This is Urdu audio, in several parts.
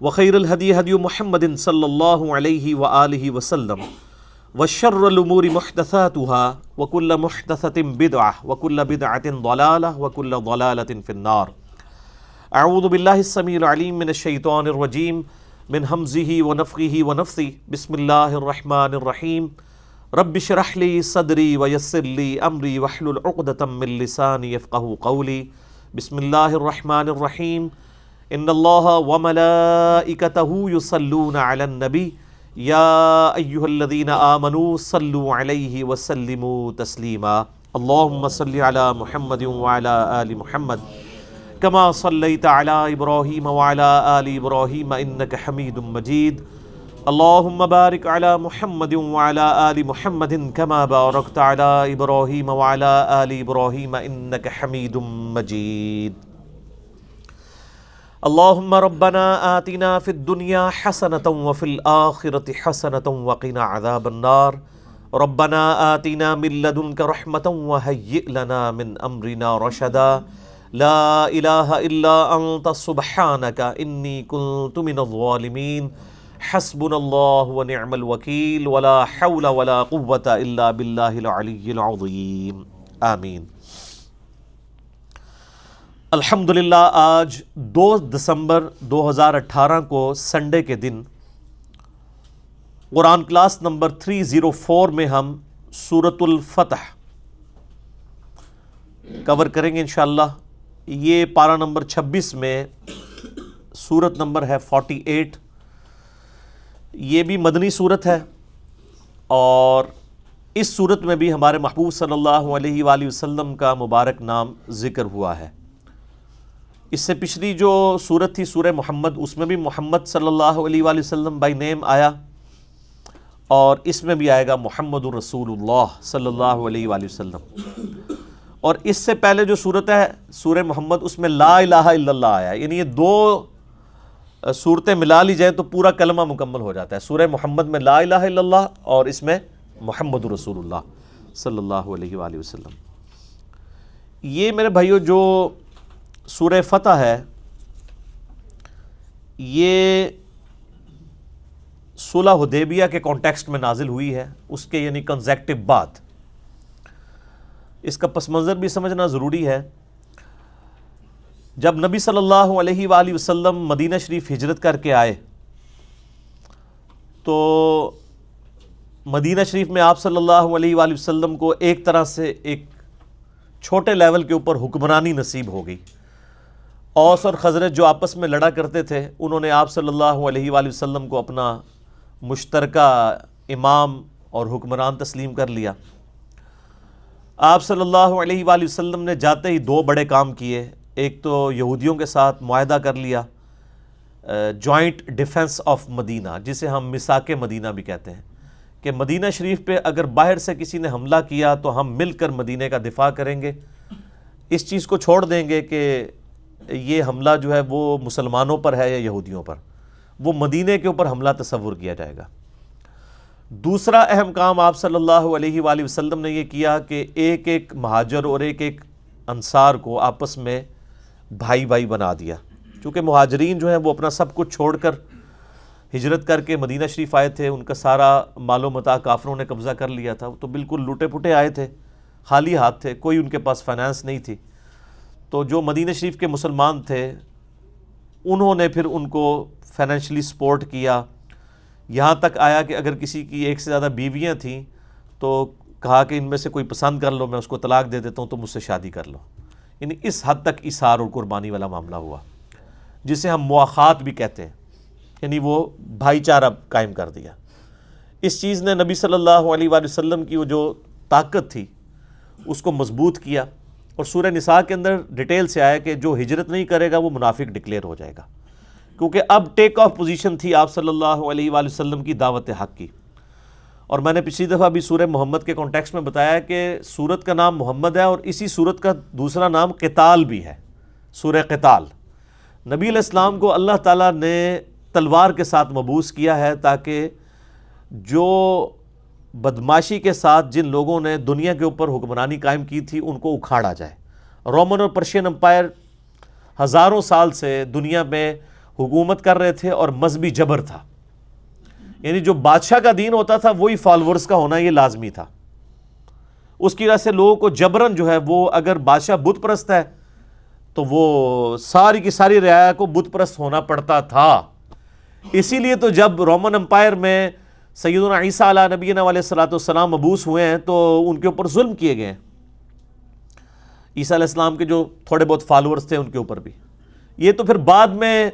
وخير الهدي هدي محمد صلى الله عليه وآله وسلم وشر الأمور محدثاتها وكل محدثة بدعة وكل بدعة ضلالة وكل ضلالة في النار. أعوذ بالله السميع العليم من الشيطان الرجيم من همزه ونفخه ونفثه. بسم الله الرحمن الرحيم. رب اشرح لي صدري ويسر لي أمري واحلل عقدة من لساني يفقه قولي. بسم الله الرحمن الرحيم. ان اللہ وملائکتہ یصلون علی النبی یا ایہا الذین آمنوا صلوا علیہ وسلموا تسلیما اللہم صلی علی محمد وعلی آل محمد كما صليت على إبراهيم وعلى آل إبراهيم إنك حميد مجيد اللهم بارك على محمد وعلى آل محمد كما باركت على إبراهيم وعلى آل إبراهيم إنك حميد مجيد اللهم ربنا آتنا في الدنيا حسنة وفي الآخرة حسنة وقنا عذاب النار. ربنا آتنا من لدنك رحمة وهيئ لنا من أمرنا رشدا. لا إله إلا أنت سبحانك إني كنت من الظالمين. حسبنا الله ونعم الوكيل. ولا حول ولا قوة إلا بالله العلي العظيم. آمين. الحمدللہ، آج دو دسمبر دو ہزار اٹھارہ کو سنڈے کے دن قرآن class number three zero four میں ہم سورت الفتح کور کریں گے انشاءاللہ۔ یہ پارہ نمبر چھبیس میں سورت نمبر ہے فورٹی ایٹ۔ یہ بھی مدنی صورت ہے اور اس صورت میں بھی ہمارے محبوب صلی اللہ علیہ وآلہ وسلم کا مبارک نام ذکر ہوا ہے۔ اس سے پچھلی جو صورت تھی سورہ محمد، اس میں بھی محمد صلی اللہ علیہ وآلہ وسلم بائی نیم آیا اور اس میں بھی آئے گا محمد الرسول اللہ صلی اللہ علیہ وآلہ وسلم۔ اور اس سے پہلے جو صورت ہے سورہ محمد، اس میں لا الہ الا اللہ آیا۔ یعنی یہ دو صورتیں ملا لی جائیں تو پورا کلمہ مکمل ہو جاتا ہے۔ سورہ محمد میں لا الہ الا اللہ اور اس میں محمد الرسول اللہ صلی اللہ علیہ وآلہ وسلم۔ یہ میرے بھائیو جو سورہ فتح ہے، یہ صلح حدیبیہ کے کانٹیکسٹ میں نازل ہوئی ہے، اس کے یعنی کنزیکٹو بات اس کا پس منظر بھی سمجھنا ضروری ہے۔ جب نبی صلی اللہ علیہ وآلہ وسلم مدینہ شریف ہجرت کر کے آئے، تو مدینہ شریف میں آپ صلی اللہ علیہ وآلہ وسلم کو ایک طرح سے ایک چھوٹے لیول کے اوپر حکمرانی نصیب ہو گئی۔ اوس اور خزرت جو آپس میں لڑا کرتے تھے، انہوں نے آپ صلی اللہ علیہ وآلہ وسلم کو اپنا مشترکہ امام اور حکمران تسلیم کر لیا۔ آپ صلی اللہ علیہ وآلہ وسلم نے جاتے ہی دو بڑے کام کیے۔ ایک تو یہودیوں کے ساتھ معاہدہ کر لیا، جوائنٹ ڈیفنس آف مدینہ، جسے ہم مساک مدینہ بھی کہتے ہیں۔ کہ مدینہ شریف پہ اگر باہر سے کسی نے حملہ کیا تو ہم مل کر مدینہ کا دفاع کریں گے۔ اس چیز کو چھوڑ دیں گے کہ یہ حملہ جو ہے وہ مسلمانوں پر ہے یا یہودیوں پر؟ وہ مدینہ کے اوپر حملہ تصور کیا جائے گا۔ دوسرا اہم کام آپ صلی اللہ علیہ وآلہ وسلم نے یہ کیا کہ ایک ایک مہاجر اور ایک ایک انصار کو آپس میں بھائی بھائی بنا دیا۔ چونکہ مہاجرین جو ہیں وہ اپنا سب کچھ چھوڑ کر ہجرت کر کے مدینہ شریف آئے تھے، ان کا سارا مال و متا کافروں نے قبضہ کر لیا تھا۔ تو بالکل لوٹے پٹے آئے تھے، خالی ہاتھ تھے، کوئی ان کے پاس فائنانس نہیں تھی۔ تو جو مدینہ شریف کے مسلمان تھے، انہوں نے پھر ان کو فائنینشلی سپورٹ کیا۔ یہاں تک آیا کہ اگر کسی کی ایک سے زیادہ بیویاں تھیں، تو کہا کہ ان میں سے کوئی پسند کر لو، میں اس کو طلاق دے دیتا ہوں تو مجھ سے شادی کر لو۔ یعنی اس حد تک اثار اور قربانی والا معاملہ ہوا، جسے ہم مواخات بھی کہتے ہیں۔ یعنی وہ بھائی چارہ قائم کر دیا۔ اس چیز نے نبی صلی اللہ علیہ وآلہ وسلم کی وہ جو طاقت تھی، اس کو مضبوط کیا۔ اور سورہ نساء کے اندر ڈیٹیل سے آیا کہ جو ہجرت نہیں کرے گا وہ منافق ڈکلیئر ہو جائے گا۔ کیونکہ اب ٹیک آف پوزیشن تھی آپ صلی اللہ علیہ وآلہ وسلم کی دعوت حق کی۔ اور میں نے پچھلی دفعہ بھی سورہ محمد کے کانٹیکس میں بتایا کہ سورت کا نام محمد ہے اور اسی سورت کا دوسرا نام قتال بھی ہے، سورہ قتال۔ نبی علیہ السلام کو اللہ تعالیٰ نے تلوار کے ساتھ مبوس کیا ہے تاکہ جو بدماشی کے ساتھ جن لوگوں نے دنیا کے اوپر حکمرانی قائم کی تھی، ان کو اکھاڑا جائے۔ رومن اور پرشین امپائر ہزاروں سال سے دنیا میں حکومت کر رہے تھے اور مذہبی جبر تھا۔ یعنی جو بادشاہ کا دین ہوتا تھا، وہی فالورز کا ہونا یہ لازمی تھا۔ اس کی وجہ سے لوگوں کو جبرن جو ہے، وہ اگر بادشاہ بت پرست ہے، تو وہ ساری کی ساری رعایا کو بت پرست ہونا پڑتا تھا۔ اسی لیے تو جب رومن امپائر میں سیدنا عیسیٰ علیہ نبی علیہ صلاۃ والسلام مبوس ہوئے ہیں تو ان کے اوپر ظلم کیے گئے ہیں۔ عیسیٰ علیہ السلام کے جو تھوڑے بہت فالورز تھے ان کے اوپر بھی۔ یہ تو پھر بعد میں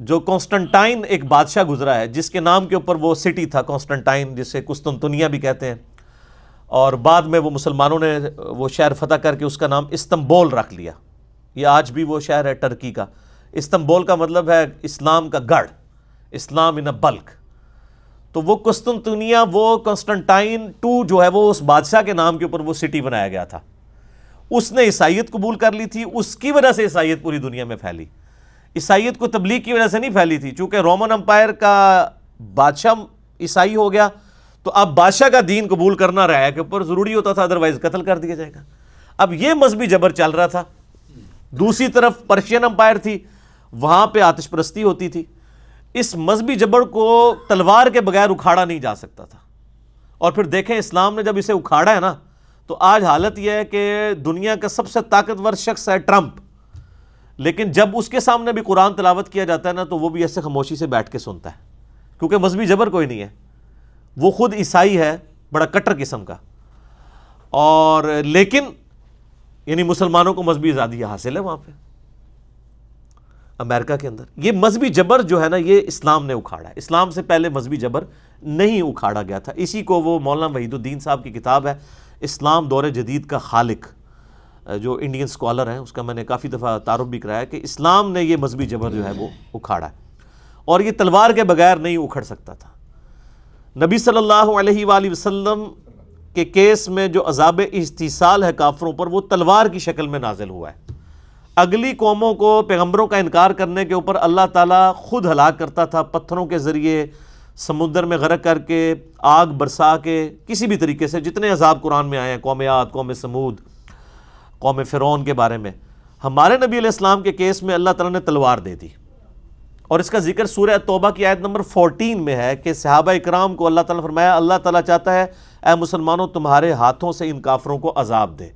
جو کانسٹنٹائن ایک بادشاہ گزرا ہے، جس کے نام کے اوپر وہ سٹی تھا کانسٹنٹائن جسے کستنتنیا بھی کہتے ہیں۔ اور بعد میں وہ مسلمانوں نے وہ شہر فتح کر کے اس کا نام استنبول رکھ لیا۔ یہ آج بھی وہ شہر ہے ٹرکی کا۔ استنبول کا مطلب ہے اسلام کا گڑھ، اسلام ان اے بلک تو وہ کستنتنیا وہ کانسٹنٹائن ٹو جو ہے وہ اس بادشاہ کے نام کے اوپر وہ سٹی بنایا گیا تھا۔ اس نے عیسائیت قبول کر لی تھی، اس کی وجہ سے عیسائیت پوری دنیا میں پھیلی۔ عیسائیت کو تبلیغ کی وجہ سے نہیں پھیلی تھی، چونکہ رومن امپائر کا بادشاہ عیسائی ہو گیا۔ تو اب بادشاہ کا دین قبول کرنا رہا ہے کہ اوپر ضروری ہوتا تھا ادروائز قتل کر دیا جائے گا۔ اب یہ مذہبی جبر چل رہا تھا۔ دوسری طرف پرشین امپائر تھی، وہاں پہ آتش پرستی ہوتی تھی۔ اس مذہبی جبر کو تلوار کے بغیر اکھاڑا نہیں جا سکتا تھا۔ اور پھر دیکھیں اسلام نے جب اسے اکھاڑا ہے نا، تو آج حالت یہ ہے کہ دنیا کا سب سے طاقتور شخص ہے ٹرمپ۔ لیکن جب اس کے سامنے بھی قرآن تلاوت کیا جاتا ہے نا، تو وہ بھی ایسے خاموشی سے بیٹھ کے سنتا ہے۔ کیونکہ مذہبی جبر کوئی نہیں ہے۔ وہ خود عیسائی ہے، بڑا کٹر قسم کا۔ اور لیکن یعنی مسلمانوں کو مذہبی آزادی حاصل ہے وہاں پہ۔ امریکہ کے اندر۔ یہ مذہبی جبر جو ہے نا، یہ اسلام نے اکھاڑا ہے۔ اسلام سے پہلے مذہبی جبر نہیں اکھاڑا گیا تھا۔ اسی کو وہ مولانا وحید الدین صاحب کی کتاب ہے، اسلام دور جدید کا خالق، جو انڈین سکولر ہیں، اس کا میں نے کافی دفعہ تعارف بھی کرایا کہ اسلام نے یہ مذہبی جبر جو ہے وہ اکھاڑا ہے۔ اور یہ تلوار کے بغیر نہیں اکھڑ سکتا تھا۔ نبی صلی اللہ علیہ وآلہ وسلم کے کیس میں جو عذاب استحصال ہے کافروں پر، وہ تلوار کی شکل میں نازل ہوا ہے۔ اگلی قوموں کو پیغمبروں کا انکار کرنے کے اوپر اللہ تعالیٰ خود ہلاک کرتا تھا، پتھروں کے ذریعے سمندر میں غرق کر کے، آگ برسا کے، کسی بھی طریقے سے جتنے عذاب قرآن میں آئے ہیں، قوم عاد، قوم سمود قوم فرعون کے بارے میں۔ ہمارے نبی علیہ السلام کے کیس میں اللہ تعالیٰ نے تلوار دے دی۔ اور اس کا ذکر سورہ توبہ کی آیت نمبر فورٹین میں ہے کہ صحابہ اکرام کو اللہ تعالیٰ نے فرمایا، اللہ تعالیٰ چاہتا ہے، اے مسلمانوں، تمہارے ہاتھوں سے ان کافروں کو عذاب دے۔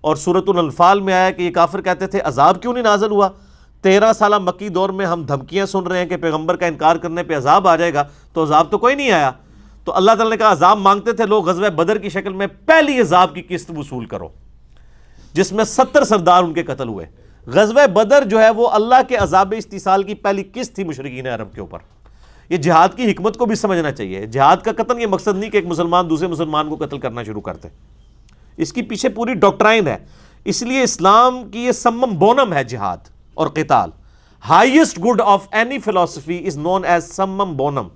اور صورت الانفال میں آیا کہ یہ کافر کہتے تھے، عذاب کیوں نہیں نازل ہوا؟ تیرہ سالہ مکی دور میں ہم دھمکیاں سن رہے ہیں کہ پیغمبر کا انکار کرنے پہ عذاب آ جائے گا، تو عذاب تو کوئی نہیں آیا۔ تو اللہ تعالیٰ نے کہا، عذاب مانگتے تھے لوگ غزوہ بدر کی شکل میں، پہلی عذاب کی قسط وصول کرو، جس میں ستر سردار ان کے قتل ہوئے۔ غزوہ بدر جو ہے وہ اللہ کے عذاب استحصال کی پہلی قسط تھی مشرقین عرب کے اوپر۔ یہ جہاد کی حکمت کو بھی سمجھنا چاہیے۔ جہاد کا قتل یہ مقصد نہیں کہ ایک مسلمان دوسرے مسلمان کو قتل کرنا شروع کرتے اس کی پیچھے پوری ڈاکٹرائن ہے۔ اس لیے اسلام کی یہ سمم بونم ہے جہاد اور قتال۔ Highest good of any philosophy is known as summum bonum.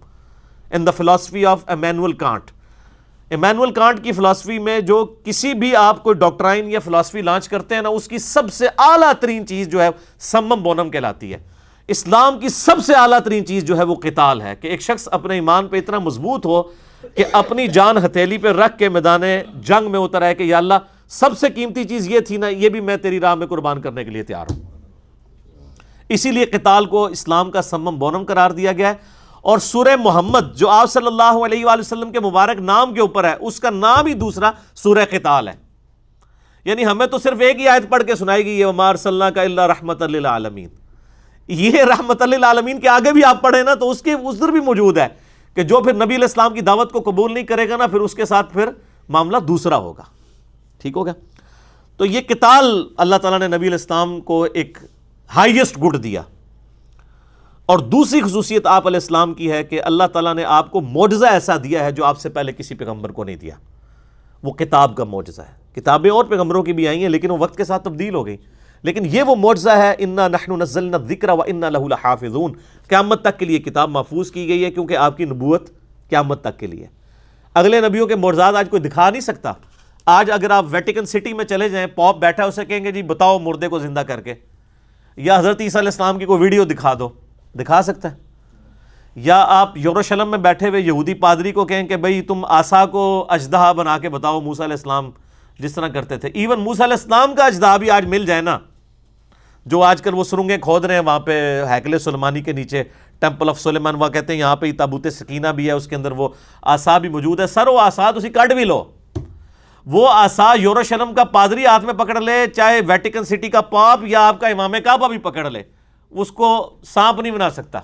In the philosophy of Immanuel Kant Immanuel Kant کی فلاسفی میں جو کسی بھی آپ کو ڈاکٹرائن یا فلاسفی لانچ کرتے ہیں نا، اس کی سب سے اعلیٰ ترین چیز جو ہے سمم بونم کہلاتی ہے۔ اسلام کی سب سے اعلیٰ ترین چیز جو ہے وہ قتال ہے کہ ایک شخص اپنے ایمان پہ اتنا مضبوط ہو کہ اپنی جان ہتھیلی پہ رکھ کے میدان جنگ میں اتر آئے کہ یا اللہ، سب سے قیمتی چیز یہ تھی نا، یہ بھی میں تیری راہ میں قربان کرنے کے لیے تیار ہوں۔ اسی لیے قتال کو اسلام کا سمم بونم قرار دیا گیا ہے۔ اور سورہ محمد جو آپ صلی اللہ علیہ وآلہ وسلم کے مبارک نام کے اوپر ہے، اس کا نام ہی دوسرا سورہ قتال ہے۔ یعنی ہمیں تو صرف ایک ہی آیت پڑھ کے سنائے گی یہ عمار صلی اللہ کا اللہ رحمت للعالمین یہ رحمت للعالمین کے آگے بھی آپ پڑھیں نا تو اس کے عذر بھی موجود ہے کہ جو پھر نبی علیہ السلام کی دعوت کو قبول نہیں کرے گا نا، پھر اس کے ساتھ پھر معاملہ دوسرا ہوگا۔ ٹھیک ہوگا تو یہ قتال اللہ تعالیٰ نے نبی علیہ السلام کو ایک ہائیسٹ گڈ دیا۔ اور دوسری خصوصیت آپ علیہ السلام کی ہے کہ اللہ تعالیٰ نے آپ کو معجزہ ایسا دیا ہے جو آپ سے پہلے کسی پیغمبر کو نہیں دیا۔ وہ کتاب کا معجزہ ہے۔ کتابیں اور پیغمبروں کی بھی آئی ہیں، لیکن وہ وقت کے ساتھ تبدیل ہو گئی لیکن یہ وہ معجزہ ہے، انا نحن نزلنا الذکر و انا له لحافظون۔ قیامت تک کے لیے کتاب محفوظ کی گئی ہے کیونکہ آپ کی نبوت قیامت تک کے لیے۔ اگلے نبیوں کے معجزات آج کوئی دکھا نہیں سکتا۔ آج اگر آپ ویٹیکن سٹی میں چلے جائیں پاپ بیٹھا اسے کہیں گے جی بتاؤ مردے کو زندہ کر کے۔ یا حضرت عیسیٰ علیہ السلام کی کوئی ویڈیو دکھا دو۔ دکھا سکتا ہے۔ یا آپ یوروشلم میں بیٹھے ہوئے یہودی پادری کو کہیں کہ بھئی تم آسا کو اجدہا بنا کے بتاؤ موسیٰ علیہ السلام جس طرح کرتے تھے۔ ایون موسیٰ علیہ السلام کا اجدہا بھی آج مل جائے نا۔ جو آج کل وہ سرنگیں کھود رہے ہیں، وہاں پہ حیکل سلمانی کے نیچے ٹیمپل آف سلیمان وہاں کہتے ہیں، یہاں پہ تابوت سکینہ بھی ہے، اس کے اندر وہ آسا بھی موجود ہے۔ سر، وہ آسا اسی کٹ بھی لو۔ وہ آسا یوروشلم کا پادری ہاتھ میں پکڑ لے، چاہے ویٹیکن سٹی کا پاپ یا آپ کا امام کعبہ بھی پکڑ لے، اس کو سانپ نہیں بنا سکتا۔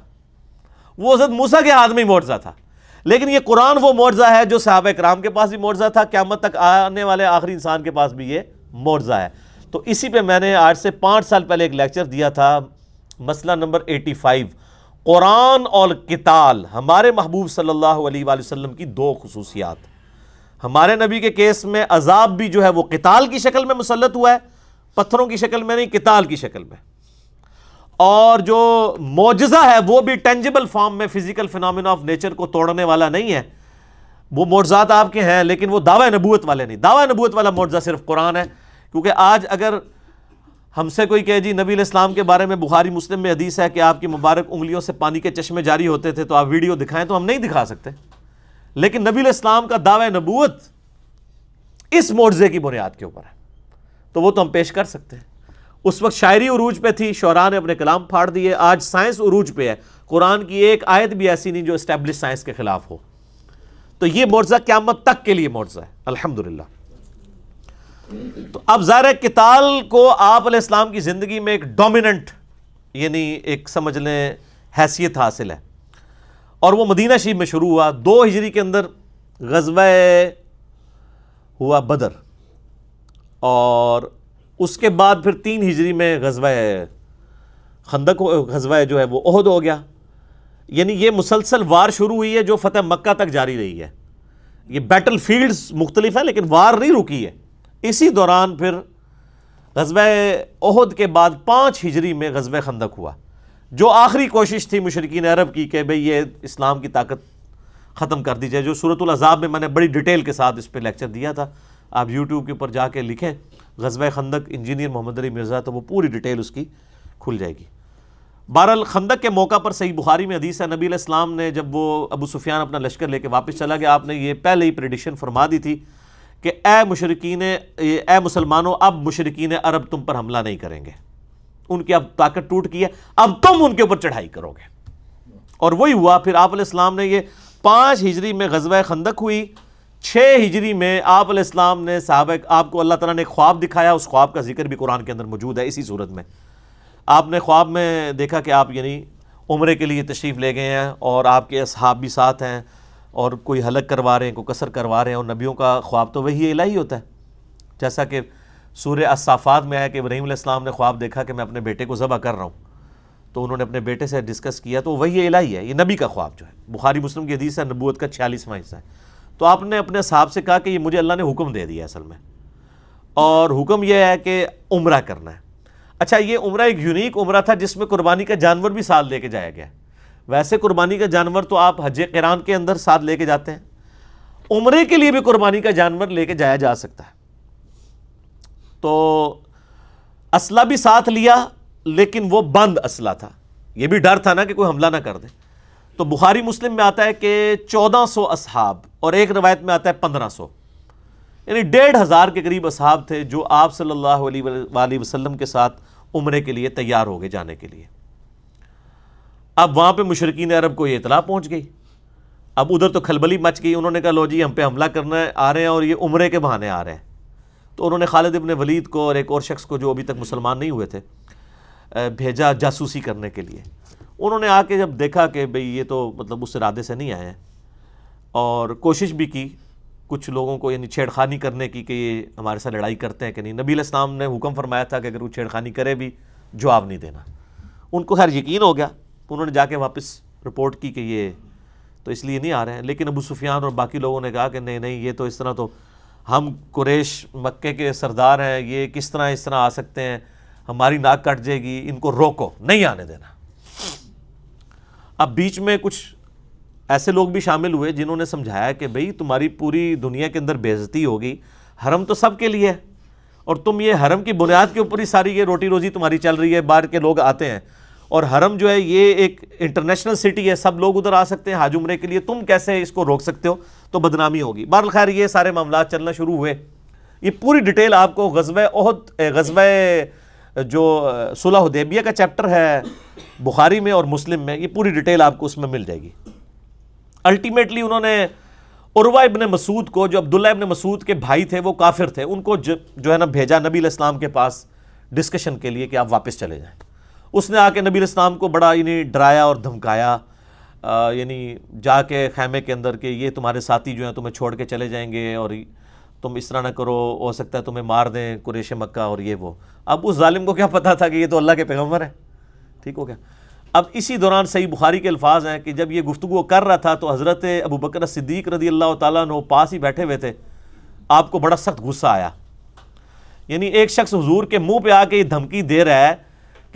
وہ حضرت موسیٰ کے ہاتھ میں ہی معجزہ تھا۔ لیکن یہ قرآن وہ معجزہ ہے جو صحابہ کرام کے پاس بھی معجزہ تھا، قیامت تک آنے والے آخری انسان کے پاس بھی یہ معجزہ ہے۔ تو اسی پہ میں نے آج سے پانچ سال پہلے ایک لیکچر دیا تھا، مسئلہ نمبر ایٹی فائیو، قرآن اور کتال ہمارے محبوب صلی اللہ علیہ وآلہ وسلم کی دو خصوصیات۔ ہمارے نبی کے کیس میں عذاب بھی جو ہے وہ قتال کی شکل میں مسلط ہوا ہے، پتھروں کی شکل میں نہیں، قتال کی شکل میں۔ اور جو معجزہ ہے وہ بھی ٹینجبل فارم میں فزیکل فنامنا آف نیچر کو توڑنے والا نہیں ہے۔ وہ معجزات آپ کے ہیں، لیکن وہ دعوی نبوت والے نہیں۔ دعوی نبوت والا معجزہ صرف قرآن ہے۔ کیونکہ آج اگر ہم سے کوئی کہے جی نبی علیہ السلام کے بارے میں بخاری مسلم میں حدیث ہے کہ آپ کی مبارک انگلیوں سے پانی کے چشمے جاری ہوتے تھے تو آپ ویڈیو دکھائیں تو ہم نہیں دکھا سکتے۔ لیکن نبی علیہ السلام کا دعوی نبوت اس معجزے کی بنیاد کے اوپر ہے۔ تو وہ تو ہم پیش کر سکتے ہیں۔ اس وقت شاعری عروج پہ تھی، شعراء نے اپنے کلام پھاڑ دیے۔ آج سائنس عروج پہ ہے۔ قرآن کی ایک آیت بھی ایسی نہیں جو اسٹیبلش سائنس کے خلاف ہو۔ تو یہ معجزہ قیامت تک کے لیے معجزہ ہے۔ الحمدللہ۔ تو اب ظاہر کتال کو آپ علیہ السلام کی زندگی میں ایک ڈومیننٹ یعنی ایک سمجھ لیں حیثیت حاصل ہے۔ اور وہ مدینہ شریف میں شروع ہوا، دو ہجری کے اندر غزوہ ہوا بدر۔ اور اس کے بعد پھر تین ہجری میں غزوہ خندق، غزوہ جو ہے وہ عہد ہو گیا۔ یعنی یہ مسلسل وار شروع ہوئی ہے جو فتح مکہ تک جاری رہی ہے۔ یہ بیٹل فیلڈز مختلف ہیں، لیکن وار نہیں رکی ہے۔ اسی دوران پھر غزوہ عہد کے بعد پانچ ہجری میں غزوہ خندق ہوا، جو آخری کوشش تھی مشرقین عرب کی کہ بھئی یہ اسلام کی طاقت ختم کر دی جائے، جو صورت العذاب میں میں نے بڑی ڈیٹیل کے ساتھ اس پہ لیکچر دیا تھا۔ آپ یوٹیوب کے اوپر جا کے لکھیں، غزوہ خندق انجینئر محمد علی مرزا، تو وہ پوری ڈیٹیل اس کی کھل جائے گی۔ بہرحال خندق کے موقع پر صحیح بخاری میں حدیث ہے، نبی علیہ السلام نے جب وہ ابو سفیان اپنا لشکر لے کے واپس چلا گیا، آپ نے یہ پہلے ہی پریڈکشن فرما دی تھی کہ اے مشرقین اے مسلمانوں، اب مشرقین عرب تم پر حملہ نہیں کریں گے۔ ان کی اب طاقت ٹوٹ کی ہے، اب تم ان کے اوپر چڑھائی کرو گے۔ اور وہی ہوا، پھر آپ علیہ السلام نے یہ پانچ ہجری میں غزوہ خندق ہوئی، چھ ہجری میں آپ علیہ السلام نے صحابہ، آپ کو اللہ تعالیٰ نے ایک خواب دکھایا، اس خواب کا ذکر بھی قرآن کے اندر موجود ہے، اسی صورت میں۔ آپ نے خواب میں دیکھا کہ آپ یعنی عمرے کے لیے تشریف لے گئے ہیں اور آپ کے اصحاب بھی ساتھ ہیں۔ اور کوئی حلق کروا رہے ہیں، کوئی کثر کروا رہے ہیں، اور نبیوں کا خواب تو وہی الہی ہوتا ہے۔ جیسا کہ سورہ اصافات میں آیا کہ ابراہیم علیہ السلام نے خواب دیکھا کہ میں اپنے بیٹے کو ذبح کر رہا ہوں۔ تو انہوں نے اپنے بیٹے سے ڈسکس کیا، تو وہی الہی ہے، یہ نبی کا خواب جو ہے۔ بخاری مسلم کی حدیث ہے، نبوت کا چھیالیسواں حصہ ہے۔ تو آپ نے اپنے صاحب سے کہا کہ یہ مجھے اللہ نے حکم دے دیا اصل میں۔ اور حکم یہ ہے کہ عمرہ کرنا ہے۔ اچھا یہ عمرہ ایک یونیک عمرہ تھا جس میں قربانی کا جانور بھی ساتھ لے کے جایا گیا۔ ویسے قربانی کا جانور تو آپ حج قرآن کے اندر ساتھ لے کے جاتے ہیں۔ عمرے کے لیے بھی قربانی کا جانور لے کے جایا جا سکتا ہے۔ تو اسلحہ بھی ساتھ لیا، لیکن وہ بند اسلحہ تھا۔ یہ بھی ڈر تھا نا کہ کوئی حملہ نہ کر دے۔ تو بخاری مسلم میں آتا ہے کہ چودہ سو اصحاب اور ایک روایت میں آتا ہے پندرہ سو۔ یعنی ڈیڑھ ہزار کے قریب اصحاب تھے جو آپ صلی اللہ علیہ وآلہ وسلم کے ساتھ عمرے کے لیے تیار ہو گئے جانے کے لیے۔ اب وہاں پہ مشرقین عرب کو یہ اطلاع پہنچ گئی۔ اب ادھر تو کھلبلی مچ گئی، انہوں نے کہا لو جی ہم پہ حملہ کرنا آ رہے ہیں اور یہ عمرے کے بہانے آ رہے ہیں۔ تو انہوں نے خالد ابن ولید کو اور ایک اور شخص کو جو ابھی تک مسلمان نہیں ہوئے تھے بھیجا جاسوسی کرنے کے لیے۔ انہوں نے آ کے جب دیکھا کہ بھئی یہ تو مطلب اس ارادے سے نہیں آئے ہیں، اور کوشش بھی کی کچھ لوگوں کو یعنی چھیڑ خانی کرنے کی کہ یہ ہمارے ساتھ لڑائی کرتے ہیں کہ نہیں۔ نبی علیہ السلام نے حکم فرمایا تھا کہ اگر وہ چھیڑ خانی کرے بھی، جواب نہیں دینا۔ ان کو خیر یقین ہو گیا۔ انہوں نے جا کے واپس رپورٹ کی کہ یہ تو اس لیے نہیں آ رہے ہیں۔ لیکن ابو سفیان اور باقی لوگوں نے کہا کہ نہیں نہیں، یہ تو اس طرح تو ہم قریش مکے کے سردار ہیں، یہ کس طرح اس طرح آ سکتے ہیں؟ ہماری ناک کٹ جائے گی، ان کو روکو، نہیں آنے دینا۔ اب بیچ میں کچھ ایسے لوگ بھی شامل ہوئے جنہوں نے سمجھایا کہ بھئی تمہاری پوری دنیا کے اندر بےزتی ہوگی، حرم تو سب کے لیے ہے۔ اور تم یہ حرم کی بنیاد کے اوپر ہی ساری یہ روٹی روزی تمہاری چل رہی ہے، باہر کے لوگ آتے ہیں۔ اور حرم جو ہے یہ ایک انٹرنیشنل سٹی ہے، سب لوگ ادھر آ سکتے ہیں حاج عمرے کے لیے۔ تم کیسے اس کو روک سکتے ہو؟ تو بدنامی ہوگی۔ بہر خیر یہ سارے معاملات چلنا شروع ہوئے۔ یہ پوری ڈیٹیل آپ کو غزوہ عہد غزوہ جو صلح حدیبیہ کا چیپٹر ہے بخاری میں اور مسلم میں، یہ پوری ڈیٹیل آپ کو اس میں مل جائے گی۔ الٹیمیٹلی انہوں نے عروہ ابن مسعود کو، جو عبداللہ ابن مسعود کے بھائی تھے، وہ کافر تھے۔ ان کو جو ہے نا بھیجا نبی الاسلام کے پاس ڈسکشن کے لیے کہ آپ واپس چلے جائیں۔ اس نے آ کے نبی الاسلام کو بڑا یعنی ڈرایا اور دھمکایا۔ یعنی جا کے خیمے کے اندر کہ یہ تمہارے ساتھی جو ہیں تمہیں چھوڑ کے چلے جائیں گے اور تم اس طرح نہ کرو، ہو سکتا ہے تمہیں مار دیں قریش مکہ اور یہ وہ۔ اب اس ظالم کو کیا پتا تھا کہ یہ تو اللہ کے پیغمبر ہے ٹھیک ہو گیا۔ اب اسی دوران صحیح بخاری کے الفاظ ہیں کہ جب یہ گفتگو کر رہا تھا تو حضرت ابو بکر صدیق رضی اللہ تعالیٰ نے پاس ہی بیٹھے ہوئے تھے۔ آپ کو بڑا سخت غصہ آیا۔ یعنی ایک شخص حضور کے منہ پہ آ کے یہ دھمکی دے رہا ہے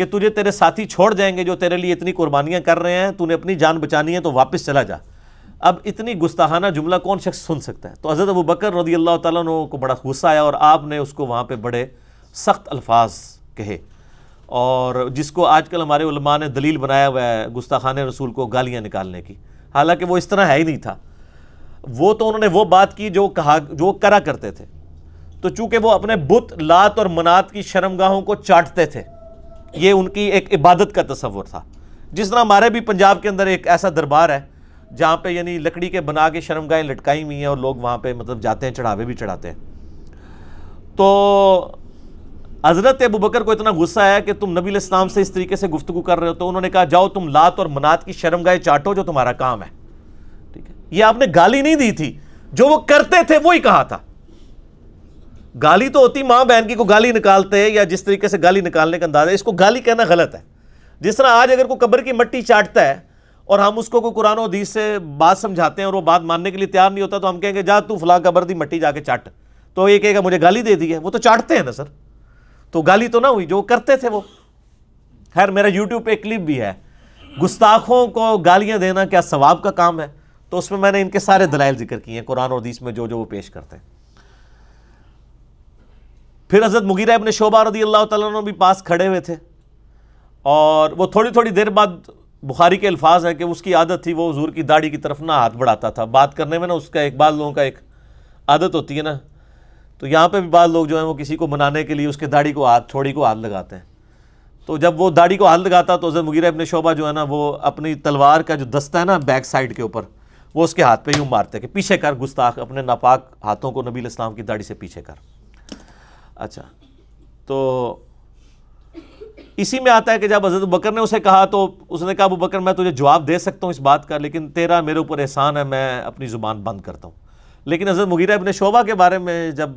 کہ تجھے تیرے ساتھی چھوڑ جائیں گے جو تیرے لیے اتنی قربانیاں کر رہے ہیں تو نے اپنی جان بچانی ہے تو واپس چلا جا۔ اب اتنی گستاحانہ جملہ کون شخص سن سکتا ہے؟ تو حضرت ابو بکر رضی اللہ تعالیٰ کو بڑا غصہ آیا اور آپ نے اس کو وہاں پہ بڑے سخت الفاظ کہے۔ اور جس کو آج کل ہمارے علماء نے دلیل بنایا ہوا ہے گستاخان رسول کو گالیاں نکالنے کی۔ حالانکہ وہ اس طرح ہے ہی نہیں تھا۔ وہ تو انہوں نے وہ بات کی جو کہا، جو کرا کرتے تھے۔ تو چونکہ وہ اپنے بت، لات اور منات کی شرمگاہوں کو چاٹتے تھے یہ ان کی ایک عبادت کا تصور تھا۔ جس طرح ہمارے بھی پنجاب کے اندر ایک ایسا دربار ہے، جہاں پہ یعنی لکڑی کے بنا کے شرمگاہیں لٹکائی ہوئی ہیں اور لوگ وہاں پہ مطلب جاتے ہیں، چڑھاوے بھی چڑھاتے ہیں۔ تو حضرت ابو بکر کو اتنا غصہ آیا کہ تم نبی الاسلام سے اس طریقے سے گفتگو کر رہے ہو، تو انہوں نے کہا، جاؤ تم لات اور منات کی شرمگاہیں چاٹو جو تمہارا کام ہے۔ ٹھیک ہے۔ یہ آپ نے گالی نہیں دی تھی، جو وہ کرتے تھے وہی کہا تھا۔ گالی تو ہوتی، ماں بہن کی کو گالی نکالتے یا جس طریقے سے گالی نکالنے کا انداز ہے، اس کو گالی کہنا غلط ہے۔ جس طرح آج اگر کوئی قبر کی مٹی چاٹتا ہے اور ہم اس کو کوئی قرآن و حدیث سے بات سمجھاتے ہیں اور وہ بات ماننے کے لیے تیار نہیں ہوتا، تو ہم کہیں گے، جا تو فلاں قبر دی مٹی جا کے چاٹ۔ تو یہ کہے گا، مجھے گالی دے دی ہے۔ وہ تو چاٹتے ہیں نا سر۔ تو گالی تو نہ ہوئی، جو کرتے تھے وہ۔ خیر، میرا یوٹیوب پہ ایک کلپ بھی ہے۔ گستاخوں کو گالیاں دینا کیا ثواب کا کام ہے؟ تو اس میں میں نے ان کے سارے دلائل ذکر کیے ہیں، قرآن اور حدیث میں جو جو وہ پیش کرتے ہیں۔ پھر حضرت مغیرہ ابن شعبہ رضی اللہ تعالیٰ عنہ بھی پاس کھڑے ہوئے تھے اور وہ تھوڑی تھوڑی دیر بعد بخاری کے الفاظ ہیں کہ اس کی عادت تھی وہ حضور کی داڑھی کی طرف نہ ہاتھ بڑھاتا تھا۔ بات کرنے میں نا اس کا ایک بعض لوگوں کا ایک عادت ہوتی ہے نا۔ تو یہاں پہ بھی بعض لوگ جو ہیں وہ کسی کو منانے کے لیے اس کے داڑھی کو ہاتھ چھوڑی کو ہاتھ لگاتے ہیں۔ تو جب وہ داڑھی کو ہاتھ لگاتا تو حضرت مغیرہ ابن شعبہ جو ہے نا وہ اپنی تلوار کا جو دستہ ہے نا بیک سائڈ کے اوپر، وہ اس کے ہاتھ پہ یوں مارتے کہ پیچھے کر گستاخ، اپنے ناپاک ہاتھوں کو نبی الاسلام کی داڑھی سے پیچھے کر۔ اچھا تو اسی میں آتا ہے کہ جب حضرت بکر نے اسے کہا تو اس نے کہا، ابو بکر، میں تجھے جواب دے سکتا ہوں اس بات کا، لیکن تیرا میرے اوپر احسان ہے، میں اپنی زبان بند کرتا ہوں. لیکن حضرت مغیرہ ابن شعبہ کے بارے میں جب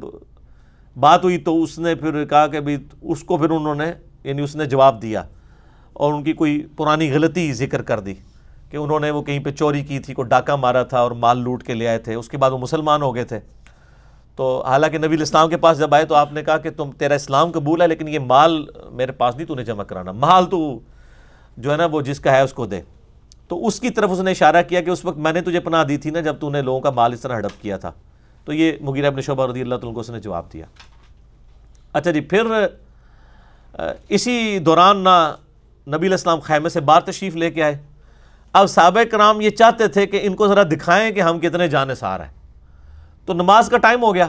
بات ہوئی تو اس نے پھر کہا کہ بھی اس کو پھر انہوں نے یعنی اس نے جواب دیا اور ان کی کوئی پرانی غلطی ذکر کر دی کہ انہوں نے وہ کہیں پہ چوری کی تھی، کوئی ڈاکہ مارا تھا اور مال لوٹ کے لے آئے تھے، اس کے بعد وہ مسلمان ہو گئے تھے۔ تو حالانکہ نبی الاسلام کے پاس جب آئے تو آپ نے کہا کہ تم تیرا اسلام قبول ہے، لیکن یہ مال میرے پاس نہیں، تو نے جمع کرانا۔ مال تو جو ہے نا، وہ جس کا ہے، اس کو دے۔ تو اس کی طرف اس نے اشارہ کیا کہ اس وقت میں نے تجھے پناہ دی تھی نا، جب تو نے لوگوں کا مال اس طرح ہڑپ کیا تھا۔ تو یہ مغیرہ ابن شعبہ رضی اللہ تعالیٰ کو اس نے جواب دیا۔ اچھا جی پھر اسی دوران نہ نبی الاسلام خیمے سے بار تشریف لے کے آئے۔ اب صحابہ کرام یہ چاہتے تھے کہ ان کو ذرا دکھائیں کہ ہم کتنے جانے سار ہیں۔ تو نماز کا ٹائم ہو گیا۔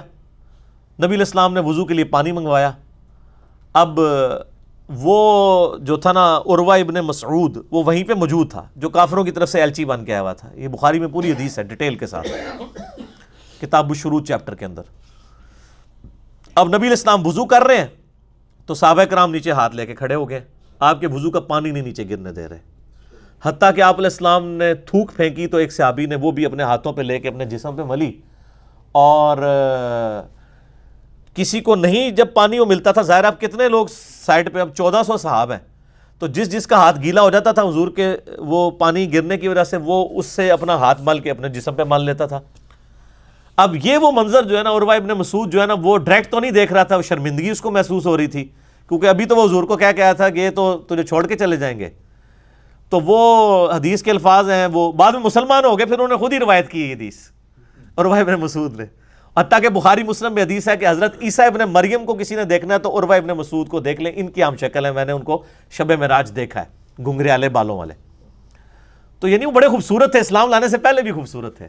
نبی الاسلام نے وضو کے لیے پانی منگوایا۔ اب وہ جو تھا نا عروہ ابن مسعود، وہ وہیں پہ موجود تھا، جو کافروں کی طرف سے ایلچی بن کے آیا ہوا تھا۔ یہ بخاری میں پوری حدیث ہے، ڈیٹیل کے ساتھ۔ کتاب الشروع چیپٹر کے اندر۔ اب نبی الاسلام وضو کر رہے ہیں، تو صحابہ کرام نیچے ہاتھ لے کے کھڑے ہو گئے۔ آپ کے وضو کا پانی نہیں نیچے گرنے دے رہے۔ حتیٰ کہ آپ علیہ السلام نے تھوک پھینکی تو ایک صحابی نے وہ بھی اپنے ہاتھوں پہ لے کے اپنے جسم پہ ملی۔ اور کسی کو نہیں جب پانی وہ ملتا تھا، ظاہر اب کتنے لوگ سائڈ پہ، اب چودہ سو صحاب ہیں۔ تو جس جس کا ہاتھ گیلا ہو جاتا تھا حضور کے، وہ پانی گرنے کی وجہ سے وہ اس سے اپنا ہاتھ مل کے اپنے جسم پہ مل لیتا تھا۔ اب یہ وہ منظر جو ہے نا، عروہ ابن مسعود جو ہے نا، وہ ڈائریکٹ تو نہیں دیکھ رہا تھا وہ شرمندگی اس کو محسوس ہو رہی تھی۔ کیونکہ ابھی تو وہ حضور کو کیا کہا تھا کہ یہ تو تجھے چھوڑ کے چلے جائیں گے۔ تو وہ حدیث کے الفاظ ہیں، وہ بعد میں مسلمان ہو گئے، پھر انہوں نے خود ہی روایت کی یہ حدیث۔ اور وہ ابن مسعود نے۔ حتیٰ کہ بخاری مسلم میں حدیث ہے کہ حضرت عیسیٰ ابن مریم کو کسی نے دیکھنا ہے تو عروہ ابن مسعود کو دیکھ لیں۔ ان کی عام شکل ہے، میں نے ان کو شب مراج دیکھا ہے گنگرے والے بالوں والے۔ تو یعنی وہ بڑے خوبصورت تھے، اسلام لانے سے پہلے بھی خوبصورت تھے۔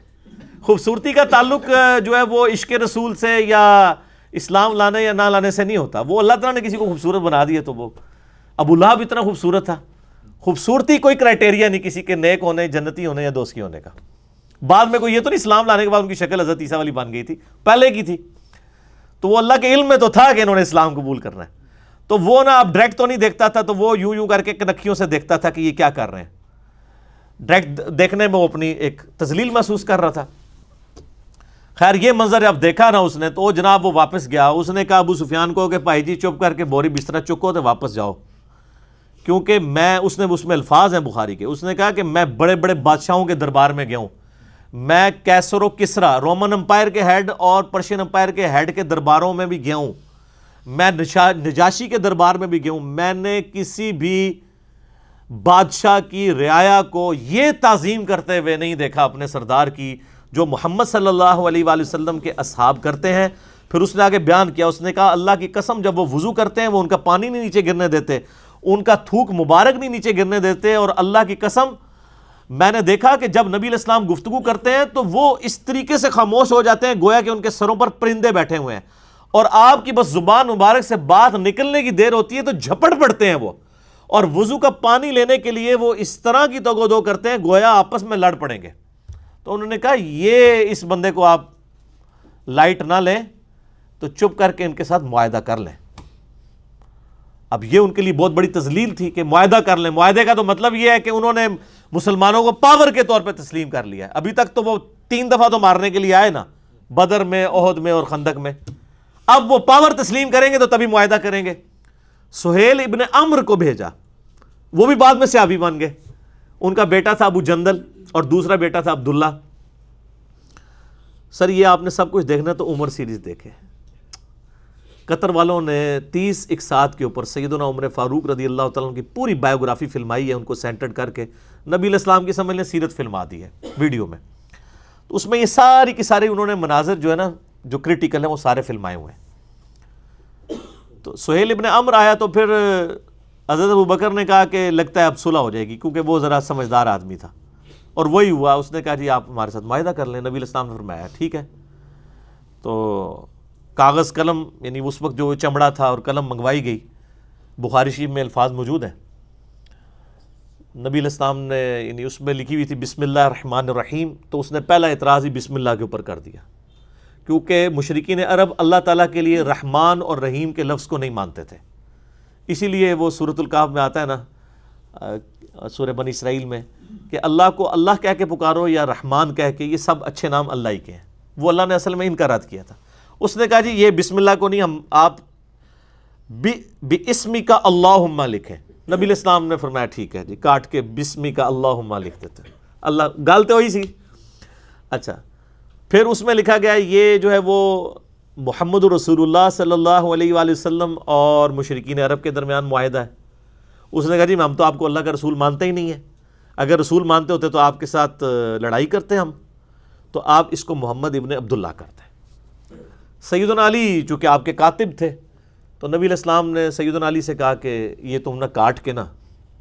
خوبصورتی کا تعلق جو ہے وہ عشق رسول سے یا اسلام لانے یا نہ لانے سے نہیں ہوتا۔ وہ اللہ تعالیٰ نے کسی کو خوبصورت بنا دیا تو وہ۔ ابو لہب اتنا خوبصورت تھا۔ خوبصورتی کوئی کرائٹیریا نہیں کسی کے نیک ہونے، جنتی ہونے یا دوستی ہونے کا۔ بعد میں کوئی یہ تو نہیں اسلام لانے کے بعد ان کی شکل حضرت عیسیٰ والی بن گئی تھی، پہلے کی تھی۔ تو وہ اللہ کے علم میں تو تھا کہ انہوں نے اسلام قبول کرنا ہے۔ تو وہ نا اب ڈائریکٹ تو نہیں دیکھتا تھا، تو وہ یوں یوں کر کے کنکھیوں سے دیکھتا تھا کہ یہ کیا کر رہے ہیں۔ ڈائریکٹ دیکھنے میں وہ اپنی ایک تزلیل محسوس کر رہا تھا۔ خیر، یہ منظر اب دیکھا نا اس نے تو جناب وہ واپس گیا۔ اس نے کہا، ابو سفیان کو کہ بھائی جی چپ کر کے بوری بستر چکو تو واپس جاؤ۔ کیونکہ میں، اس نے، اس میں الفاظ ہیں بخاری کے۔ اس نے کہا کہ میں بڑے بڑے بادشاہوں کے دربار میں گیا ہوں۔ میں کیسر و کسرا رومن امپائر کے ہیڈ اور پرشین امپائر کے ہیڈ کے درباروں میں بھی گیا ہوں۔ میں نجاشی کے دربار میں بھی گیا ہوں۔ میں نے کسی بھی بادشاہ کی رعایا کو یہ تعظیم کرتے ہوئے نہیں دیکھا اپنے سردار کی، جو محمد صلی اللہ علیہ وآلہ وسلم کے اصحاب کرتے ہیں۔ پھر اس نے آگے بیان کیا، اس نے کہا، اللہ کی قسم، جب وہ وضو کرتے ہیں، وہ ان کا پانی نہیں نیچے گرنے دیتے، ان کا تھوک مبارک نہیں نیچے گرنے دیتے اور اللہ کی قسم میں نے دیکھا کہ جب نبی علیہ السلام گفتگو کرتے ہیں تو وہ اس طریقے سے خاموش ہو جاتے ہیں، گویا کہ ان کے سروں پر پرندے بیٹھے ہوئے ہیں۔ اور آپ کی بس زبان مبارک سے بات نکلنے کی دیر ہوتی ہے تو جھپٹ پڑتے ہیں وہ۔ اور وضو کا پانی لینے کے لیے وہ اس طرح کی توگو دو کرتے ہیں، گویا آپس میں لڑ پڑیں گے۔ تو انہوں نے کہا، یہ اس بندے کو آپ لائٹ نہ لیں، تو چپ کر کے ان کے ساتھ معاہدہ کر لیں۔ اب یہ ان کے لیے بہت بڑی تزلیل تھی کہ معاہدہ کر لیں۔ معاہدے کا تو مطلب یہ ہے کہ انہوں نے مسلمانوں کو پاور کے طور پہ تسلیم کر لیا ہے۔ ابھی تک تو وہ تین دفعہ تو مارنے کے لیے آئے نا، بدر میں عہد میں اور خندق میں۔ اب وہ پاور تسلیم کریں گے تو تبھی معاہدہ کریں گے۔ سہیل ابن امر کو بھیجا۔ وہ بھی بعد میں سیابی بن گئے۔ ان کا بیٹا تھا ابو جندل اور دوسرا بیٹا تھا عبداللہ۔ سر، یہ آپ نے سب کچھ دیکھنا تو عمر سیریز دیکھے۔ قطر والوں نے تیس اکسات کے اوپر سیدنا عمر فاروق رضی اللہ تعالیٰ کی پوری بایوگرافی فلمائی ہے، ان کو سینٹرڈ کر کے نبی علیہ السلام کی سمجھ لیں سیرت فلما دی ہے، ویڈیو میں۔ تو اس میں یہ ساری کی ساری انہوں نے مناظر جو ہے نا، جو کرٹیکل ہیں، وہ سارے فلمائے ہوئے ہیں۔ تو سہیل ابن امر آیا تو پھر حضرت ابو بکر نے کہا کہ لگتا ہے اب صلح ہو جائے گی، کیونکہ وہ ذرا سمجھدار آدمی تھا۔ اور وہی ہوا، اس نے کہا جی آپ ہمارے ساتھ معاہدہ کر لیں، نبی الاسلام نے فرمایا، ٹھیک ہے۔ تو کاغذ قلم یعنی اس وقت جو چمڑا تھا اور قلم منگوائی گئی، بخاری شریف میں الفاظ موجود ہیں۔ نبی الاسلام نے یعنی اس میں لکھی ہوئی تھی بسم اللہ الرحمن الرحیم، تو اس نے پہلا اعتراض ہی بسم اللہ کے اوپر کر دیا۔ کیونکہ مشرقین عرب اللہ تعالیٰ کے لیے رحمان اور رحیم کے لفظ کو نہیں مانتے تھے۔ اسی لیے وہ صورت القاف میں آتا ہے نا سورہ بنی اسرائیل میں، کہ اللہ کو اللہ کہہ کے پکارو یا رحمان کہہ کے، یہ سب اچھے نام اللہ ہی کے ہیں۔ وہ اللہ نے اصل میں ان کا رد کیا تھا۔ اس نے کہا جی یہ بسم اللہ کو نہیں، ہم آپ اسمی کا اللہ لکھیں نبی الاسلام نے فرمایا، ٹھیک ہے جی کاٹ کے بسمی کا اللہ لکھ دیتے اللہ گالتے ہوئی سی۔ اچھا پھر اس میں لکھا گیا، یہ جو ہے وہ محمد رسول اللہ صلی اللہ علیہ وآلہ وسلم اور مشرقین عرب کے درمیان معاہدہ ہے۔ اس نے کہا جی ہم تو آپ کو اللہ کا رسول مانتے ہی نہیں ہیں۔ اگر رسول مانتے ہوتے تو آپ کے ساتھ لڑائی کرتے ہم۔ تو آپ اس کو محمد ابن عبداللہ کرتے سیدنا علی، چونکہ آپ کے کاتب تھے تو نبی الاسلام نے سیدنا علی سے کہا کہ یہ تم نہ کاٹ کے نا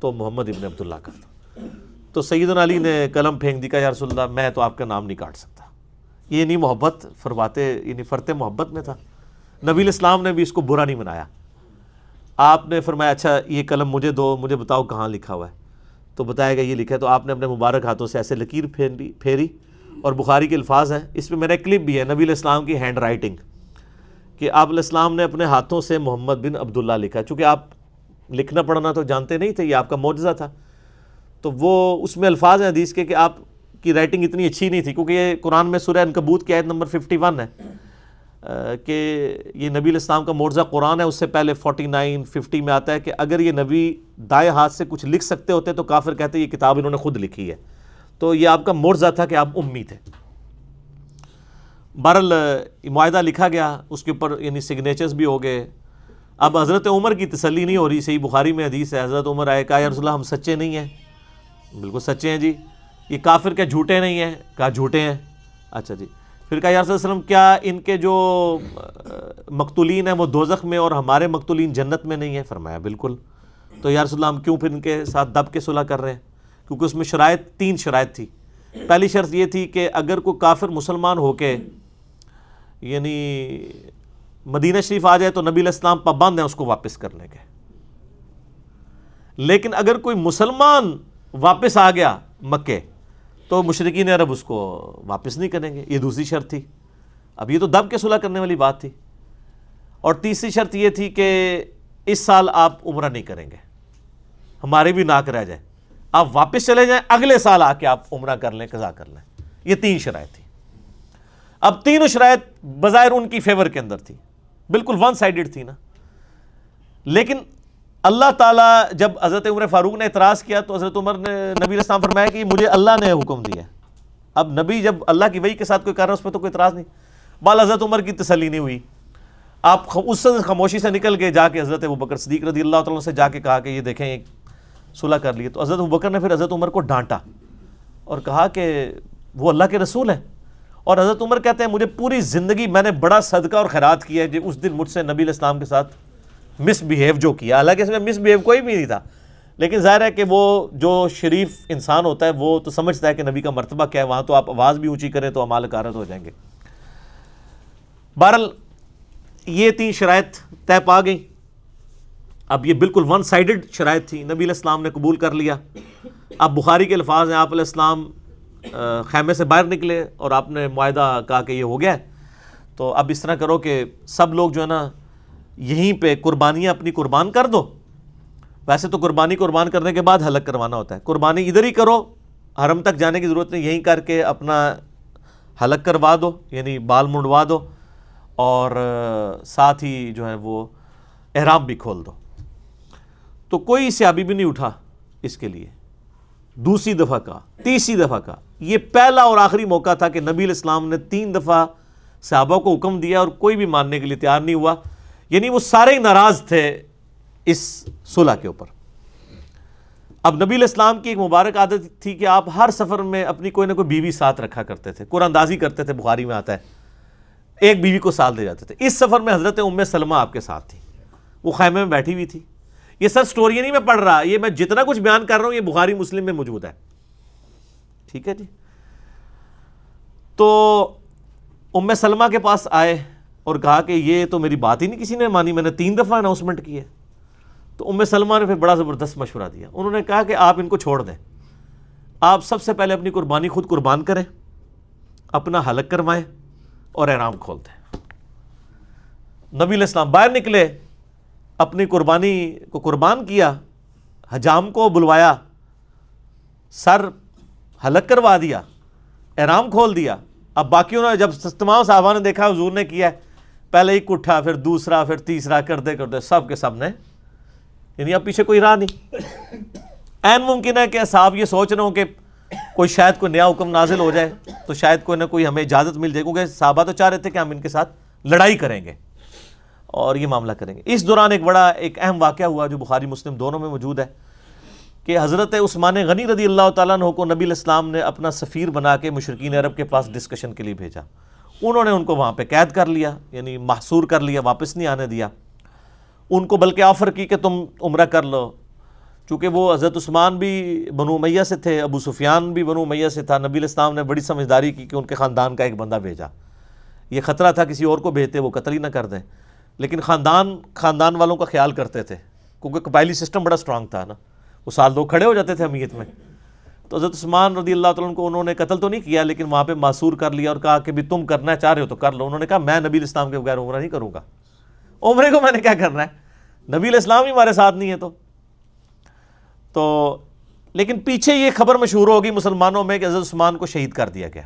تو محمد ابن عبداللہ کرتا تو سیدنا علی نے قلم پھینک دی یا رسول اللہ، میں تو آپ کا نام نہیں کاٹ سکتا۔ یہ نہیں محبت فرواتے یعنی فرتے محبت میں تھا۔ نبی الاسلام نے بھی اس کو برا نہیں منایا۔ آپ نے فرمایا اچھا یہ قلم مجھے دو، مجھے بتاؤ کہاں لکھا ہوا ہے؟ تو بتایا گا یہ لکھا ہے۔ تو آپ نے اپنے مبارک ہاتھوں سے ایسے لکیر پھیری پھیری، اور بخاری کے الفاظ ہیں۔ اس میں میرا کلپ بھی ہے، نبی علیہ السلام کی ہینڈ رائٹنگ۔ کہ آپ علیہ السلام نے اپنے ہاتھوں سے محمد بن عبداللہ لکھا چونکہ آپ لکھنا پڑھنا تو جانتے نہیں تھے، یہ آپ کا معجزہ تھا۔ تو وہ اس میں الفاظ ہیں حدیث کے کہ آپ کی رائٹنگ اتنی اچھی نہیں تھی، کیونکہ یہ قرآن میں سورہ انکبوت کی آیت نمبر ففٹی ون ہے کہ یہ نبی علیہ السلام کا معجزہ قرآن ہے، اس سے پہلے فورٹی نائن ففٹی میں آتا ہے کہ اگر یہ نبی دائیں ہاتھ سے کچھ لکھ سکتے ہوتے تو کافر کہتے یہ کتاب انہوں نے خود لکھی ہے۔ تو یہ آپ کا معجزہ تھا کہ آپ امی تھے۔ بہرحال معاہدہ لکھا گیا، اس کے اوپر یعنی سگنیچرز بھی ہو گئے۔ اب حضرت عمر کی تسلی نہیں ہو رہی، صحیح بخاری میں حدیث ہے، حضرت عمر آئے، کہا، یا رسول اللہ، ہم سچے نہیں ہیں۔ بالکل سچے ہیں جی۔ یہ کافر کیا جھوٹے نہیں ہیں۔ کہا، جھوٹے ہیں۔ اچھا جی۔ پھر کہا، یا رسول اللہ علیہ وسلم، کیا ان کے جو مقتولین ہیں، وہ دوزخ میں اور ہمارے مقتولین جنت میں نہیں ہیں؟ فرمایا، بالکل۔ تو یا رسول اللہ، ہم کیوں پھر ان کے ساتھ دب کے صلح کر رہے ہیں؟ کیونکہ اس میں شرائط، تین شرائط تھی۔ پہلی شرط یہ تھی کہ اگر کوئی کافر مسلمان ہو کے یعنی مدینہ شریف آ جائے تو نبی علیہ السلام پابند ہیں اس کو واپس کرنے کے۔ لیکن اگر کوئی مسلمان واپس آ گیا مکے، تو مشرقین عرب اس کو واپس نہیں کریں گے۔ یہ دوسری شرط تھی۔ اب یہ تو دب کے صلح کرنے والی بات تھی۔ اور تیسری شرط یہ تھی کہ اس سال آپ عمرہ نہیں کریں گے۔ ہمارے بھی ناک رہ جائے آپ واپس چلے جائیں، اگلے سال آ کے آپ عمرہ کر لیں، قضا کر لیں۔ یہ تین شرائط تھی اب تینوں شرائط بظاہر ان کی فیور کے اندر تھی۔ بالکل ون سائیڈڈ تھی نا۔ لیکن اللہ تعالیٰ جب حضرت عمر فاروق نے اعتراض کیا تو حضرت عمر نے نبی علیہ السلام فرمایا کہ مجھے اللہ نے حکم دیا اب نبی جب اللہ کی وحی کے ساتھ کوئی کر رہا ہے اس پہ تو کوئی اعتراض نہیں۔ بال حضرت عمر کی تسلی نہیں ہوئی۔ آپ اس سے خاموشی سے نکل کے جا کے حضرت ابو بکر صدیق رضی اللہ تعالیٰ سے جا کے کہا کہ یہ دیکھیں صلح کر لیے۔ تو حضرت ابو بکر نے پھر حضرت عمر کو ڈانٹا اور کہا کہ وہ اللہ کے رسول ہیں۔ اور حضرت عمر کہتے ہیں، مجھے پوری زندگی میں نے بڑا صدقہ اور خیرات کیا ہے جی، اس دن مجھ سے نبی علیہ السلام کے ساتھ مس بیہیو جو کیا۔ حالانکہ اس میں مس بیہیو کوئی بھی نہیں تھا۔ لیکن ظاہر ہے کہ وہ جو شریف انسان ہوتا ہے، وہ تو سمجھتا ہے کہ نبی کا مرتبہ کیا ہے، وہاں تو آپ آواز بھی اونچی کریں تو امال کارت ہو جائیں گے۔ بہرحال، یہ تین شرائط طے پا گئیں۔ اب یہ بالکل ون سائیڈڈ شرائط تھی۔ نبی علیہ السلام نے قبول کر لیا۔ اب بخاری کے الفاظ ہیں، آپ علیہ السلام خیمے سے باہر نکلے اور آپ نے معاہدہ کہا کہ یہ ہو گیا تو اب اس طرح کرو کہ سب لوگ جو ہے نا، یہیں پہ قربانیاں اپنی قربان کر دو۔ ویسے تو قربانی قربان کرنے کے بعد حلق کروانا ہوتا ہے۔ قربانی ادھر ہی کرو، حرم تک جانے کی ضرورت نہیں، یہیں کر کے اپنا حلق کروا دو یعنی بال منڈوا دو اور ساتھ ہی جو ہے وہ احرام بھی کھول دو۔ تو کوئی سیابی بھی نہیں اٹھا اس کے لیے۔ دوسری دفعہ کا، تیسری دفعہ کا۔ یہ پہلا اور آخری موقع تھا کہ نبی الاسلام نے تین دفعہ صحابہ کو حکم دیا اور کوئی بھی ماننے کے لیے تیار نہیں ہوا۔ یعنی وہ سارے ہی ناراض تھے اس صلح کے اوپر۔ اب نبی الاسلام کی ایک مبارک عادت تھی کہ آپ ہر سفر میں اپنی کوئی نہ کوئی بیوی ساتھ رکھا کرتے تھے۔ قرآن اندازی کرتے تھے، بخاری میں آتا ہے۔ ایک بیوی کو سال دے جاتے تھے۔ اس سفر میں حضرت ام سلمہ آپ کے ساتھ تھی۔ وہ خیمے میں بیٹھی ہوئی تھی۔ یہ سر سٹوری نہیں میں پڑھ رہا، یہ میں جتنا کچھ بیان کر رہا ہوں، یہ بخاری مسلم میں موجود ہے۔ ٹھیک ہے جی۔ تو ام سلمہ کے پاس آئے اور کہا کہ یہ تو میری بات ہی نہیں کسی نے مانی، میں نے تین دفعہ اناؤنسمنٹ کی ہے۔ تو ام سلمہ نے پھر بڑا زبردست مشورہ دیا۔ انہوں نے کہا کہ آپ ان کو چھوڑ دیں۔ آپ سب سے پہلے اپنی قربانی خود قربان کریں، اپنا حلق کروائیں اور احرام کھول دیں۔ نبی علیہ السلام باہر نکلے، اپنی قربانی کو قربان کیا، حجام کو بلوایا، سر حلق کروا دیا، احرام کھول دیا۔ اب باقیوں نے جب تمام صحابہ نے دیکھا، حضور نے کیا ہے۔ پہلے ایک اٹھا پھر دوسرا، پھر تیسرا کرتے کرتے سب کے سب نے۔ یعنی اب پیچھے کوئی راہ نہیں۔ این ممکن ہے کہ صاحب یہ سوچ رہے ہوں کہ کوئی شاید کوئی نیا حکم نازل ہو جائے، تو شاید کوئی نہ کوئی ہمیں اجازت مل جائے، کیونکہ صحابہ تو چاہ رہے تھے کہ ہم ان کے ساتھ لڑائی کریں گے اور یہ معاملہ کریں گے۔ اس دوران ایک بڑا، ایک اہم واقعہ ہوا جو بخاری مسلم دونوں میں موجود ہے۔ کہ حضرت عثمان غنی رضی اللہ تعالیٰ عنہ کو نبی الاسلام نے اپنا سفیر بنا کے مشرقین عرب کے پاس ڈسکشن کے لیے بھیجا۔ انہوں نے ان کو وہاں پہ قید کر لیا یعنی محصور کر لیا، واپس نہیں آنے دیا۔ ان کو بلکہ آفر کی کہ تم عمرہ کر لو۔ چونکہ وہ حضرت عثمان بھی بنو میہ سے تھے، ابو سفیان بھی بنو میہ سے تھا۔ نبی الاسلام نے بڑی سمجھداری کی کہ ان کے خاندان کا ایک بندہ بھیجا۔ یہ خطرہ تھا کسی اور کو بھیجتے، وہ قتل ہی نہ کر دیں۔ لیکن خاندان خاندان والوں کا خیال کرتے تھے، کیونکہ قبائلی سسٹم بڑا سٹرانگ تھا نا۔ وہ سال دو کھڑے ہو جاتے تھے امیت میں۔ تو حضرت عثمان رضی اللہ تعالیٰ کو انہوں نے قتل تو نہیں کیا، لیکن وہاں پہ معصور کر لیا اور کہا کہ بھی تم کرنا چاہ رہے ہو تو کر لو۔ انہوں نے کہا، میں نبی الاسلام کے بغیر عمرہ نہیں کروں گا۔ عمرے کو میں نے کیا کرنا ہے؟ نبی الاسلام ہی ہمارے ساتھ نہیں ہے تو۔ تو لیکن پیچھے یہ خبر مشہور ہوگی مسلمانوں میں کہ حضرت عثمان کو شہید کر دیا گیا۔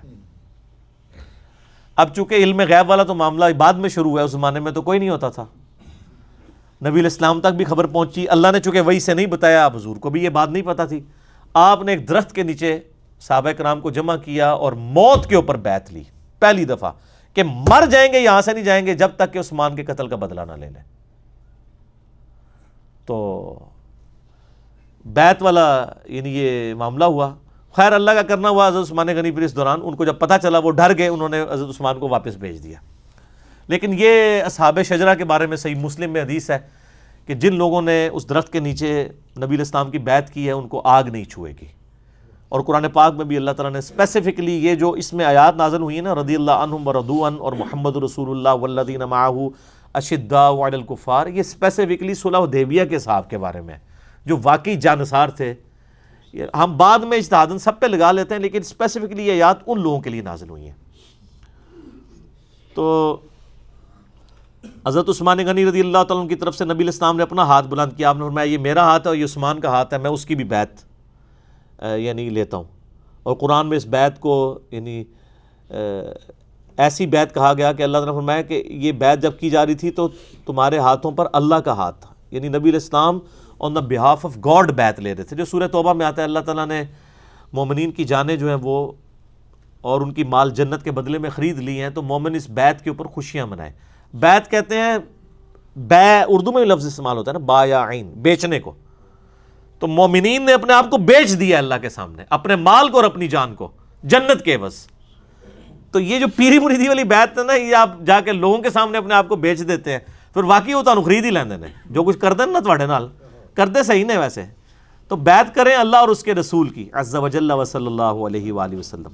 اب چونکہ علم غیب والا تو معاملہ بعد میں شروع ہوا ہے، اس زمانے میں تو کوئی نہیں ہوتا تھا۔ نبی الاسلام تک بھی خبر پہنچی۔ اللہ نے چونکہ وہی سے نہیں بتایا، آپ حضور کو بھی یہ بات نہیں پتا تھی۔ آپ نے ایک درخت کے نیچے صحابہ کرام کو جمع کیا اور موت کے اوپر بیت لی۔ پہلی دفعہ کہ مر جائیں گے، یہاں سے نہیں جائیں گے جب تک کہ عثمان کے قتل کا بدلہ نہ لے لیں۔ تو بیت والا یعنی یہ معاملہ ہوا۔ خیر، اللہ کا کرنا ہوا حضرت عثمان غنی، پھر اس دوران ان کو جب پتہ چلا وہ ڈر گئے، انہوں نے حضرت عثمان کو واپس بھیج دیا۔ لیکن یہ اصحاب شجرہ کے بارے میں صحیح مسلم میں حدیث ہے کہ جن لوگوں نے اس درخت کے نیچے نبی الاسلام کی بیعت کی ہے، ان کو آگ نہیں چھوئے گی۔ اور قرآن پاک میں بھی اللہ تعالیٰ نے اسپیسیفکلی یہ جو اس میں آیات نازل ہوئی ہیں نا رضی اللہ عنہم ردوان اور محمد رسول اللہ والذین معاہو اشداء وعد الکفار، یہ اسپیسیفکلی صلح دیویہ کے صاحب کے بارے میں جو واقعی جانسار تھے۔ ہم بعد میں اجتہادن سب پہ لگا لیتے ہیں، لیکن اسپیسیفکلی یہ آیات ان لوگوں کے لیے نازل ہوئی ہیں۔ تو حضرت عثمان غنی رضی اللہ تعالیٰ کی طرف سے نبی الاسلام نے اپنا ہاتھ بلند کیا۔ آپ نے فرمایا، یہ میرا ہاتھ ہے اور یہ عثمان کا ہاتھ ہے، میں اس کی بھی بیت یعنی لیتا ہوں۔ اور قرآن میں اس بیت کو یعنی ایسی بیت کہا گیا کہ اللہ تعالیٰ نے فرمایا کہ یہ بیت جب کی جا رہی تھی تو تمہارے ہاتھوں پر اللہ کا ہاتھ تھا۔ یعنی نبی الاسلام آن دا بہاف آف گاڈ بیت لے رہے تھے۔ جو سورہ توبہ میں آتا ہے، اللہ تعالیٰ نے مومنین کی جانیں جو ہیں وہ اور ان کی مال جنت کے بدلے میں خرید لی ہیں، تو مومن اس بیت کے اوپر خوشیاں منائیں بیت کہتے ہیں، بے اردو میں لفظ استعمال ہوتا ہے نا، با یا عین، بیچنے کو۔ تو مومنین نے اپنے آپ کو بیچ دیا اللہ کے سامنے، اپنے مال کو اور اپنی جان کو، جنت کے بس۔ تو یہ جو پیری مریدی والی بیت ہے نا، یہ آپ جا کے لوگوں کے سامنے اپنے آپ کو بیچ دیتے ہیں۔ پھر واقعی وہ تو خرید ہی لیندے نے، جو کچھ کر دیں نا تھوڑے نال کرتے صحیح نہیں ویسے۔ تو بیت کریں اللہ اور اس کے رسول کی، عز و جل و صلی اللہ علیہ وآلہ وسلم۔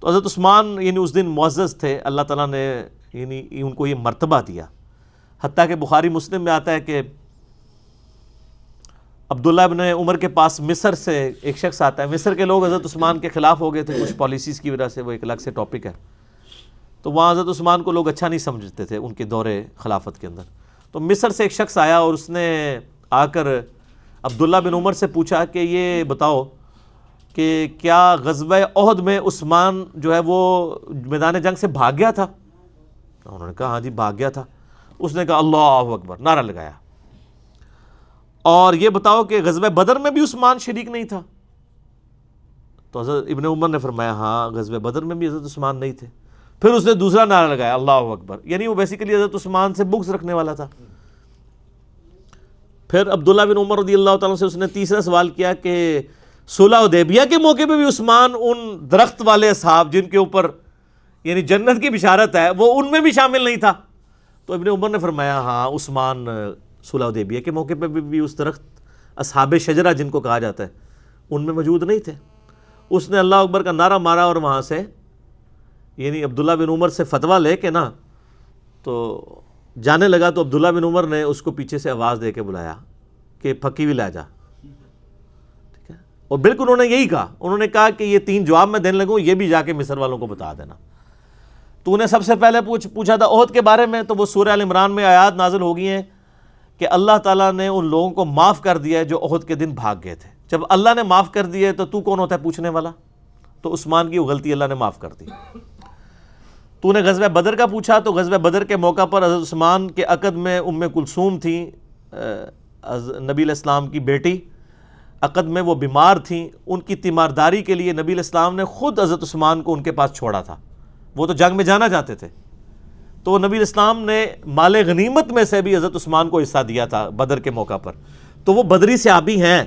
تو حضرت عثمان یعنی اس دن معزز تھے، اللہ تعالیٰ نے یعنی ان کو یہ مرتبہ دیا۔ حتیٰ کہ بخاری مسلم میں آتا ہے کہ عبداللہ ابن عمر کے پاس مصر سے ایک شخص آتا ہے۔ مصر کے لوگ حضرت عثمان کے خلاف ہو گئے تھے کچھ پالیسیز کی وجہ سے وہ ایک الگ سے ٹاپک ہے۔ تو وہاں حضرت عثمان کو لوگ اچھا نہیں سمجھتے تھے ان کے دور خلافت کے اندر۔ تو مصر سے ایک شخص آیا اور اس نے آ کر عبداللہ بن عمر سے پوچھا کہ یہ بتاؤ کہ کیا غزوہ عہد میں عثمان جو ہے وہ میدان جنگ سے بھاگ گیا تھا؟ انہوں نے کہا ہاں جی بھاگ گیا تھا۔ اس نے کہا، اللہ اکبر، نعرہ لگایا۔ اور یہ بتاؤ کہ غزوہ بدر میں بھی عثمان شریک نہیں تھا۔ تو حضرت ابن عمر نے فرمایا ہاں غزوہ بدر میں بھی حضرت عثمان نہیں تھے۔ پھر اس نے دوسرا نعرہ لگایا، اللہ اکبر۔ یعنی وہ بیسیکلی حضرت عثمان سے بکس رکھنے والا تھا۔ پھر عبداللہ بن عمر رضی اللہ تعالیٰ سے اس نے تیسرا سوال کیا کہ صلح دیبیہ کے موقع پہ بھی عثمان ان درخت والے اصحاب جن کے اوپر یعنی جنت کی بشارت ہے، وہ ان میں بھی شامل نہیں تھا۔ تو ابن عمر نے فرمایا ہاں عثمان صلح دیبیہ کے موقع پہ بھی اس درخت، اصحاب شجرہ جن کو کہا جاتا ہے، ان میں موجود نہیں تھے۔ اس نے اللہ اکبر کا نعرہ مارا اور وہاں سے یعنی عبداللہ بن عمر سے فتویٰ لے کے نا، تو جانے لگا تو عبداللہ بن عمر نے اس کو پیچھے سے آواز دے کے بلایا کہ پھکی بھی لے جا۔ ٹھیک ہے؟ اور بالکل انہوں نے یہی کہا، انہوں نے کہا کہ یہ تین جواب میں دینے لگوں، یہ بھی جا کے مصر والوں کو بتا دینا۔ تو انہیں سب سے پہلے پوچھ پوچھا تھا عہد کے بارے میں، تو وہ سورہ عمران میں آیات نازل ہو گئی ہیں کہ اللہ تعالیٰ نے ان لوگوں کو معاف کر دیا ہے جو عہد کے دن بھاگ گئے تھے۔ جب اللہ نے معاف کر دیے تو تو کون ہوتا ہے پوچھنے والا؟ تو عثمان کی وہ غلطی اللہ نے معاف کر دی۔ تو نے غزوہ بدر کا پوچھا، تو غزوہ بدر کے موقع پر حضرت عثمان کے عقد میں ام کلثوم تھیں نبی الاسلام کی بیٹی۔ عقد میں وہ بیمار تھیں۔ ان کی تیمارداری کے لیے نبی الاسلام نے خود حضرت عثمان کو ان کے پاس چھوڑا تھا۔ وہ تو جنگ میں جانا چاہتے تھے۔ تو نبی الاسلام نے مال غنیمت میں سے بھی حضرت عثمان کو حصہ دیا تھا بدر کے موقع پر۔ تو وہ بدری سے آبی ہیں۔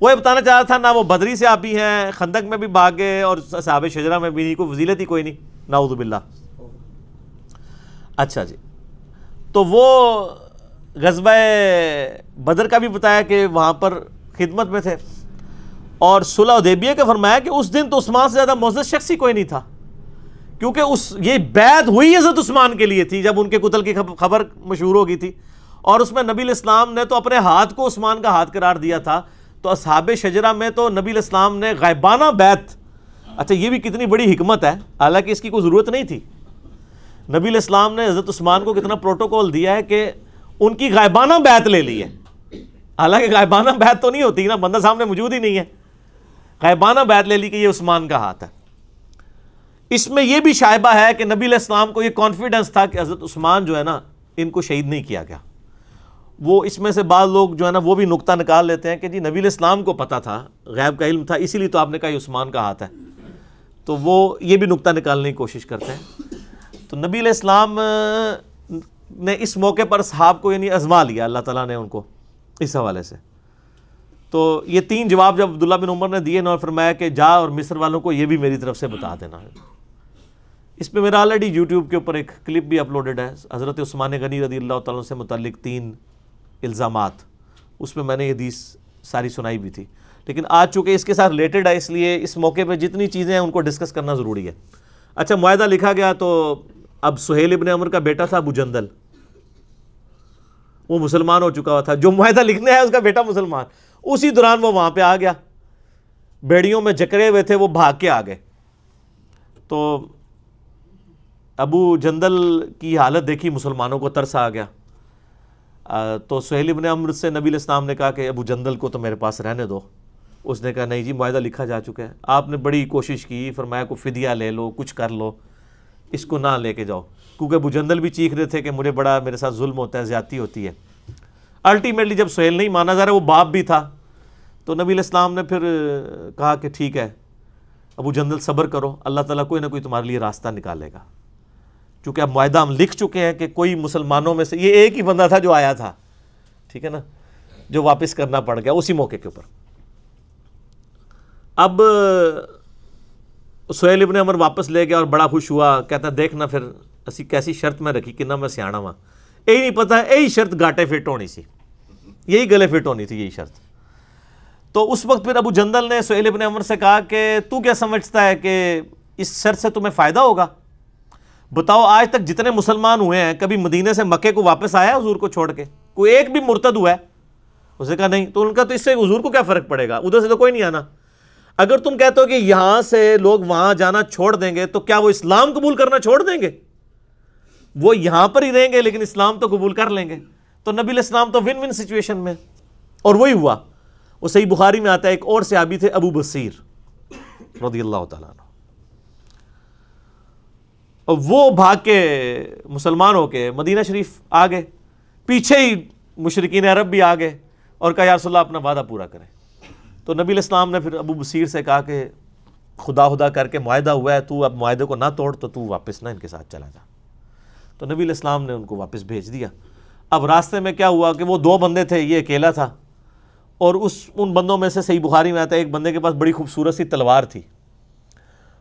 وہ یہ بتانا چاہتا تھا، نہ وہ بدری سے آبی ہیں، خندق میں بھی بھاگے اور صحاب شجرہ میں بھی نہیں، کوئی وزیلت ہی کوئی نہیں۔ نعوذ باللہ۔ اچھا جی۔ تو وہ غزبۂ بدر کا بھی بتایا کہ وہاں پر خدمت میں تھے۔ اور صلح دیبیہ کا فرمایا کہ اس دن تو عثمان سے زیادہ معزز شخص ہی کوئی نہیں تھا۔ کیونکہ اس یہ بیعت ہوئی حضرت عثمان کے لیے تھی جب ان کے قتل کی خبر مشہور ہو گئی تھی۔ اور اس میں نبی الاسلام نے تو اپنے ہاتھ کو عثمان کا ہاتھ قرار دیا تھا۔ تو اصحاب شجرہ میں تو نبی الاسلام نے غائبانہ بیت اچھا یہ بھی کتنی بڑی حکمت ہے۔ حالانکہ اس کی کوئی ضرورت نہیں تھی۔ نبی الاسلام نے حضرت عثمان کو کتنا پروٹوکول دیا ہے کہ ان کی غائبانہ بیت لے لی ہے۔ حالانکہ غائبانہ بیت تو نہیں ہوتی، نا، بندہ سامنے موجود ہی نہیں ہے۔ غائبانہ بیت لے لی کہ یہ عثمان کا ہاتھ ہے۔ اس میں یہ بھی شائبہ ہے کہ نبی علیہ السلام کو یہ کانفیڈنس تھا کہ حضرت عثمان جو ہے نا، ان کو شہید نہیں کیا گیا۔ وہ اس میں سے بعض لوگ جو ہے نا، وہ بھی نقطہ نکال لیتے ہیں کہ جی نبی علیہ السلام کو پتا تھا، غیب کا علم تھا، اسی لیے تو آپ نے کہا یہ عثمان کا ہاتھ ہے۔ تو وہ یہ بھی نقطہ نکالنے کی کوشش کرتے ہیں۔ تو نبی علیہ السلام نے اس موقع پر صحاب کو یعنی ازما لیا، اللہ تعالیٰ نے ان کو اس حوالے سے۔ تو یہ تین جواب جب عبداللہ بن عمر نے دیے نا، اور فرمایا کہ جا اور مصر والوں کو یہ بھی میری طرف سے بتا دینا۔ اس پہ میرا آلریڈی یوٹیوب کے اوپر ایک کلپ بھی اپلوڈڈ ہے۔ حضرت عثمان غنی رضی اللہ تعالیٰ سے متعلق تین الزامات۔ اس میں میں نے یہ حدیث ساری سنائی بھی تھی۔ لیکن آج چونکہ اس کے ساتھ ریلیٹڈ ہے، اس لیے اس موقع پہ جتنی چیزیں ہیں ان کو ڈسکس کرنا ضروری ہے۔ اچھا معاہدہ لکھا گیا تو اب سہیل ابن عمر کا بیٹا تھا ابو جندل۔ وہ مسلمان ہو چکا ہوا تھا۔ جو معاہدہ لکھنے ہے اس کا بیٹا مسلمان۔ اسی دوران وہ وہاں پہ آ گیا۔ بیڑیوں میں جکڑے ہوئے تھے، وہ بھاگ کے آ گئے۔ تو ابو جندل کی حالت دیکھی، مسلمانوں کو ترس آ گیا۔ تو سہیل ابن عمر سے نبی الاسلام نے کہا کہ ابو جندل کو تو میرے پاس رہنے دو۔ اس نے کہا، نہیں جی معاہدہ لکھا جا چکا ہے۔ آپ نے بڑی کوشش کی، فرمایا کو فدیہ لے لو، کچھ کر لو، اس کو نہ لے کے جاؤ۔ کیونکہ ابو جندل بھی چیخ رہے تھے کہ مجھے بڑا، میرے ساتھ ظلم ہوتا ہے، زیادتی ہوتی ہے۔ الٹیمیٹلی جب سہیل نہیں مانا جا رہا، وہ باپ بھی تھا۔ تو نبی الاسلام نے پھر کہا کہ ٹھیک ہے، ابو جندل صبر کرو، اللہ تعالیٰ کوئی نہ کوئی تمہارے لیے راستہ نکالے گا۔ چونکہ اب معاہدہ ہم لکھ چکے ہیں کہ کوئی مسلمانوں میں سے یہ ایک ہی بندہ تھا جو آیا تھا۔ ٹھیک ہے نا؟ جو واپس کرنا پڑ گیا، اسی موقع کے اوپر۔ اب، سہیل ابن عمر واپس لے گیا اور بڑا خوش ہوا، کہتا دیکھنا پھر، اسی کیسی شرط میں رکھی کہ نہ میں سیاح ہوا یہی نہیں پتا یہی شرط گاٹے فٹ ہونی سی۔ یہی گلے فٹ ہونی تھی، یہی شرط۔ تو اس وقت پھر ابو جندل نے سہیل ابن عمر سے کہا کہ، تو کیا سمجھتا ہے کہ اس شرط سے تمہیں فائدہ ہوگا؟ بتاؤ آج تک جتنے مسلمان ہوئے ہیں، کبھی مدینے سے مکے کو واپس آیا حضور کو چھوڑ کے؟ کوئی ایک بھی مرتد ہوا ہے؟ اسے کہا نہیں، تو ان کا تو اس سے حضور کو کیا فرق پڑے گا؟ ادھر سے تو کوئی نہیں آنا۔ اگر تم کہتے ہو کہ یہاں سے لوگ وہاں جانا چھوڑ دیں گے، تو کیا وہ اسلام قبول کرنا چھوڑ دیں گے؟ وہ یہاں پر ہی رہیں گے، لیکن اسلام تو قبول کر لیں گے۔ تو نبی الاسلام تو ون ون سچویشن میں۔ اور وہی ہوا۔ وہ صحیح بخاری میں آتا ہے، ایک اور صحابی تھے، ابو بصیر، رضی اللہ تعالیٰ عنہ۔ وہ بھاگ کے مسلمان ہو کے مدینہ شریف آ گئے۔ پیچھے ہی مشرقین عرب بھی آ گئے اور کہا، یا رسول اللہ، اپنا وعدہ پورا کریں۔ تو نبی الاسلام نے پھر ابو بصیر سے کہا کہ، خدا خدا کر کے معاہدہ ہوا ہے، تو اب معاہدے کو نہ توڑ تو تو واپس نہ ان کے ساتھ چلا جا۔ تو نبی الاسلام نے ان کو واپس بھیج دیا۔ اب راستے میں کیا ہوا کہ وہ دو بندے تھے، یہ اکیلا تھا اور اس، ان بندوں میں سے صحیح بخاری میں آتا ہے، ایک بندے کے پاس بڑی خوبصورت سی تلوار تھی۔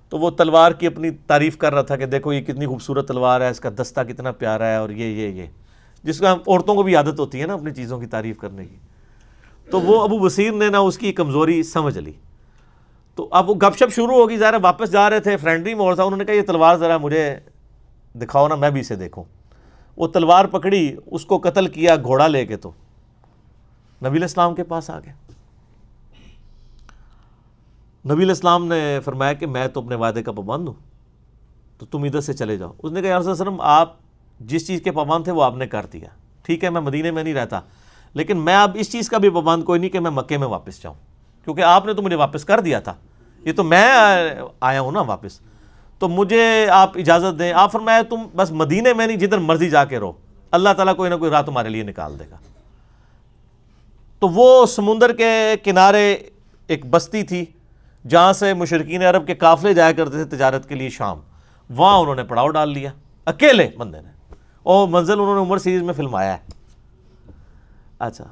تو وہ تلوار کی اپنی تعریف کر رہا تھا کہ دیکھو یہ کتنی خوبصورت تلوار ہے، اس کا دستہ کتنا پیارا ہے اور یہ یہ یہ۔ جس کا عورتوں کو بھی عادت ہوتی ہے نا اپنی چیزوں کی تعریف کرنے کی۔ تو وہ ابو بصیر نے نا اس کی کمزوری سمجھ لی۔ تو اب وہ گپ شپ شروع ہوگی ذرا واپس جا رہے تھے فرینڈلی مور تھا۔ انہوں نے کہا، یہ تلوار ذرا مجھے دکھاؤ نا، میں بھی اسے دیکھوں۔ وہ تلوار پکڑی، اس کو قتل کیا گھوڑا لے کے تو۔ نبی الاسلام کے پاس آ گئے۔ نبی الاسلام نے فرمایا کہ میں تو اپنے وعدے کا پابند ہوں، تو تم ادھر سے چلے جاؤ۔ اس نے کہا یار وسلم، آپ جس چیز کے پابند تھے وہ آپ نے کر دیا۔ ٹھیک ہے، میں مدینے میں نہیں رہتا، لیکن میں اب اس چیز کا بھی پابند، کوئی نہیں کہ میں مکے میں واپس جاؤں۔ کیونکہ آپ نے تو مجھے واپس کر دیا تھا۔ یہ تو میں آیا ہوں نا واپس۔ تو مجھے آپ اجازت دیں۔ آپ فرمایا، تم بس مدینے میں نہیں، جدھر مرضی جا کے رہو۔ اللہ تعالیٰ کوئی نہ کوئی راہ تمہارے لیے نکال دے گا۔ تو وہ سمندر کے کنارے ایک بستی تھی۔ جہاں سے مشرقین عرب کے قافلے جایا کرتے تھے تجارت کے لیے شام، وہاں انہوں نے پڑاؤ ڈال لیا۔ اکیلے بندے نے۔ اور منزل انہوں نے عمر سیریز میں فلمایا ہے۔ اچھا۔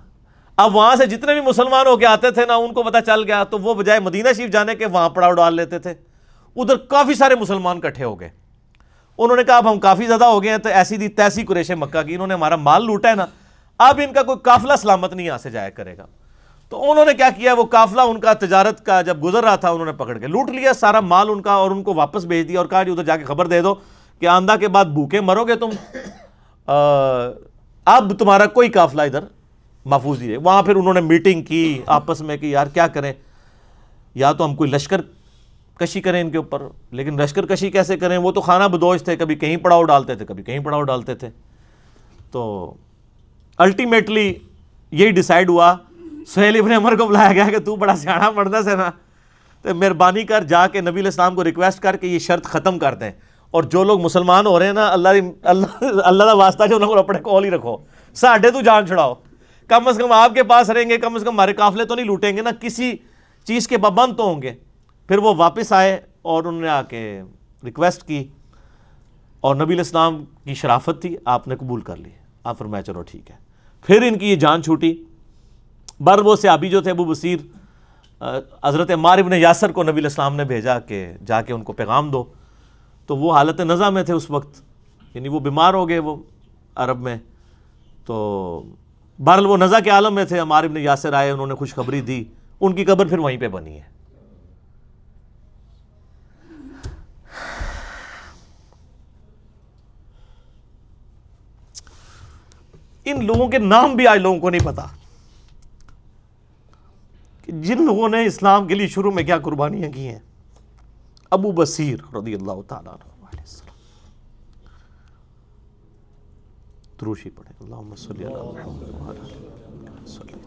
اب وہاں سے جتنے بھی مسلمان ہو کے آتے تھے نا، ان کو پتا چل گیا، تو وہ بجائے مدینہ شریف جانے کے وہاں پڑاؤ ڈال لیتے تھے۔ ادھر کافی سارے مسلمان کٹھے ہو گئے۔ انہوں نے کہا، اب ہم کافی زیادہ ہو گئے ہیں، تو ایسی دی تیسی قریش مکہ کی، انہوں نے ہمارا مال لوٹا ہے نا۔ اب ان کا کوئی قافلہ سلامت نہیں یہاں سے جایا کرے گا۔ تو انہوں نے کیا کیا؟ وہ قافلہ ان کا تجارت کا جب گزر رہا تھا، انہوں نے پکڑ کے لوٹ لیا سارا مال ان کا اور ان کو واپس بھیج دیا اور کہا جی ادھر جا کے خبر دے دو کہ آندہ کے بعد بھوکے مرو گے تم۔ اب تمہارا کوئی قافلہ ادھر محفوظ نہیں ہے وہاں پھر انہوں نے میٹنگ کی، آپس میں کہ یار کیا کریں؟ یا تو ہم کوئی لشکر کشی کریں ان کے اوپر۔ لیکن لشکر کشی کیسے کریں؟ وہ تو خانہ بدوش تھے، کبھی کہیں پڑاؤ ڈالتے تھے، کبھی کہیں پڑاؤ ڈالتے تھے۔ تو الٹیمیٹلی یہی ڈیسائیڈ ہوا سہیل ابن عمر کو بلایا گیا کہ تو بڑا سیاح پڑھتا سے نا تو مہربانی کر جا کے نبی الاسلام کو ریکویسٹ کر کے یہ شرط ختم کر دیں۔ اور جو لوگ مسلمان ہو رہے ہیں نا، اللہ اللہ اللہ کا واسطہ جو انہوں کو اپنے کول ہی رکھو۔ ساڈے تو جان چھڑاؤ۔ کم از کم آپ کے پاس رہیں گے، کم از کم ہمارے قافلے تو نہیں لوٹیں گے نا، کسی چیز کے پابند تو ہوں گے۔ پھر وہ واپس آئے اور انہوں نے آ کے ریکویسٹ کی۔ اور نبی الاسلام کی شرافت تھی، آپ نے قبول کر لی۔ آپ فرمایا چلو ٹھیک ہے۔ پھر ان کی یہ جان چھوٹی۔ بر وہ صحابی جو تھے ابو بصیر حضرت ابن یاسر کو نبی الاسلام نے بھیجا کہ جا کے ان کو پیغام دو۔ تو وہ حالت نظر میں تھے اس وقت یعنی وہ بیمار ہو گئے وہ عرب میں۔ تو بہرحال وہ نزا کے عالم میں تھے ہمارے ابن یاسر آئے، انہوں نے خوشخبری دی۔ ان کی قبر پھر وہیں پہ بنی ہے۔ ان لوگوں کے نام بھی آج لوگوں کو نہیں پتا۔ کہ جن لوگوں نے اسلام کے لیے شروع میں کیا قربانیاں کی ہیں؟ ابو بصیر رضی اللہ تعالیٰ تروشی پڑھے اللہم صلی اللہ علیہ وسلم۔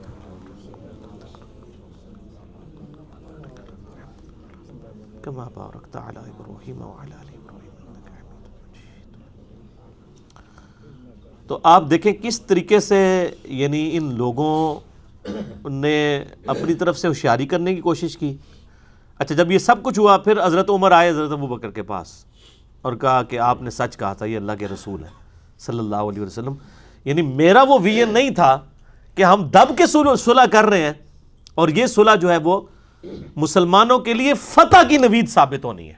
کما بارکتا علی ابراہیم وعلی علی تو آپ دیکھیں کس طریقے سے یعنی ان لوگوں نے اپنی طرف سے ہوشیاری کرنے کی کوشش کی۔ اچھا جب یہ سب کچھ ہوا، پھر حضرت عمر آئے حضرت ابو بکر کے پاس اور کہا کہ آپ نے سچ کہا تھا، یہ اللہ کے رسول ہے صلی اللہ علیہ وسلم۔ یعنی میرا وہ ویژن نہیں تھا کہ ہم دب کے صلح کر رہے ہیں اور یہ صلح جو ہے وہ مسلمانوں کے لیے فتح کی نوید ثابت ہونی ہے۔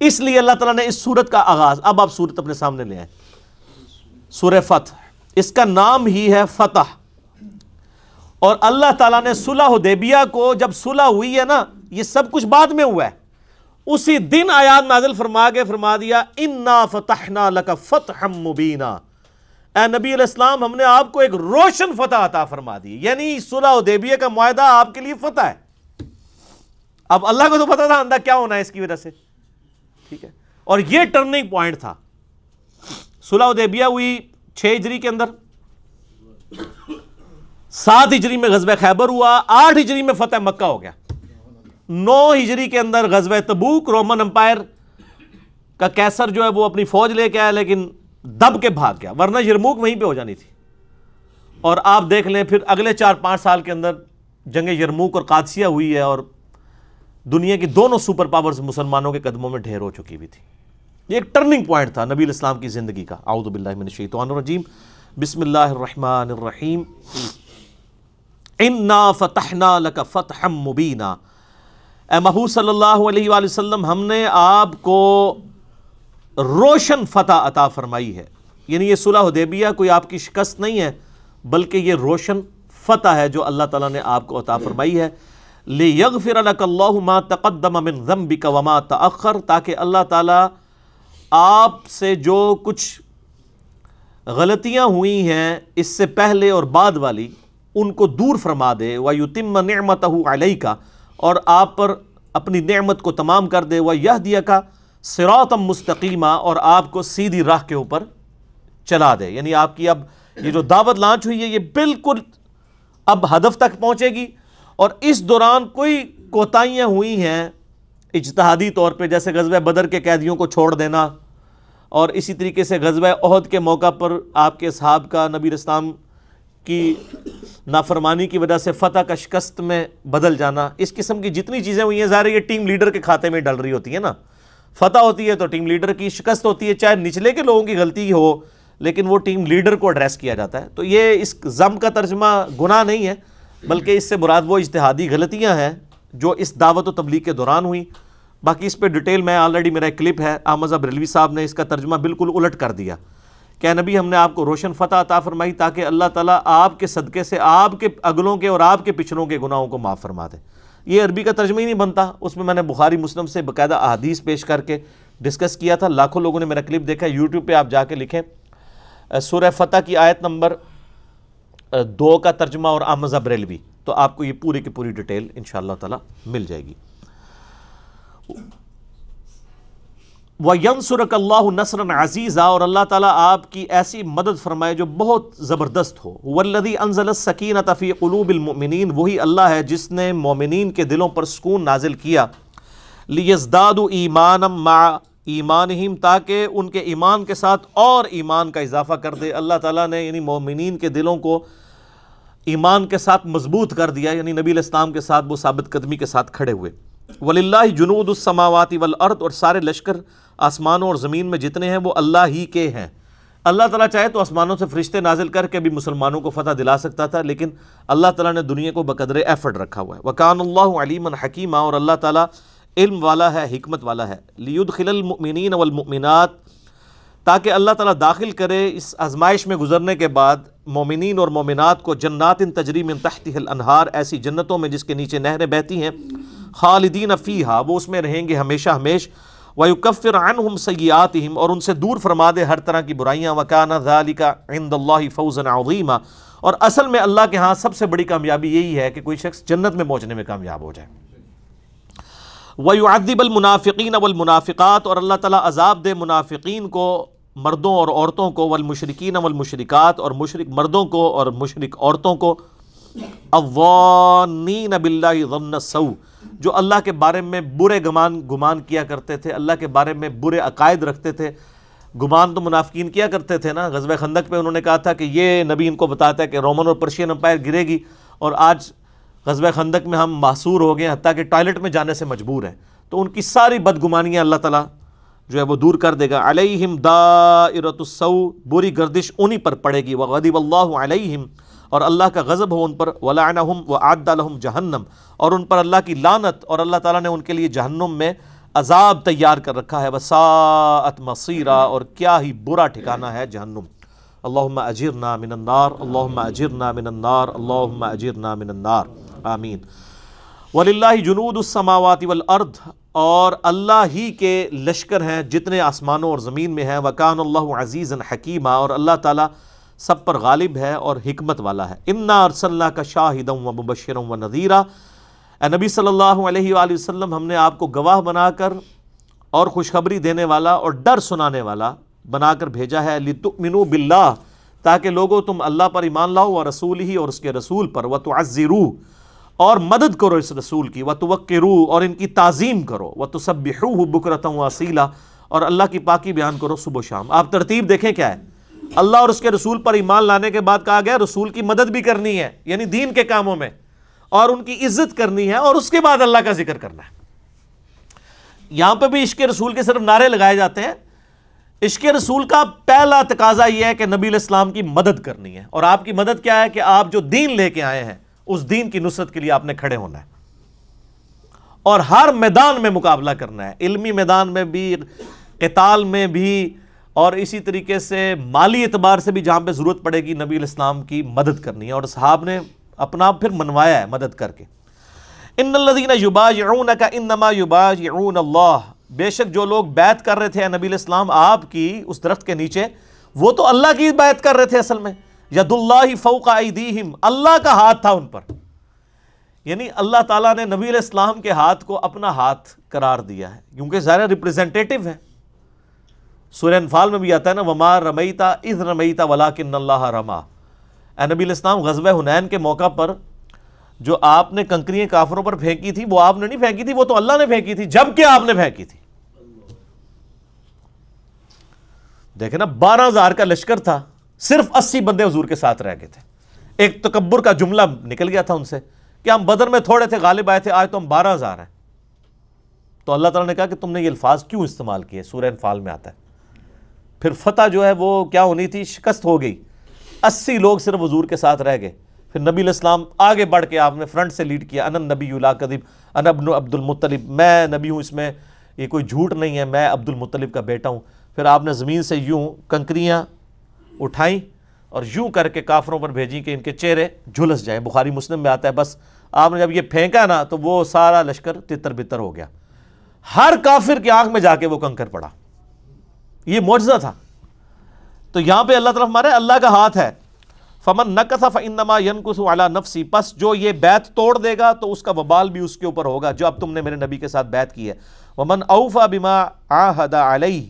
اس لیے اللہ تعالیٰ نے اس صورت کا آغاز، اب آپ صورت اپنے سامنے لے آئیں۔ سورہ فتح، اس کا نام ہی ہے فتح۔ اور اللہ تعالیٰ نے صلح حدیبیہ کو جب صلح ہوئی ہے نا، یہ سب کچھ بعد میں ہوا ہے۔ اسی دن آیات نازل فرما کے فرما دیا، انا فتحنا لکا فتح مبینہ اے نبی علیہ السلام، ہم نے آپ کو ایک روشن فتح عطا فرما دی۔ یعنی صلح حدیبیہ کا معاہدہ آپ کے لیے فتح ہے۔ اب اللہ کو تو پتا تھا اندہ کیا ہونا ہے اس کی وجہ سے۔ ٹھیک ہے۔ اور یہ ٹرننگ پوائنٹ تھا۔ صلح حدیبیہ ہوئی چھ ہجری کے اندر۔ سات ہجری میں غزوہ خیبر ہوا، آٹھ ہجری میں فتح مکہ ہو گیا۔ نو ہجری کے اندر غزوہ تبوک، رومن امپائر کا کیسر جو ہے وہ اپنی فوج لے کے آیا، لیکن دب کے بھاگ گیا۔ ورنہ یرموک وہیں پہ ہو جانی تھی۔ اور آپ دیکھ لیں، پھر اگلے چار پانچ سال کے اندر جنگ یرموک اور قادسیہ ہوئی ہے اور دنیا کی دونوں سپر پاورز مسلمانوں کے قدموں میں ڈھیر ہو چکی بھی تھی۔ یہ ایک ٹرننگ پوائنٹ تھا نبی الاسلام کی زندگی کا۔ اعوذ باللہ من الشیطان الرجیم۔ بسم اللہ الرحمن الرحیم۔ انا فتحنا لک فتحا مبینا اے محبوب صلی اللہ علیہ وآلہ وسلم، ہم نے آپ کو روشن فتح عطا فرمائی ہے۔ یعنی یہ صلح حدیبیہ کوئی آپ کی شکست نہیں ہے، بلکہ یہ روشن فتح ہے جو اللہ تعالیٰ نے آپ کو عطا فرمائی ہے۔ لِيَغْفِرَ لَكَ اللَّهُ مَا تَقَدَّمَ مِن ذَنْبِكَ وَمَا تَأَخَّرْ، تاکہ اللہ تعالیٰ آپ سے جو کچھ غلطیاں ہوئی ہیں، اس سے پہلے اور بعد والی ان کو دور فرما دے، وَيُتِمَّ نِعْمَتَهُ عَلَيْكَ، اور آپ پر اپنی نعمت کو تمام کر دے، وَيَهْدِيَكَ صِرَاطًا مُسْتَقِيمًا، اور آپ کو سیدھی راہ کے اوپر چلا دے۔ یعنی آپ کی اب یہ جو دعوت لانچ ہوئی ہے، یہ بالکل اب ہدف تک پہنچے گی۔ اور اس دوران کوئی کوتاہیاں ہوئی ہیں اجتہادی طور پہ، جیسے غزوہ بدر کے قیدیوں کو چھوڑ دینا، اور اسی طریقے سے غزوہ عہد کے موقع پر آپ کے صحاب کا نبی اسلام کی نافرمانی کی وجہ سے فتح کا شکست میں بدل جانا، اس قسم کی جتنی چیزیں ہوئی ہیں، ظاہر یہ ٹیم لیڈر کے کھاتے میں ڈل رہی ہوتی ہے نا۔ فتح ہوتی ہے تو ٹیم لیڈر کی شکست ہوتی ہے، چاہے نچلے کے لوگوں کی غلطی ہو، لیکن وہ ٹیم لیڈر کو ایڈریس کیا جاتا ہے۔ تو یہ اس ضم کا ترجمہ گناہ نہیں ہے، بلکہ اس سے مراد وہ اجتہادی غلطیاں ہیں جو اس دعوت و تبلیغ کے دوران ہوئی باقی اس پہ ڈیٹیل میں آلریڈی میرا ایک کلپ ہے آمزہ بریلوی صاحب نے اس کا ترجمہ بالکل الٹ کر دیا۔ کہ نبی ہم نے آپ کو روشن فتح عطا فرمائی تاکہ اللہ تعالیٰ آپ کے صدقے سے آپ کے اگلوں کے اور آپ کے پچھڑوں کے گناہوں کو معاف فرما دے۔ یہ عربی کا ترجمہ ہی نہیں بنتا۔ اس میں میں نے بخاری مسلم سے باقاعدہ احادیث پیش کر کے ڈسکس کیا تھا۔ لاکھوں لوگوں نے میرا کلپ دیکھا۔ یوٹیوب پہ آپ جا کے لکھیں۔ سورہ فتح کی آیت نمبر دو کا ترجمہ اور آمزہ بریلوی تو آپ کو یہ پوری کی پوری ڈیٹیل انشاءاللہ تعالی مل جائے گی۔ وَيَنْصُرَكَ اللَّهُ نَصْرًا عَزِيزًا اور اللہ تعالیٰ آپ کی ایسی مدد فرمائے جو بہت زبردست ہو۔ وَالَّذِي أَنزَلَ السَّكِينَةَ فِي قُلُوبِ الْمُؤْمِنِينَ، وہی اللہ ہے جس نے مومنین کے دلوں پر سکون نازل کیا۔ لِيَزْدَادُ إِيمَانًا مَعَ ایمانہم تاکہ ان کے ایمان کے ساتھ اور ایمان کا اضافہ کر دے۔ اللہ تعالیٰ نے یعنی مومنین کے دلوں کو ایمان کے ساتھ مضبوط کر دیا یعنی نبی الاسلام کے ساتھ، وہ ثابت قدمی کے ساتھ کھڑے ہوئے۔ وَلِلَّهِ جُنُودُ السَّمَاوَاتِ وَالْأَرْضِ، اور سارے لشکر آسمانوں اور زمین میں جتنے ہیں وہ اللہ ہی کے ہیں۔ اللہ تعالیٰ چاہے تو آسمانوں سے فرشتے نازل کر کے بھی مسلمانوں کو فتح دلا سکتا تھا، لیکن اللہ تعالیٰ نے دنیا کو بقدر ایفرٹ رکھا ہوا ہے۔ وکان اللہ علیم حکیمہ اور اللہ تعالیٰ علم والا ہے، حکمت والا ہے۔ لیود خل المؤمنین والمؤمنات، تاکہ اللہ تعالیٰ داخل کرے اس آزمائش میں گزرنے کے بعد مومنین اور مومنات کو جنات ان تجریم ان تحت الانہار، ایسی جنتوں میں جس کے نیچے نہریں بہتی ہیں، خالدین فیہا، وہ اس میں رہیں گے ہمیشہ ہمیش۔ وَيُكَفِّرْ عَنْهُمْ سَيِّئَاتِهِمْ اور ان سے دور فرما دے ہر طرح کی برائیاں وَكَانَ ذَلِكَ عِنْدَ اللَّهِ فَوْزًا عَظِيمًا اور اصل میں اللہ کے ہاں سب سے بڑی کامیابی یہی ہے کہ کوئی شخص جنت میں پہنچنے میں کامیاب ہو جائے۔ وَيُعَذِّبَ الْمُنَافِقِينَ وَالْمُنَافِقَاتِ اور اللہ تعالیٰ عذاب دے منافقین کو، مردوں اور عورتوں کو والمشرکین والمشرکات اور مشرک مردوں کو اور مشرک عورتوں کو۔ اوانین باللہ ظن السو جو اللہ کے بارے میں برے گمان گمان کیا کرتے تھے، اللہ کے بارے میں برے عقائد رکھتے تھے۔ گمان تو منافقین کیا کرتے تھے نا؟ غزوہ خندق پہ انہوں نے کہا تھا کہ یہ نبی ان کو بتاتا ہے کہ رومن اور پرشین امپائر گرے گی اور آج غزوہ خندق میں ہم محصور ہو گئے ہیں، حتیٰ کہ ٹوائلٹ میں جانے سے مجبور ہیں۔ تو ان کی ساری بدگمانیاں اللہ تعالیٰ جو ہے وہ دور کر دے گا۔ علیہم دائرۃ السو بری گردش انہی پر پڑے گی۔ وغضب اللہ علیہم اور اللہ کا غضب ہو ان پر ولعنہم سب پر غالب ہے اور حکمت والا ہے۔ امنا ارسلّہ کا شاہدم و مبشرم و نذیرہ اے نبی صلی اللہ علیہ وآلہ وسلم، ہم نے آپ کو گواہ بنا کر اور خوشخبری دینے والا اور ڈر سنانے والا بنا کر بھیجا ہے۔ لتؤمنوا باللہ تاکہ لوگوں تم اللہ پر ایمان لاؤ اور رسول ہی اور اس کے رسول پر۔ و تو اور مدد کرو اس رسول کی۔ و توقرو اور ان کی تعظیم کرو۔ و تو سب بکرتا ہوں اور اللہ کی پاکی بیان کرو صبح و شام۔ آپ ترتیب دیکھیں کیا ہے؟ اللہ اور اس کے رسول پر ایمان لانے کے بعد کہا گیا رسول کی مدد بھی کرنی ہے یعنی دین کے کاموں میں، اور ان کی عزت کرنی ہے، اور اس کے بعد اللہ کا ذکر کرنا ہے۔ یہاں پہ بھی عشق رسول کے صرف نعرے لگائے جاتے ہیں۔ عشق رسول کا پہلا تقاضا یہ ہے کہ نبی الاسلام کی مدد کرنی ہے۔ اور آپ کی مدد کیا ہے کہ آپ جو دین لے کے آئے ہیں، اس دین کی نصرت کے لیے آپ نے کھڑے ہونا ہے۔ اور ہر میدان میں مقابلہ کرنا ہے۔ علمی میدان میں بھی، قتال میں بھی اور اسی طریقے سے مالی اعتبار سے بھی جہاں پہ ضرورت پڑے گی نبی الاسلام کی مدد کرنی ہے اور صحاب نے اپنا پھر منوایا ہے مدد کر کے۔ ان الذین یبایعونک انما یبایعون اللہ۔ بے شک جو لوگ بیعت کر رہے تھے نبی الاسلام آپ کی اس درخت کے نیچے، وہ تو اللہ کی بیعت کر رہے تھے اصل میں۔ ید اللہ فوق ایدیہم، اللہ کا ہاتھ تھا ان پر۔ یعنی اللہ تعالیٰ نے نبی الاسلام کے ہاتھ کو اپنا ہاتھ قرار دیا ہے۔ کیونکہ ظاہر ریپرزینٹیٹیو ہے۔ سورہ انفال میں بھی آتا ہے نا، وما رمیتا اذ رمیتا ولاکن اللہ رما اے نبی الاسلام غزوہ حنین کے موقع پر جو آپ نے کنکریاں کافروں پر پھینکی تھی، وہ آپ نے نہیں پھینکی تھی، وہ تو اللہ نے پھینکی تھی، جبکہ آپ نے پھینکی تھی۔ دیکھیں نا، بارہ ہزار کا لشکر تھا، صرف اسی بندے حضور کے ساتھ رہ گئے تھے۔ ایک تکبر کا جملہ نکل گیا تھا ان سے کہ ہم بدر میں تھوڑے تھے، غالب آئے تھے، آج تو ہم بارہ ہزار ہیں۔ تو اللہ تعالیٰ نے کہا کہ تم نے یہ الفاظ کیوں استعمال کیے؟ سورہ انفال میں آتا ہے۔ پھر فتح جو ہے وہ کیا ہونی تھی؟ شکست ہو گئی۔ اسی لوگ صرف حضور کے ساتھ رہ گئے۔ پھر نبی الاسلام آگے بڑھ کے آپ نے فرنٹ سے لیڈ کیا ان نبی اللہ قدیب ان ابن عبد المطلب میں نبی ہوں، اس میں یہ کوئی جھوٹ نہیں ہے، میں عبد المطلب کا بیٹا ہوں۔ پھر آپ نے زمین سے یوں کنکریاں اٹھائیں اور یوں کر کے کافروں پر بھیجیں کہ ان کے چہرے جھلس جائیں۔ بخاری مسلم میں آتا ہے، بس آپ نے جب یہ پھینکا نا تو وہ سارا لشکر تتر بتر ہو گیا۔ ہر کافر کی آنکھ میں جا کے وہ کنکر پڑا۔ یہ معجزہ تھا۔ تو یہاں پہ اللہ طرف مارے اللہ کا ہاتھ ہے۔ فمن نقص فنما ینکس والا نفسی پس جو یہ بیت توڑ دے گا تو اس کا وبال بھی اس کے اوپر ہوگا، جو اب تم نے میرے نبی کے ساتھ بیت کی ہے۔ ومن اوفا بما عہد علیہ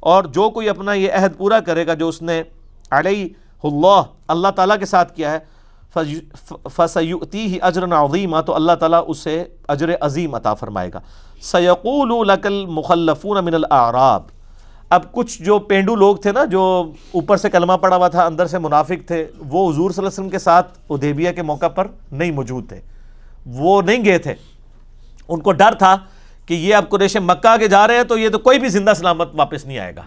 اور جو کوئی اپنا یہ عہد پورا کرے گا جو اس نے علیہ اللہ اللہ تعالیٰ کے ساتھ کیا ہے فسیؤتی ہی اجر عظیمہ تو اللہ تعالیٰ اسے اجر عظیم عطا فرمائے گا۔ سیقول لک المخلفون من الاعراب اب کچھ جو پینڈو لوگ تھے نا، جو اوپر سے کلمہ پڑا ہوا تھا، اندر سے منافق تھے، وہ حضور صلی اللہ علیہ وسلم کے ساتھ ادیبیہ کے موقع پر نہیں موجود تھے۔ وہ نہیں گئے تھے۔ ان کو ڈر تھا کہ یہ اب قریش مکہ کے جا رہے ہیں تو یہ تو کوئی بھی زندہ سلامت واپس نہیں آئے گا۔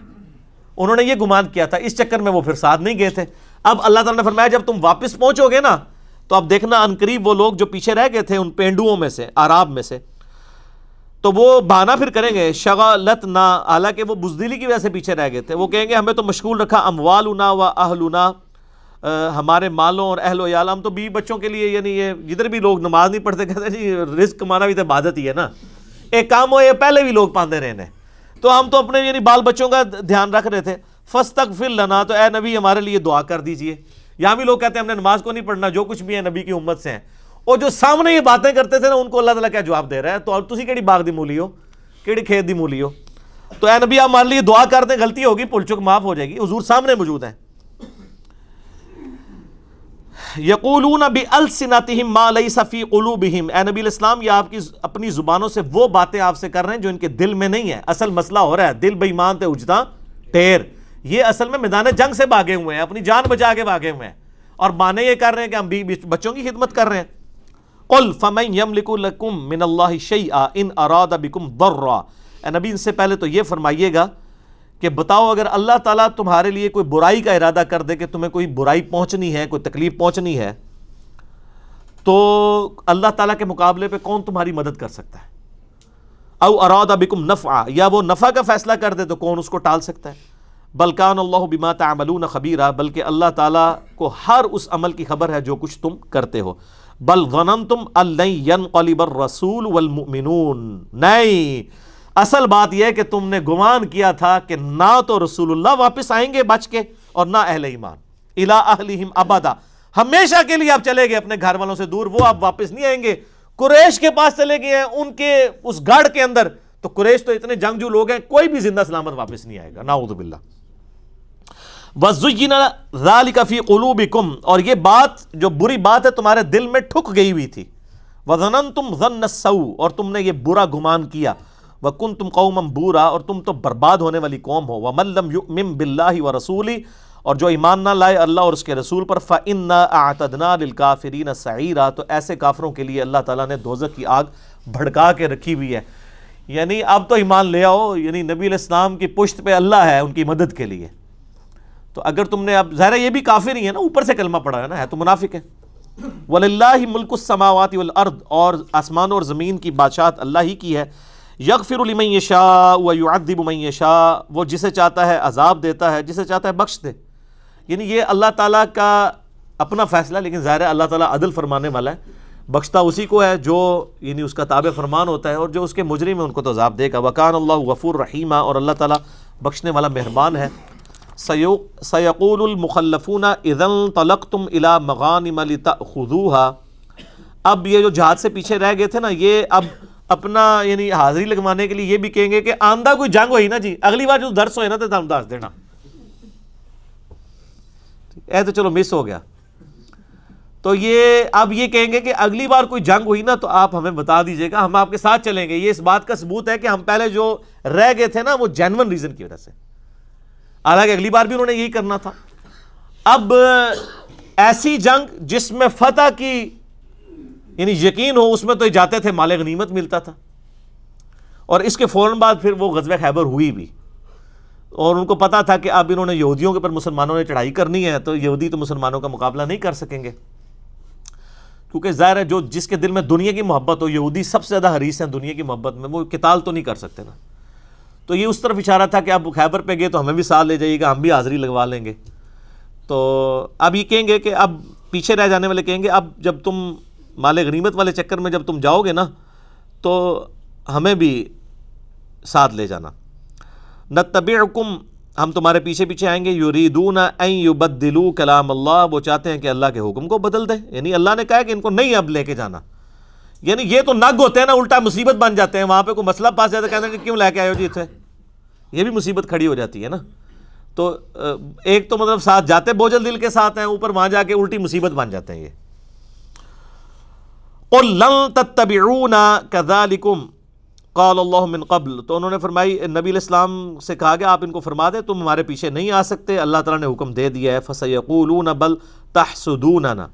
انہوں نے یہ گمان کیا تھا۔ اس چکر میں وہ پھر ساتھ نہیں گئے تھے۔ اب اللہ تعالیٰ نے فرمایا، جب تم واپس پہنچو گے نا، تو اب دیکھنا، انقریب وہ لوگ جو پیچھے رہ گئے تھے، ان پینڈوؤں میں سے آراب میں سے تو وہ بہانا پھر کریں گے، شغالت نہ، حالانکہ وہ بزدلی کی وجہ سے پیچھے رہ گئے تھے۔ وہ کہیں گے، ہمیں تو مشغول رکھا اموالنا و اہلنا ہمارے مالوں اور اہل و عیال۔ ہم تو بیوی بچوں کے لیے یعنی یہ جدھر بھی لوگ نماز نہیں پڑھتے، کہتے جی رزق کمانا بھی تو عبادت ہی ہے نا۔ ایک کام ہو یہ پہلے بھی لوگ پاندے رہنے تو ہم تو اپنے یعنی بال بچوں کا دھیان رکھ رہے تھے۔ فس تک فل لنا، تو اے نبی ہمارے لیے دعا کر دیجیے۔ یہاں بھی لوگ کہتے ہیں، ہم نے نماز کو نہیں پڑھنا، جو کچھ بھی ہے نبی کی امت سے ہیں۔ اور جو سامنے یہ باتیں کرتے تھے نا، ان کو اللہ تعالیٰ کیا جواب دے رہا ہے؟ تو تسی کیڑی باغ دی مولی ہو کیڑی کھیت دی مولی ہو تو اے نبی، آپ مان لیے دعا کر دیں، غلطی ہوگی پل چک معاف ہو جائے گی، حضور سامنے موجود ہیں۔ یقولون بالسنتہم ما لیس فی قلوبہم۔ اے نبی الاسلام یہ آپ کی اپنی زبانوں سے وہ باتیں آپ سے کر رہے ہیں جو ان کے دل میں نہیں ہے اصل مسئلہ ہو رہا ہے، دل بے ایمان تے اجدا ٹیر یہ اصل میں میدان جنگ سے بھاگے ہوئے ہیں، اپنی جان بچا کے بھاگے ہوئے ہیں۔ اور بانے یہ کر رہے ہیں کہ ہم بھی بچوں کی خدمت کر رہے ہیں۔ قل فمن یملک لکم من اللہ شیئا ان اراد بکم ضرا۔ اے نبی، ان سے پہلے تو یہ فرمائیے گا کہ بتاؤ، اگر اللہ تعالیٰ تمہارے لیے کوئی برائی کا ارادہ کر دے کہ تمہیں کوئی برائی پہنچنی ہے، کوئی تکلیف پہنچنی ہے، تو اللہ تعالیٰ کے مقابلے پہ کون تمہاری مدد کر سکتا ہے؟ او اراد بکم نفع یا وہ نفع کا فیصلہ کر دے تو کون اس کو ٹال سکتا ہے؟ بلکان اللہ بما تعملون خبیرہ بلکہ اللہ تعالیٰ کو ہر اس عمل کی خبر ہے جو کچھ تم کرتے ہو۔ بل ظننتم الن ينقلب الرسول والمؤمنون۔ نہیں، اصل بات یہ کہ تم نے گمان کیا تھا کہ نہ تو رسول اللہ واپس آئیں گے بچ کے اور نہ اہل ایمان۔ الا اہلہم ابدا۔ ہمیشہ کے لیے آپ چلے گئے، اپنے گھر والوں سے دور، وہ آپ واپس نہیں آئیں گے۔ قریش کے پاس چلے گئے ہیں ان کے اس گڑھ کے اندر۔ تو قریش تو اتنے جنگجو لوگ ہیں، کوئی بھی زندہ سلامت واپس نہیں آئے گا۔ نعوذ باللہ۔ وَزُيِّنَ ذَلِكَ فِي قُلُوبِكُمْ، اور یہ بات جو بری بات ہے تمہارے دل میں ٹھک گئی ہوئی تھی۔ وَظَنَنْتُمْ ظَنَّ السَّوْ اور تم نے یہ برا گمان کیا۔ وَكُنْتُمْ قَوْمًا بُورا، اور تم تو برباد ہونے والی قوم ہو۔ وَمَن لَمْ يُؤْمِن بِاللَّهِ وَرَسُولِ اور جو ایمان نہ لائے اللہ اور اس کے رسول پر، فَإِنَّا أَعْتَدْنَا لِلْكَافِرِينَ سَعِيرًا، تو ایسے کافروں کے لیے اللہ تعالیٰ نے دوزخ کی آگ بھڑکا کے رکھی ہوئی ہے۔ یعنی اب تو ایمان لے آؤ یعنی نبی علیہ السلام کی پشت پہ اللہ ہے ان کی مدد کے لیے۔ تو اگر تم نے اب ظاہر یہ بھی کافر ہی ہے نا، اوپر سے کلمہ پڑھا ہے نا، ہے تو منافق ہے وَلِلَّهِ مُلْكُ السَّمَاوَاتِ وَالْأَرْضِ، اور آسمان اور زمین کی بادشاہت اللہ ہی کی ہے۔ یغفر لمن یشاء ویعذب من یشاء وہ جسے چاہتا ہے عذاب دیتا ہے، جسے چاہتا ہے بخش دے۔ یعنی یہ اللہ تعالیٰ کا اپنا فیصلہ، لیکن ظاہر ہے اللہ تعالیٰ عدل فرمانے والا ہے۔ بخشتا اسی کو ہے جو یعنی اس کا تابع فرمان ہوتا ہے، اور جو اس کے مجرم ہے ان کو تو عذاب دے گا۔ وکان اللہ غفور رحیمہ اور اللہ تعالیٰ بخشنے والا مہربان ہے۔ سیقول المخلفون اذن طلقتم الى مغانم لتأخذوها. اب یہ جو جہاد سے پیچھے رہ گئے تھے نا، یہ اب اپنا یعنی حاضری لگوانے کے لیے یہ بھی کہیں گے کہ آندہ کوئی جنگ ہوئی نا جی اگلی بار جو درس ہوئے نا تو ہم درس دینا۔ اے تو چلو مس ہو گیا۔ تو یہ اب یہ کہیں گے کہ اگلی بار کوئی جنگ ہوئی نا تو آپ ہمیں بتا دیجیے گا، ہم آپ کے ساتھ چلیں گے۔ یہ اس بات کا ثبوت ہے کہ ہم پہلے جو رہ گئے تھے نا وہ جینون ریزن کی وجہ سے۔ حالانکہ اگلی بار بھی انہوں نے یہی کرنا تھا۔ اب ایسی جنگ جس میں فتح کی یعنی یقین ہو، اس میں تو جاتے تھے مال غنیمت ملتا تھا۔ اور اس کے فوراً بعد پھر وہ غزوہ خیبر ہوئی بھی۔ اور ان کو پتا تھا کہ اب انہوں نے یہودیوں کے پر مسلمانوں نے چڑھائی کرنی ہے، تو یہودی تو مسلمانوں کا مقابلہ نہیں کر سکیں گے۔ کیونکہ ظاہر ہے جو جس کے دل میں دنیا کی محبت ہو، یہودی سب سے زیادہ حریص ہیں دنیا کی محبت میں، وہ کتال تو نہیں کر سکتے نا۔ تو یہ اس طرف اشارہ تھا کہ اب خیبر پہ گئے تو ہمیں بھی ساتھ لے جائیے گا، ہم بھی حاضری لگوا لیں گے۔ تو اب یہ کہیں گے کہ اب پیچھے رہ جانے والے کہیں گے، اب جب تم مال غنیمت والے چکر میں جب تم جاؤ گے نا، تو ہمیں بھی ساتھ لے جانا۔ نہ نتبعکم، ہم تمہارے پیچھے پیچھے آئیں گے۔ یریدون ان یبدلو کلام اللہ، وہ چاہتے ہیں کہ اللہ کے حکم کو بدل دے یعنی اللہ نے کہا کہ ان کو نہیں اب لے کے جانا۔ یعنی یہ تو نگ ہوتے ہیں نا، الٹا مصیبت بن جاتے ہیں۔ وہاں پہ کوئی مسئلہ پاس جاتا ہے، کہتے ہیں کہ کیوں لے کے آئے ہو جی اتنے یہ بھی مصیبت کھڑی ہو جاتی ہے نا۔ تو ایک تو مطلب ساتھ جاتے بوجھل دل کے ساتھ ہیں، اوپر وہاں جا کے الٹی مصیبت بن جاتے ہیں یہ۔ قل لن تتبعونا كذلكم قال اللہ من قبل۔ تو انہوں نے فرمائی نبی علیہ السلام سے کہا گیا آپ ان کو فرما دیں، تم ہمارے پیچھے نہیں آ سکتے۔ اللہ تعالیٰ نے حکم دے دیا ہے، فسیقولون بل تحسدوننا۔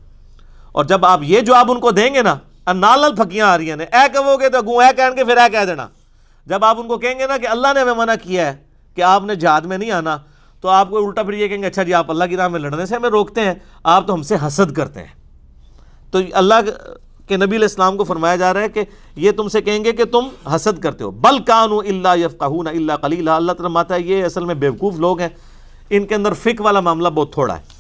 اور جب آپ یہ جواب ان کو دیں گے نا نال نال پھکیاں آ رہی ہیں اے کہو گے تو گو اے کہن کے پھر اے کہہ دینا۔ جب آپ ان کو کہیں گے نا کہ اللہ نے ہمیں منع کیا ہے کہ آپ نے جہاد میں نہیں آنا، تو آپ کو الٹا پھر یہ کہیں گے اچھا جی آپ اللہ کی راہ میں لڑنے سے ہمیں روکتے ہیں، آپ تو ہم سے حسد کرتے ہیں۔ تو اللہ کہ نبی علیہ السلام کو فرمایا جا رہا ہے کہ یہ تم سے کہیں گے کہ تم حسد کرتے ہو۔ بل کانو اللہ یفقہون اللہ قلیلہ اللہ تعالیٰ ماتا ہے، یہ اصل میں بیوقوف لوگ ہیں۔ ان کے اندر فک والا معاملہ بہت تھوڑا ہے۔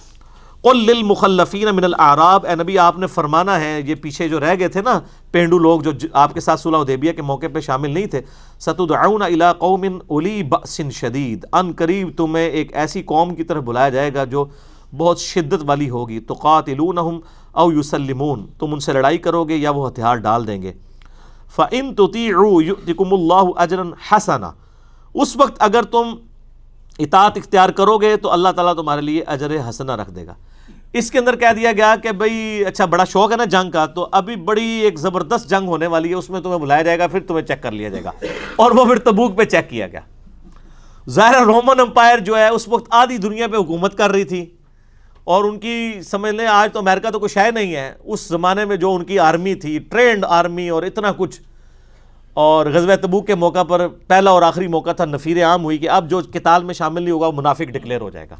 قل للمخلفین من الاعراب اے نبی، آپ نے فرمانا ہے، یہ پیچھے جو رہ گئے تھے نا، پینڈو لوگ جو آپ کے ساتھ صلح حدیبیہ کے موقع پہ شامل نہیں تھے، ستدعون الى قوم اولی بأس شدید۔ ان قریب تمہیں ایک ایسی قوم کی طرف بلایا جائے گا جو بہت شدت والی ہوگی۔ تو قاتلونہم او یسلمون۔ تم ان سے لڑائی کرو گے یا وہ ہتھیار ڈال دیں گے۔ فَإِن تُطِيعُوا يُؤْتِكُمُ اللَّهُ أَجْرًا حَسَنًا۔ اس وقت اگر تم اطاعت اختیار کرو گے تو اللہ تعالیٰ تمہارے لیے اجر حسنہ رکھ دے گا۔ اس کے اندر کہہ دیا گیا کہ بھئی اچھا بڑا شوق ہے نا جنگ کا، تو ابھی بڑی ایک زبردست جنگ ہونے والی ہے، اس میں تمہیں بلایا جائے گا، پھر تمہیں چیک کر لیا جائے گا۔ اور وہ پھر تبوک پہ چیک کیا گیا۔ ظاہر رومن امپائر جو ہے، اس وقت آدھی دنیا پہ حکومت کر رہی تھی۔ اور ان کی، سمجھ لیں، آج تو امریکہ تو کوئی شے نہیں ہے۔ اس زمانے میں جو ان کی آرمی تھی، ٹرینڈ آرمی اور اتنا کچھ۔ اور غزوہ تبوک کے موقع پر پہلا اور آخری موقع تھا، نفیر عام ہوئی کہ اب جو کتال میں شامل نہیں ہوگا، وہ منافق ڈکلیئر ہو جائے گا۔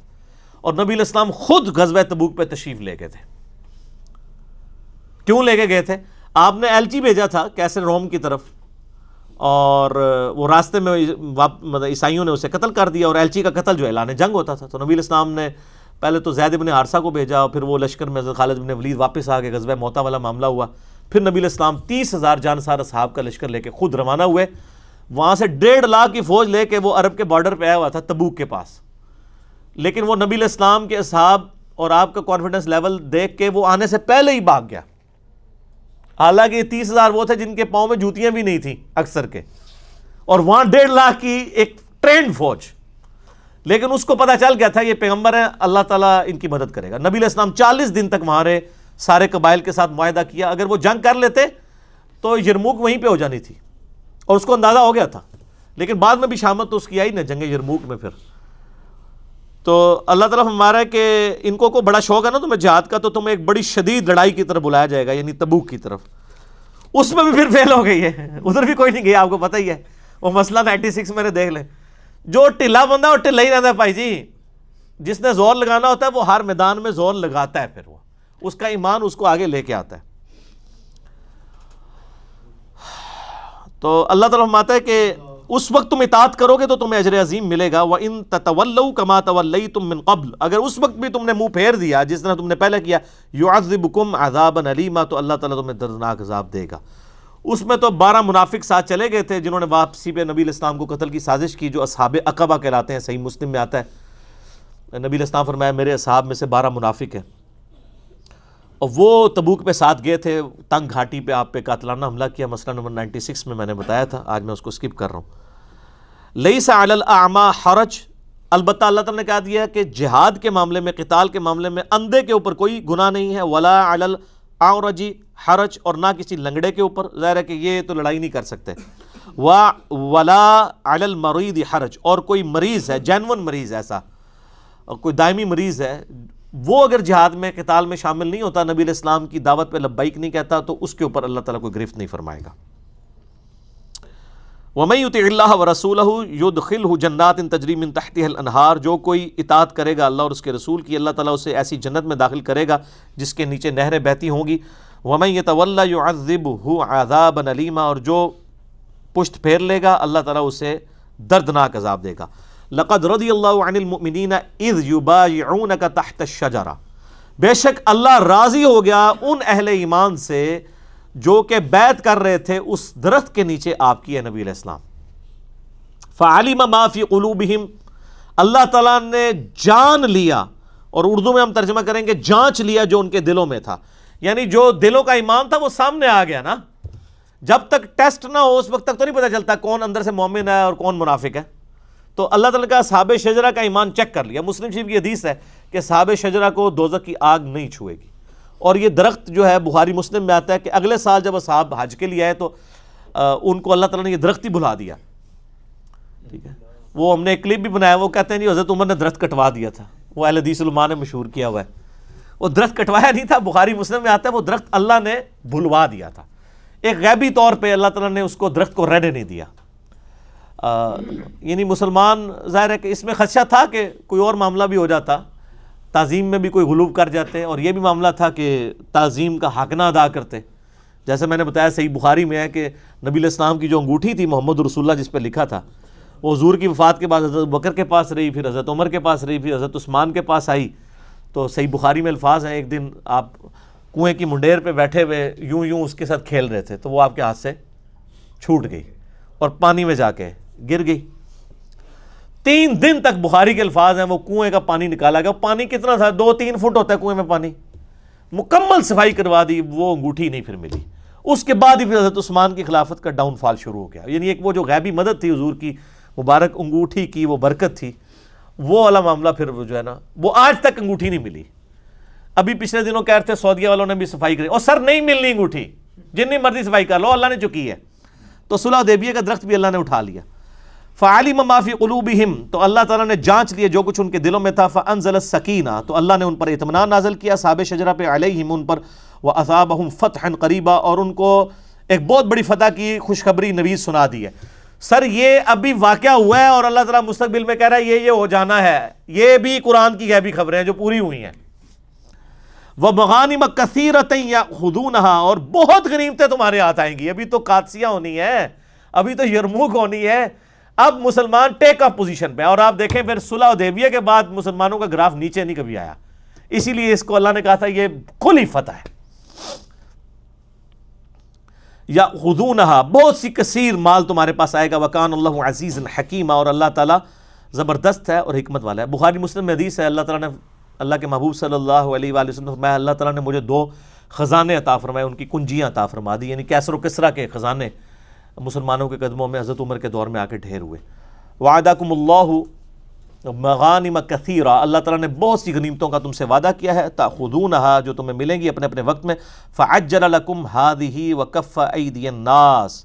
اور نبی علیہ السلام خود غزوہ تبوک پہ تشریف لے گئے تھے۔ کیوں لے کے گئے تھے؟ آپ نے ایل جی بھیجا تھا کیسے روم کی طرف، اور وہ راستے میں مطلب عیسائیوں نے اسے قتل کر دیا اور ایل جی کا قتل جو اعلان جنگ ہوتا تھا۔ تو نبی علیہ السلام نے پہلے تو زید ابن عارصہ کو بھیجا اور پھر وہ لشکر میں خالد بن ولید واپس آ کے غزوہ موتا والا معاملہ ہوا۔ پھر نبی علیہ السلام تیس ہزار جانسار اصحاب کا لشکر لے کے خود روانہ ہوئے۔ وہاں سے ڈیڑھ لاکھ کی فوج لے کے وہ عرب کے بارڈر پہ آیا ہوا تھا تبوک کے پاس۔ لیکن وہ نبی علیہ السلام کے اصحاب اور آپ کا کانفیڈنس لیول دیکھ کے وہ آنے سے پہلے ہی بھاگ گیا۔ حالانکہ یہ تیس ہزار وہ تھے جن کے پاؤں میں جوتیاں بھی نہیں تھیں اکثر کے۔ اور وہاں ڈیڑھ لاکھ کی ایک ٹرینڈ فوج۔ لیکن اس کو پتا چل گیا تھا یہ پیغمبر ہے اللہ تعالیٰ ان کی مدد کرے گا۔ نبی علیہ السلام چالیس دن تک وہاں رہے، سارے قبائل کے ساتھ معاہدہ کیا۔ اگر وہ جنگ کر لیتے تو یرموک وہیں پہ ہو جانی تھی اور اس کو اندازہ ہو گیا تھا۔ لیکن بعد میں بھی شامت تو اس کی آئی نا جنگ یرموک میں پھر۔ تو اللہ تعالیٰ ہمارا ہے کہ ان کو کو بڑا شوق ہے نا تمہیں جہاد کا، تو تمہیں ایک بڑی شدید لڑائی کی طرف بلایا جائے گا یعنی تبوک کی طرف۔ اس میں بھی پھر فیل ہو گئی ہے۔ ادھر بھی کوئی نہیں گیا، آپ کو پتہ ہی ہے۔ وہ مسئلہ نائنٹی سکس میں نے دیکھ لیں جو ٹلا بندہ وہ ٹلا ہی رہتا ہے بھائی جی۔ جس نے زور لگانا ہوتا ہے، وہ ہر میدان میں زور لگاتا ہے پھر وہ۔ اس کا ایمان اس کو آگے لے کے آتا ہے۔ تو اللہ تعالیٰ فرماتا ہے کہ اس وقت تم اطاعت کرو گے تو تمہیں اجر عظیم ملے گا وہ ان تولو کما طول تم من قبل۔ اگر اس وقت بھی تم نے منہ پھیر دیا، جس طرح تم نے پہلے کیا یو عذبکم عذابا علیما تو اللہ تعالیٰ تمہیں دردناک عذاب دے گا۔ اس میں تو بارہ منافق ساتھ چلے گئے تھے جنہوں نے واپسی پہ نبی الاسلام کو قتل کی سازش کی، جو اصحاب اقبہ کہلاتے ہیں، صحیح مسلم میں آتا ہے۔ نبی الاسلام فرمایا، میرے اصحاب میں سے بارہ منافق ہیں۔ اور وہ تبوک پہ ساتھ گئے تھے، تنگ گھاٹی پہ آپ پہ قاتلانہ حملہ کیا۔ مسئلہ نمبر نائنٹی سکس میں میں نے بتایا تھا، آج میں اس کو سکپ کر رہا ہوں۔ لئی سا الاعما حرج. البتہ اللہ تعالیٰ نے کہا دیا کہ جہاد کے معاملے میں، قتال کے معاملے میں اندھے کے اوپر کوئی گناہ نہیں ہے. ولا علی آورجی حرج اور نہ کسی لنگڑے کے اوپر. ظاہر ہے کہ یہ تو لڑائی نہیں کر سکتے. وا، ولا علی المرید حرج. اور کوئی مریض ہے جینون مریض ایسا کوئی دائمی مریض ہے، وہ اگر جہاد میں، قتال میں شامل نہیں ہوتا، نبی علیہ السلام کی دعوت پہ لبائک نہیں کہتا، تو اس کے اوپر اللہ تعالیٰ کوئی گرفت نہیں فرمائے گا. وَمَن يُطِعِ اللَّهَ وَرَسُولَهُ يُدْخِلْهُ جَنَّاتٍ تَجْرِي مِن تَحْتِهَا الْأَنْهَارُ جو کوئی اطاعت کرے گا اللہ اور اس کے رسول کی، اللہ تعالیٰ اسے ایسی جنت میں داخل کرے گا جس کے نیچے نہریں بہتی ہوں گی۔ وَمَن يَتَوَلَّ يُعَذِّبْهُ عَذَابًا أَلِيمًا اور جو پشت پھیر لے گا، اللہ تعالیٰ اسے دردناک عذاب دے گا۔ لقد رضی اللہ عن المؤمنین اذ یبایعونک تحت الشجرہ بے شک اللہ راضی ہو گیا ان اہل ایمان سے جو کہ بیعت کر رہے تھے اس درخت کے نیچے آپ کی ہے نبی علیہ السلام۔ فعلم ما فی قلوبہم اللہ تعالیٰ نے جان لیا، اور اردو میں ہم ترجمہ کریں گے، جانچ لیا جو ان کے دلوں میں تھا۔ یعنی جو دلوں کا ایمان تھا وہ سامنے آ گیا نا۔ جب تک ٹیسٹ نہ ہو، اس وقت تک تو نہیں پتہ چلتا کون اندر سے مومن ہے اور کون منافق ہے۔ تو اللہ تعالیٰ کا صحاب شجرہ کا ایمان چیک کر لیا۔ مسلم شریف کی حدیث ہے کہ صحاب شجرہ کو دوزک کی آگ نہیں چھوئے گی۔ اور یہ درخت جو ہے، بخاری مسلم میں آتا ہے کہ اگلے سال جب صاحب حج کے لیے آئے تو ان کو اللہ تعالیٰ نے یہ درخت ہی بھلا دیا۔ ٹھیک ہے؟ وہ ہم نے ایک کلپ بھی بنایا، وہ کہتے ہیں جی حضرت عمر نے درخت کٹوا دیا تھا۔ وہ اہل حدیث علماء نے مشہور کیا ہوا ہے۔ وہ درخت کٹوایا نہیں تھا، بخاری مسلم میں آتا ہے، وہ درخت اللہ نے بھلوا دیا تھا۔ ایک غیبی طور پہ اللہ تعالیٰ نے اس کو درخت کو رہنے نہیں دیا۔ یعنی مسلمان، ظاہر ہے کہ اس میں خدشہ تھا کہ کوئی اور معاملہ بھی ہو جاتا۔ تعظیم میں بھی کوئی غلوب کر جاتے اور یہ بھی معاملہ تھا کہ تعظیم کا حق نہ ادا کرتے جیسے میں نے بتایا، صحیح بخاری میں ہے کہ نبی الاسلام کی جو انگوٹھی تھی محمد رسول اللہ جس پہ لکھا تھا، وہ حضور کی وفات کے بعد حضرت بکر کے پاس رہی، پھر حضرت عمر کے پاس رہی، پھر حضرت عثمان کے پاس آئی۔ تو صحیح بخاری میں الفاظ ہیں، ایک دن آپ کنویں کی منڈیر پہ بیٹھے ہوئے یوں یوں اس کے ساتھ کھیل رہے تھے، تو وہ آپ کے ہاتھ سے چھوٹ گئی اور پانی میں جا کے گر گئی۔ تین دن تک بخاری کے الفاظ ہیں، وہ کنویں کا پانی نکالا گیا۔ پانی کتنا تھا؟ دو تین فٹ ہوتا ہے کنویں میں پانی۔ مکمل صفائی کروا دی، وہ انگوٹھی نہیں پھر ملی۔ اس کے بعد ہی پھر حضرت عثمان کی خلافت کا ڈاؤن فال شروع ہو گیا۔ یعنی ایک وہ جو غیبی مدد تھی حضور کی، مبارک انگوٹھی کی، وہ برکت تھی۔ وہ والا معاملہ پھر وہ جو ہے نا، وہ آج تک انگوٹھی نہیں ملی۔ ابھی پچھلے دنوں کہہ رہے تھے، سعودیہ والوں نے بھی صفائی کری۔ اور سر نہیں ملنی انگوٹھی۔ جتنی مرضی صفائی کر لو، اللہ نے چکی ہے۔ تو صلح دیبیہ کا درخت بھی اللہ نے اٹھا لیا۔ فعالم معافی قلوبہم تو اللہ تعالیٰ نے جانچ لیا جو کچھ ان کے دلوں میں تھا فانزل السکینہ تو اللہ نے ان پر اطمینان نازل کیا صحابہ شجرہ پہ علیہم ان پر، وَأَثَابَهُمْ فَتْحًا قَرِيبًا، اور ان کو ایک بہت بڑی فتح کی خوشخبری نویز سنا دی ہے۔ سر، یہ ابھی واقعہ ہوا ہے اور اللہ تعالیٰ مستقبل میں کہہ رہا ہے، یہ یہ ہو جانا ہے۔ یہ بھی قرآن کی غیبی خبریں ہیں جو پوری ہوئی ہیں۔ وہ مغانم کثیرتیں یا خدونہا اور بہت غنیمتیں تمہارے ہاتھ آئیں گی۔ ابھی تو قادسیہ ہونی ہے، ابھی تو یرموک ہونی ہے اب مسلمان ٹیک اپ پوزیشن پہ اور آپ دیکھیں پھر صلح دیویہ کے بعد مسلمانوں کا گراف نیچے نہیں کبھی آیا۔ اسی لیے اس کو اللہ نے کہا تھا یہ کھلی فتح ہے۔ یا خدونہا بہت سی کثیر مال تمہارے پاس آئے گا۔ وکان اللہ عزیز حکیمہ اور اللہ تعالیٰ زبردست ہے اور حکمت والا ہے۔ بخاری مسلم میں حدیث ہے، اللہ تعالیٰ نے، اللہ کے محبوب صلی اللہ علیہ وآلہ وسلم فرمایا، اللہ تعالیٰ نے مجھے دو خزانے عطا فرمائے، ان کی کنجیاں عطا فرما دی یعنی کیسر و کسرا کے خزانے۔ مسلمانوں کے قدموں میں حضرت عمر کے دور میں آ کے ڈھیر ہوئے۔ وعدکم اللہ مغانم کثیرہ، اللہ تعالیٰ نے بہت سی غنیمتوں کا تم سے وعدہ کیا ہے تاخذونہا جو تمہیں ملیں گی اپنے اپنے وقت میں۔ فعجل لکم هذه وکف ایدی الناس۔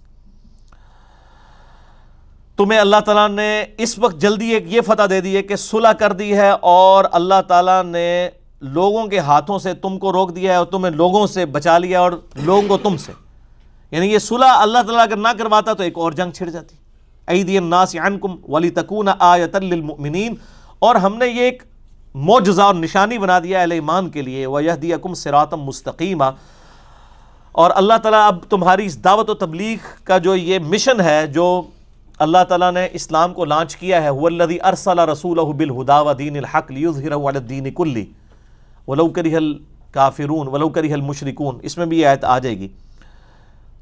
تمہیں اللہ تعالیٰ نے اس وقت جلدی ایک یہ فتح دے دی ہے کہ صلح کر دی ہے اور اللہ تعالیٰ نے لوگوں کے ہاتھوں سے تم کو روک دیا ہے اور تمہیں لوگوں سے بچا لیا اور لوگوں کو تم سے۔ یعنی یہ صلح اللہ تعالیٰ اگر نہ کرواتا تو ایک اور جنگ چھڑ جاتی۔ ایدی الناس عنکم ولیتکون آیتا للمؤمنین۔ اور ہم نے یہ ایک معجزہ اور نشانی بنا دیا اہل ایمان کے لیے۔ وَيَهْدِيَكُمْ صِرَاطًا مُسْتَقِيمًا۔ اور اللہ تعالیٰ اب تمہاری اس دعوت و تبلیغ کا جو یہ مشن ہے، جو اللہ تعالیٰ نے اسلام کو لانچ کیا ہے، هُوَ الَّذِي أَرْسَلَ رَسُولَهُ بِالْهُدَى وَدِينِ الْحَقِّ لِيُظْهِرَهُ عَلَى الدِّينِ كُلِّهِ۔ وَلَوْ كَرِهَ الْكَافِرُونَ، وَلَوْ كَرِهَ الْمُشْرِكُونَ۔ اس میں بھی یہ آیت آ جائے گی۔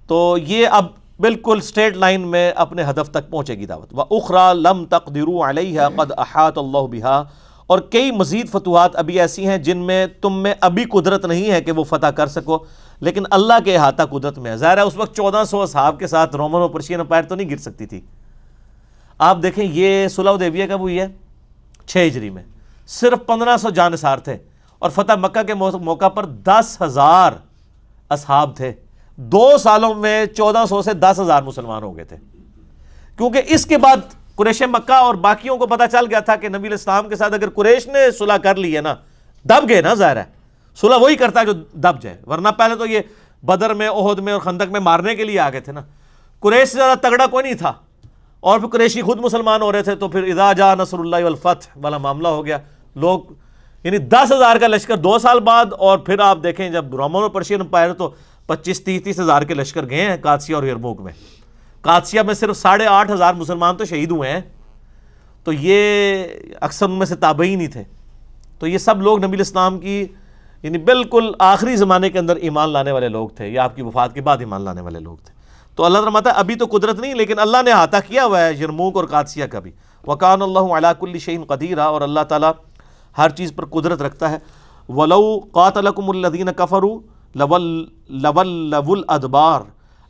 تو یہ اب بالکل سٹیٹ لائن میں اپنے ہدف تک پہنچے گی دعوت۔ و اخرا لم تقدروا علیہ قد احاط اللہ بہا اور کئی مزید فتوحات ابھی ایسی ہیں جن میں تم میں ابھی قدرت نہیں ہے کہ وہ فتح کر سکو، لیکن اللہ کے احاطہ قدرت میں ہے۔ ظاہر ہے اس وقت چودہ سو اصحاب کے ساتھ رومن و پرشین امپائر تو نہیں گر سکتی تھی۔ آپ دیکھیں یہ صلح دیویہ کا ہوئی ہے؟ چھ ہجری میں۔ صرف پندرہ سو جانسار تھے اور فتح مکہ کے موقع پر دس ہزار اصحاب تھے۔ دو سالوں میں چودہ سو سے دس ہزار مسلمان ہو گئے تھے۔ کیونکہ اس کے بعد قریش مکہ اور باقیوں کو پتا چل گیا تھا کہ نبی الاسلام کے ساتھ اگر قریش نے صلح کر لی ہے نا، دب گئے نا ظاہر ہے۔ صلح وہی کرتا ہے جو دب جائے۔ ورنہ پہلے تو یہ بدر میں عہد میں اور خندق میں مارنے کے لیے آ گئے تھے نا۔ قریش سے زیادہ تگڑا کوئی نہیں تھا۔ اور پھر قریشی خود مسلمان ہو رہے تھے تو پھر اذا جا نصر اللہ والفتح والا معاملہ ہو گیا۔ لوگ یعنی دس ہزار کا لشکر دو سال بعد اور پھر آپ دیکھیں جب رومن اور پرشین امپائر تو پچیس، تیس تیس ہزار کے لشکر گئے ہیں قادسیہ اور یرموک میں۔ قادسیہ میں صرف ساڑھے آٹھ ہزار مسلمان تو شہید ہوئے ہیں۔ تو یہ اکثر ان میں سے تابعی نہیں تھے۔ تو یہ سب لوگ نبی الاسلام کی یعنی بالکل آخری زمانے کے اندر ایمان لانے والے لوگ تھے یا آپ کی وفات کے بعد ایمان لانے والے لوگ تھے۔ تو اللہ تعالیٰ ہے، ابھی تو قدرت نہیں، لیکن اللہ نے احاطہ کیا ہوا ہے یرموک اور قادسیہ کا بھی۔ وقان اللہ علاق الشعین قدیرہ اور اللہ تعالیٰ ہر چیز پر قدرت رکھتا ہے۔ ولو قاتلکم الدین کفرو لول لول لول ادبار۔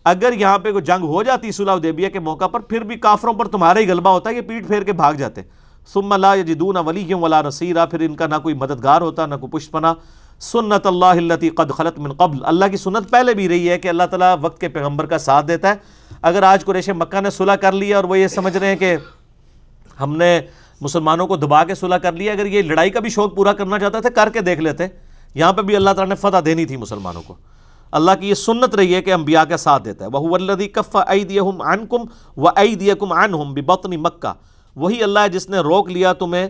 اگر یہاں پہ کوئی جنگ ہو جاتی صلح دیبیہ کے موقع پر، پھر بھی کافروں پر تمہارا ہی غلبہ ہوتا ہے، یہ پیٹ پھیر کے بھاگ جاتے ثم لا یجدون ولی ولا نصیرہ پھر ان کا نہ کوئی مددگار ہوتا، نہ کوئی پشت پناہ سنت اللہ التی قد خلط من قبل۔ اللہ کی سنت پہلے بھی رہی ہے کہ اللہ تعالیٰ وقت کے پیغمبر کا ساتھ دیتا ہے۔ اگر آج قریش مکہ نے صلح کر لیا اور وہ یہ سمجھ رہے ہیں کہ ہم نے مسلمانوں کو دبا کے صلح کر لیا اگر یہ لڑائی کا بھی شوق پورا کرنا چاہتا تھے کر کے دیکھ لیتے۔ یہاں پہ بھی اللہ تعالیٰ نے فتح دینی تھی مسلمانوں کو۔ اللہ کی یہ سنت رہی ہے کہ انبیاء کا ساتھ دیتا ہے۔ وہ الدی کف ایدیہم عنکم و ایدیکم عنہم ببطن مکہ وہی اللہ ہے جس نے روک لیا تمہیں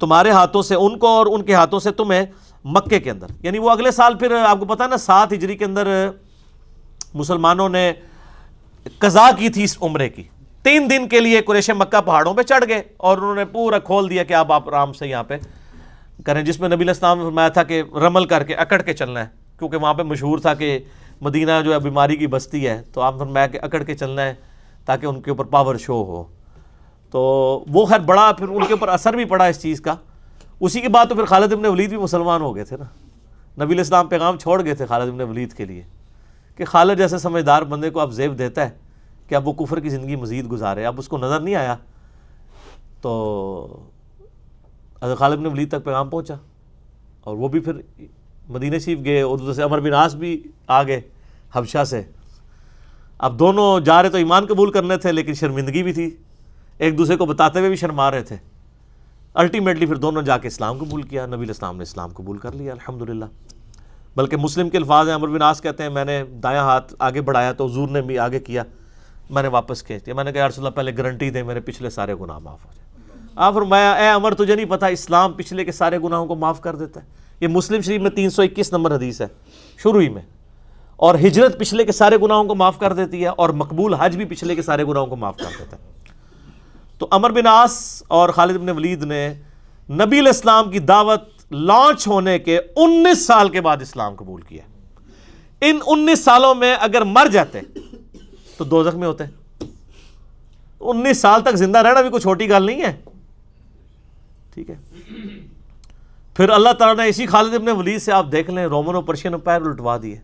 تمہارے ہاتھوں سے ان کو اور ان کے ہاتھوں سے تمہیں مکے کے اندر۔ یعنی وہ اگلے سال پھر آپ کو پتا نا، سات ہجری کے اندر مسلمانوں نے قضا کی تھی اس عمرے کی۔ تین دن کے لیے قریش مکہ پہاڑوں پہ چڑھ گئے اور انہوں نے پورا کھول دیا کہ آپ آپ آرام سے یہاں پہ کریں، جس میں نبی الاسلام فرمایا تھا کہ رمل کر کے اکڑ کے چلنا ہے، کیونکہ وہاں پہ مشہور تھا کہ مدینہ جو ہے بیماری کی بستی ہے، تو آپ فرمایا کہ اکڑ کے چلنا ہے تاکہ ان کے اوپر پاور شو ہو۔ تو وہ خیر بڑا پھر ان کے اوپر اثر بھی پڑا اس چیز کا۔ اسی کے بعد تو پھر خالد ابن ولید بھی مسلمان ہو گئے تھے نا۔ نبی الاسلام پیغام چھوڑ گئے تھے خالد ابن ولید کے لیے کہ خالد جیسے سمجھدار بندے کو اب زیب دیتا ہے کہ اب وہ کفر کی زندگی مزید گزارے، اب اس کو نظر نہیں آیا۔ تو حضرت خالد ابن ولید تک پیغام پہنچا اور وہ بھی پھر مدینہ شریف گئے اور سے عمر بن آس بھی آ گئے، حبشہ سے۔ اب دونوں جا رہے تو ایمان قبول کرنے تھے، لیکن شرمندگی بھی تھی۔ ایک دوسرے کو بتاتے ہوئے بھی شرما رہے تھے۔ الٹیمیٹلی پھر دونوں جا کے اسلام قبول کیا۔ نبی الاسلام نے اسلام قبول کر لیا، الحمدللہ۔ بلکہ مسلم کے الفاظ ہیں، عمر بن آس کہتے ہیں، میں نے دایاں ہاتھ آگے بڑھایا تو حضور نے بھی آگے کیا، میں نے واپس کھینچ دیا۔ میں نے کہا رسول اللہ، پہلے گارنٹی دے میرے پچھلے سارے گناہ معاف ہو جائے آپ فرمایا، اے عمر، تجھے نہیں پتا اسلام پچھلے کے سارے گناہوں کو معاف کر دیتا ہے۔ یہ مسلم شریف میں تین سو اکیس نمبر حدیث ہے، شروع ہی میں۔ اور ہجرت پچھلے کے سارے گناہوں کو معاف کر دیتی ہے، اور مقبول حج بھی پچھلے کے سارے گناہوں کو معاف کر دیتا ہے۔ تو عمر بن آس اور خالد بن ولید نے نبی الاسلام کی دعوت لانچ ہونے کے انیس سال کے بعد اسلام قبول کیا۔ ان انیس سالوں میں اگر مر جاتے، تو دو میں ہوتے۔ انیس سال تک زندہ رہنا بھی کوئی چھوٹی گال نہیں ہے۔ ٹھیک ہے۔ پھر اللہ تعالیٰ نے اسی خالد ابن ولید سے آپ دیکھ لیں رومن و پرشین پیر الٹوا دیے۔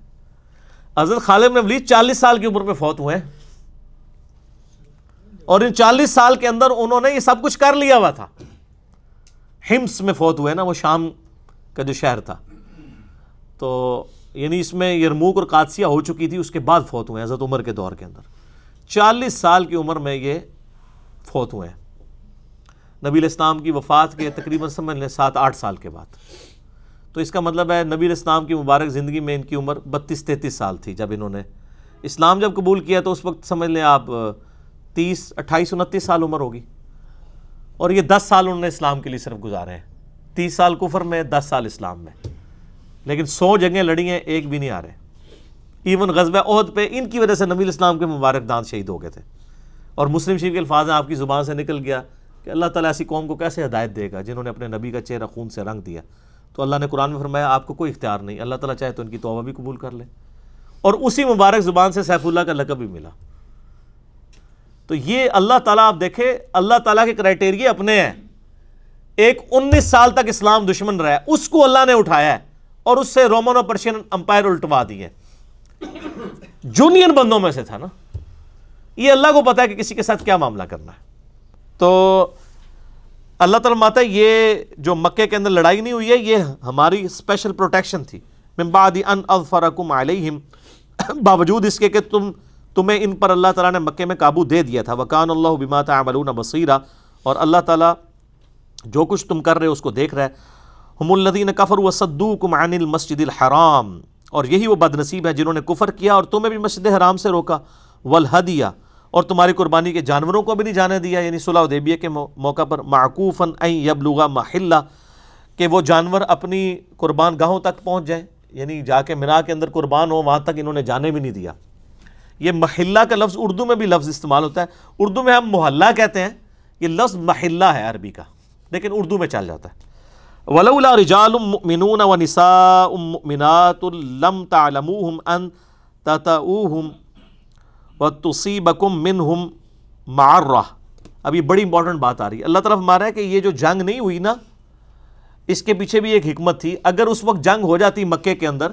حضرت خالد ابن ولید چالیس سال کی عمر میں فوت ہوئے۔ اور ان چالیس سال کے اندر انہوں نے یہ سب کچھ کر لیا ہوا تھا۔ ہمس میں فوت ہوئے نا، وہ شام کا جو شہر تھا۔ تو یعنی اس میں یرموک اور قادسیہ ہو چکی تھی، اس کے بعد فوت ہوئے حضرت عمر کے دور کے اندر۔ چالیس سال کی عمر میں یہ فوت ہوئے۔ ہیں نبی الاسلام کی وفات کے تقریباً سمجھ لیں سات آٹھ سال کے بعد۔ تو اس کا مطلب ہے نبی الاسلام کی مبارک زندگی میں ان کی عمر بتیس تینتیس سال تھی جب انہوں نے اسلام جب قبول کیا تو اس وقت سمجھ لیں آپ تیس، اٹھائیس، انتیس سال عمر ہوگی۔ اور یہ دس سال انہوں نے اسلام کے لیے صرف گزارے ہیں۔ تیس سال کفر میں، دس سال اسلام میں۔ لیکن سو جگہیں لڑی ہیں، ایک بھی نہیں آ رہے۔ ایون غزب عہد پہ ان کی وجہ سے نبی الاسلام کے مبارک دان شہید ہو گئے تھے۔ اور مسلم شریف کے الفاظ ہیں، آپ کی زبان سے نکل گیا۔ کہ اللہ تعالیٰ ایسی قوم کو کیسے ہدایت دے گا جنہوں نے اپنے نبی کا چہرہ خون سے رنگ دیا؟ تو اللہ نے قرآن میں فرمایا، آپ کو کوئی اختیار نہیں، اللہ تعالیٰ چاہے تو ان کی توبہ بھی قبول کر لے۔ اور اسی مبارک زبان سے سیف اللہ کا لقب بھی ملا۔ تو یہ اللہ تعالیٰ، آپ دیکھیں، اللہ تعالیٰ کے کرائٹیریا اپنے ہیں۔ ایک انیس سال تک اسلام دشمن رہا ہے، اس کو اللہ نے اٹھایا ہے اور اس سے رومن اور پرشین امپائر الٹوا دیے۔ جونین بندوں میں سے تھا نا۔ یہ اللہ کو پتا ہے کہ کسی کے ساتھ کیا معاملہ کرنا ہے۔ تو اللہ تعالیٰ ماتا یہ جو مکے کے اندر لڑائی نہیں ہوئی ہے، یہ ہماری اسپیشل پروٹیکشن تھی۔ من بعد ان اظفرکم علیہم۔ باوجود اس کے کہ تم، تمہیں ان پر اللہ تعالیٰ نے مکے میں قابو دے دیا تھا۔ وکان اللہ بما تعملون بصیرہ اور اللہ تعالیٰ جو کچھ تم کر رہے ہو، اس کو دیکھ رہا ہے۔ ہم الدین کفر وصدوکم عن المسجد الحرام۔ اور یہی وہ بد نصیب ہے جنہوں نے کفر کیا اور تمہیں بھی مسجد حرام سے روکا۔ والہدیہ۔ اور تمہاری قربانی کے جانوروں کو بھی نہیں جانے دیا یعنی صلح دیبیہ کے موقع پر معقوفاً این یبلغا محلہ، کہ وہ جانور اپنی قربان گاہوں تک پہنچ جائیں۔ یعنی جا کے منا کے اندر قربان ہو وہاں تک انہوں نے جانے بھی نہیں دیا۔ یہ محلہ کا لفظ اردو میں بھی لفظ استعمال ہوتا ہے۔ اردو میں ہم محلہ کہتے ہیں، یہ لفظ محلہ ہے عربی کا، لیکن اردو میں چل جاتا ہے۔ ولولا رجال مؤمنون ونساء مؤمنات لم تعلموهم ان تتؤوهم وتصيبكم منهم معرہ اب یہ بڑی امپورٹنٹ بات آ رہی ہے۔ اللہ طرف مارا ہے کہ یہ جو جنگ نہیں ہوئی نا، اس کے پیچھے بھی ایک حکمت تھی۔ اگر اس وقت جنگ ہو جاتی مکے کے اندر،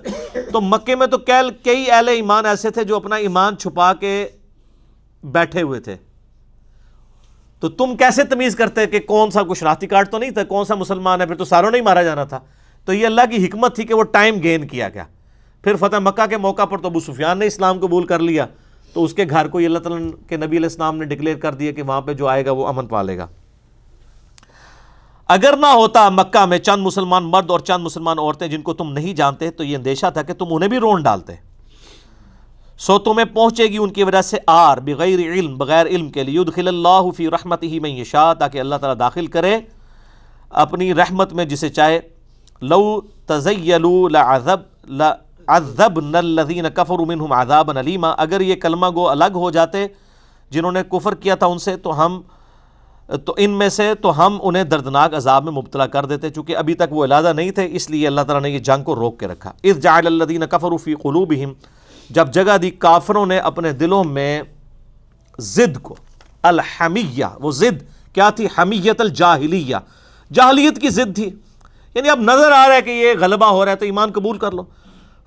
تو مکے میں تو کئی اہل ایمان ایسے تھے جو اپنا ایمان چھپا کے بیٹھے ہوئے تھے۔ تو تم کیسے تمیز کرتے کہ کون سا کچھ راتی کارڈ تو نہیں تھا، کون سا مسلمان ہے؟ پھر تو ساروں نہیں مارا جانا تھا۔ تو یہ اللہ کی حکمت تھی کہ وہ ٹائم گین کیا گیا۔ پھر فتح مکہ کے موقع پر تو ابو سفیان نے اسلام قبول کر لیا۔ تو اس کے گھر کو یہ اللہ تعالیٰ کے نبی علیہ السلام نے ڈکلیئر کر دیا کہ وہاں پہ جو آئے گا وہ امن پالے گا۔ اگر نہ ہوتا مکہ میں چند مسلمان مرد اور چند مسلمان عورتیں جن کو تم نہیں جانتے، تو یہ اندیشہ تھا کہ تم انہیں بھی رون ڈالتے۔ سو تمہیں پہنچے گی ان کی وجہ سے آر، بغیر علم بغیر علم کے لیے۔ یدخل اللہ فی رحمت ہی میں یشاء تاکہ اللہ تعالیٰ داخل کرے اپنی رحمت میں جسے چاہے۔ لو تزیلوا لعذب لعذبن الذین کفروا منہم عذابا علیما اگر یہ کلمہ گو الگ ہو جاتے جنہوں نے کفر کیا تھا ان سے، تو ہم، تو ان میں سے، تو ہم انہیں دردناک عذاب میں مبتلا کر دیتے، چونکہ ابھی تک وہ علادہ نہیں تھے، اس لیے اللہ تعالیٰ نے یہ جنگ کو روک کے رکھا۔ اذ جعل الذین کفروا فی قلوبہم، جب جگہ دی کافروں نے اپنے دلوں میں زد کو، الحمیہ، وہ زد کیا تھی؟ حمیت الجاہلیہ۔ جاہلیت کی زد تھی۔ یعنی اب نظر آ رہا ہے کہ یہ غلبہ ہو رہا ہے تو ایمان قبول کر لو۔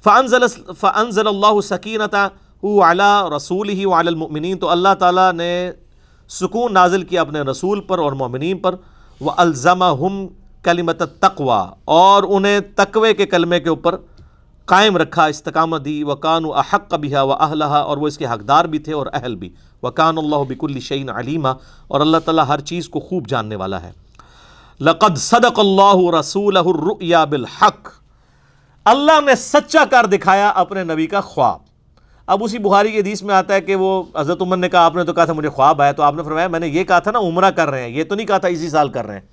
فانزل فانزل اللہ سکینتا علی رسول ہی وعلی المؤمنین تو اللہ تعالیٰ نے سکون نازل کیا اپنے رسول پر اور مومنین پر۔ وہ الزما ہم کلیمت تقوا اور انہیں تقوے کے کلمے کے اوپر قائم رکھا، استقامت دی۔ وکان و احق بھیا و اہلہ اور وہ اس کے حقدار بھی تھے اور اہل بھی۔ وکان اللہ بک الشعین علیمہ اور اللہ تعالیٰ ہر چیز کو خوب جاننے والا ہے۔ لقد صدق اللہ رسول الرؤیا بالحق۔ اللہ نے سچا کر دکھایا اپنے نبی کا خواب۔ اب اسی بخاری کے حدیث میں آتا ہے کہ وہ حضرت عمر نے کہا، آپ نے تو کہا تھا مجھے خواب آیا، تو آپ نے فرمایا، میں نے یہ کہا تھا نا، عمرہ کر رہے ہیں۔ یہ تو نہیں کہا تھا، اسی سال کر رہے ہیں۔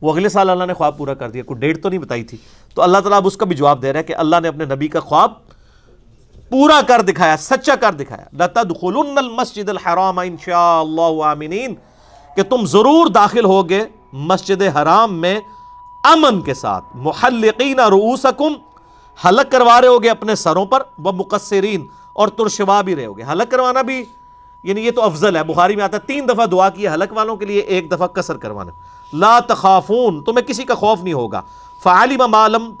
وہ اگلے سال اللہ نے خواب پورا کر دیا۔ کوئی ڈیٹ تو نہیں بتائی تھی۔ تو اللہ تعالیٰ اب اس کا بھی جواب دے رہا ہے کہ اللہ نے اپنے نبی کا خواب پورا کر دکھایا، سچا کر دکھایا۔ لَتَدْخُلُنَّ الْمَسْجِدِ الْحَرَامَ إِنشَاءَ اللَّهُ آمِنِينَ۔ کہ تم ضرور داخل ہوگے مسجد حرام میں امن کے ساتھ، محلقین رؤوسکم، حلق کروا رہے ہوگے اپنے سروں پر، وہ مقصرین اور ترشوا بھی رہے ہوگے۔ حلق کروانا بھی یعنی یہ تو افضل ہے۔ بخاری میں آتا ہے، تین دفعہ دعا کی حلق والوں کے لیے، ایک دفعہ کسر کروانا۔ لا تخافون، تمہیں کسی کا خوف نہیں ہوگا۔ فعلم ما لم